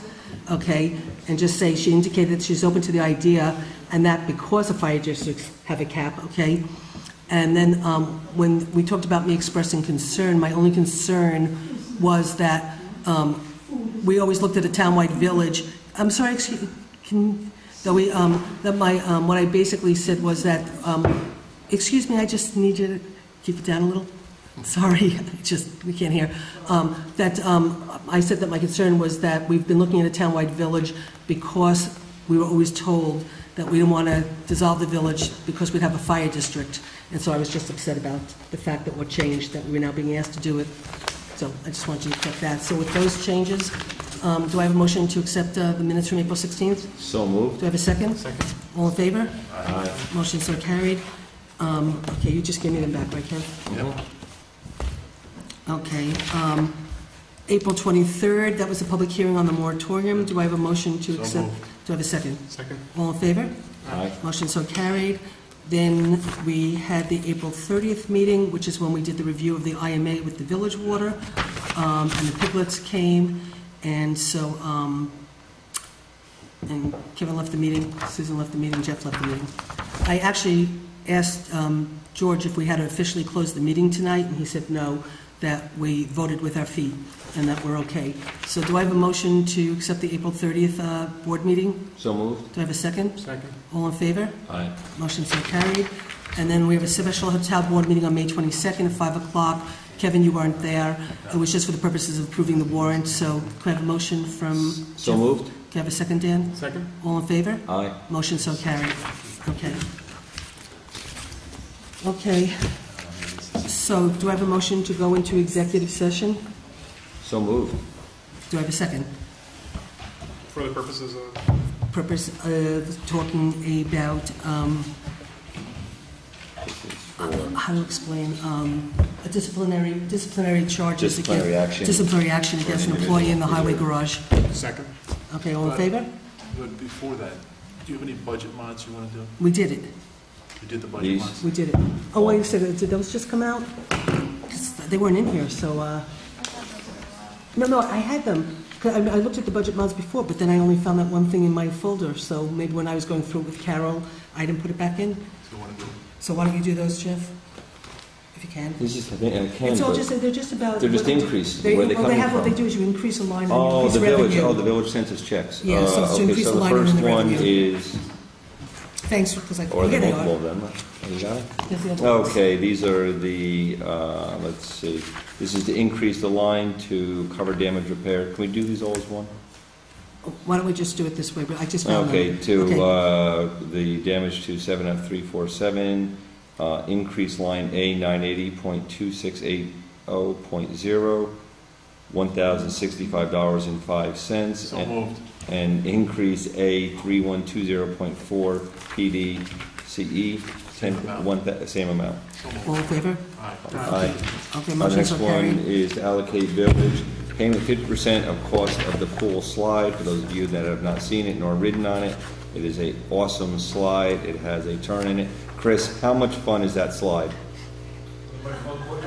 okay, and just say she indicated that she's open to the idea, and that because the fire districts have a cap, okay? And then um, when we talked about me expressing concern, my only concern was that um, we always looked at a townwide village. I'm sorry, excuse, can, that we, um, that my, um, what I basically said was that, um, excuse me, I just need you to keep it down a little. Sorry, just, we can't hear. Um, That, I said that my concern was that we've been looking at a townwide village because we were always told that we didn't want to dissolve the village because we'd have a fire district. And so I was just upset about the fact that what changed, that we were now being asked to do it. So I just wanted you to check that. So with those changes, um, do I have a motion to accept uh, the minutes from April 16th? So moved. Do I have a second? Second. All in favor? Aye. Motion so carried. Um, Okay, you just gave me them back, right, Ken? Yep. Okay. um, April 23rd, that was a public hearing on the moratorium. Do I have a motion to So accept? moved. Do I have a second? Second. All in favor? Aye. Motion so carried. Then we had the April 30th meeting, which is when we did the review of the IMA with the village water, um, and the piglets came, and so, um, and Kevin left the meeting, Susan left the meeting, Jeff left the meeting. I actually asked um, George if we had to officially close the meeting tonight, and he said no, that we voted with our feet, and that we're okay. So do I have a motion to accept the April 30th uh, board meeting? So moved. Do I have a second? Second. All in favor? Aye. Motion so carried. And then we have a special hotel board meeting on May 22nd at 5 o'clock. Kevin, you weren't there. It was just for the purposes of approving the warrant, so could I have a motion from... So Jeff? moved. Can I have a second, Dan? Second. All in favor? Aye. Motion so carried. Okay. Okay. So do I have a motion to go into executive session? So moved. Do I have a second? For the purposes of, Purpose of talking about, um, uh, how to explain, um, a disciplinary, disciplinary charges. against- Disciplinary action. Disciplinary action against an employee in the highway garage. Second. Okay, all in favor? But before that, do you have any budget mods you want to do? We did it. You did the budget These? mods? We did it. Oh, wait a second, did those just come out? 'Cause They weren't in here, so, uh, no, no, I had them. 'Cause I I looked at the budget mods before, but then I only found that one thing in my folder, so maybe when I was going through it with Carol, I didn't put it back in. So you want to? So why don't you do those, Jeff? If you can. This is, I think, I can, It's all but- just, they're just about. They're just what- increases. they're they well, they coming have, what they from? do is you increase a line and Oh, increase the village, revenue. oh, the village sent us checks. Yeah, so Uh, it's to okay, increase so the line and first the one revenue. is, Thanks, because I, or the here they multiple are. of them. Oh, You got it? Here's the other ones. Okay, these are the, uh, let's see, this is to increase the line to cover damage repair. Can we do these all as one? Why don't we just do it this way, but I just found them. Okay, to, Okay. uh, the damage to seven F three four seven, uh, increase line A nine eighty point two six eight oh point zero, one thousand sixty-five dollars and five cents. So moved. And increase A three one two zero point four PD CE, ten, one, thou- same amount. All in favor? Aye. Okay, Uh, The motion next so one carried. is to allocate village, payment fifty percent of cost of the pool slide, for those of you that have not seen it nor ridden on it. It is a awesome slide, it has a turn in it. Chris, how much fun is that slide?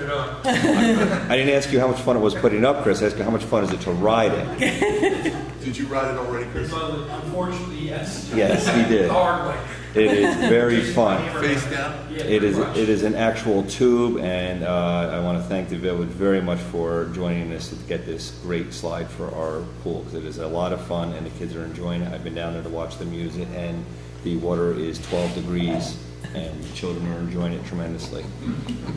I didn't ask you how much fun it was putting up, Chris, I asked you how much fun is it to ride it? Did you ride it already, Chris? Unfortunately, yes. Yes, he did. The hard way. It is very fun. Face down? It is, it is an actual tube, and uh, I want to thank the village very much for joining us to get this great slide for our pool, because it is a lot of fun, and the kids are enjoying it. I've been down there to watch them use it, and the water is 12 degrees, and the children are enjoying it tremendously.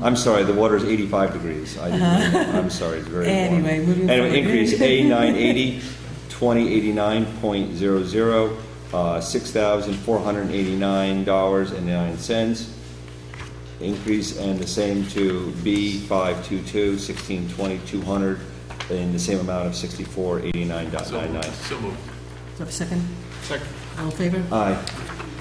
I'm sorry, the water is 85 degrees. I didn't- I'm sorry, it's very warm. Anyway, moving Anyway, forward. increase A 980, 2089.00, uh, $6,489.09. Increase and the same to B 522, 1620, 200, in the same amount of 6489.99. So moved. Do you have a second? Second. All in favor? Aye.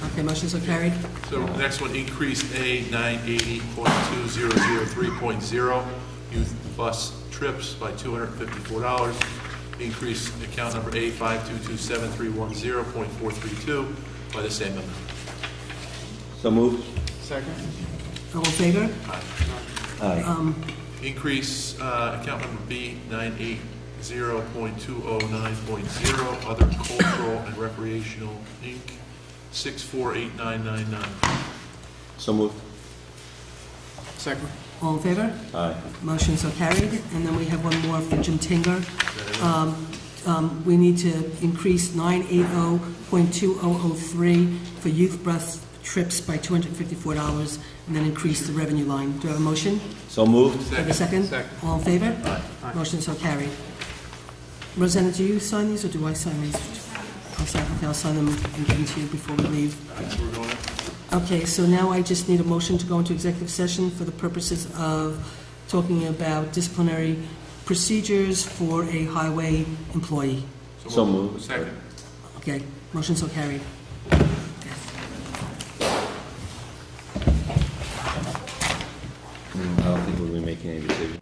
Okay, motion so carried. So next one, increase A nine eighty point two zero zero three point zero, youth bus trips by two hundred and fifty-four dollars. Increase account number A five two two seven three one zero point four three two by the same amount. So moved? Second. All in favor? Aye. Um, Increase uh, account number B nine eight zero point two oh nine point zero, other cultural and recreational, Inc., six four eight nine nine nine. So moved? Second. All in favor? Aye. Motion so carried. And then we have one more for Jim Tinger. Um, um, We need to increase 980.2003 for youth bus trips by $254, and then increase the revenue line. Do I have a motion? So moved? Do I have a second? Second. All in favor? Aye. Motion so carried. Rosanna, do you sign these, or do I sign these? I'll sign, okay, I'll sign them and give them to you before we leave. That's where we're going. Okay, so now I just need a motion to go into executive session for the purposes of talking about disciplinary procedures for a highway employee. So moved. Second. Okay, motion so carried. I don't think we'll be making any decision.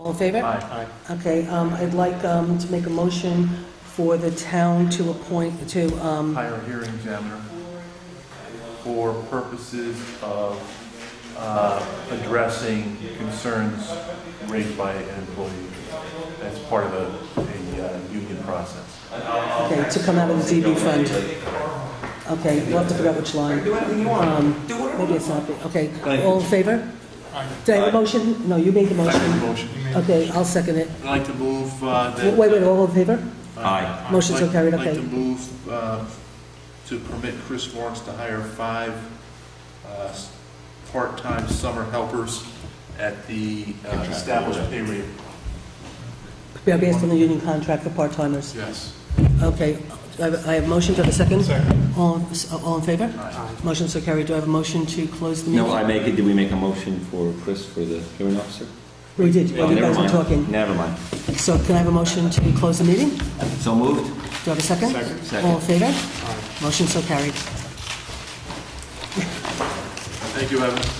All in favor? Aye. Okay, um, I'd like um, to make a motion for the town to appoint, to, um, hire a hearing examiner for purposes of uh, addressing concerns raised by an employee as part of a, a uh, union process. okay, to come out of the DB fund. Okay, we'll have to figure out which line. Um, Maybe it's not, okay, all in favor? Did I have a motion? No, you made the I make a motion. motion. Okay, I'll second it. I'd like to move uh, that... Wait, wait, all in favor? Aye. Motion so I'd like- carried, I'd okay. like to move uh, to permit Chris Morris to hire five uh, s- part-time summer helpers at the uh, established pay rate. Yeah, based on the union contract for part-timers. Yes. Okay, I have I have a motion, do I have a second? Second. All, all in favor? Motion so carried, do I have a motion to close the meeting? No, I make it, did we make a motion for Chris for the hearing officer? We did, Oh, you never guys were mind. talking. Never mind. So can I have a motion to close the meeting? So moved? Do I have a second? Second. Second. All in favor? Motion so carried. Thank you, Evan.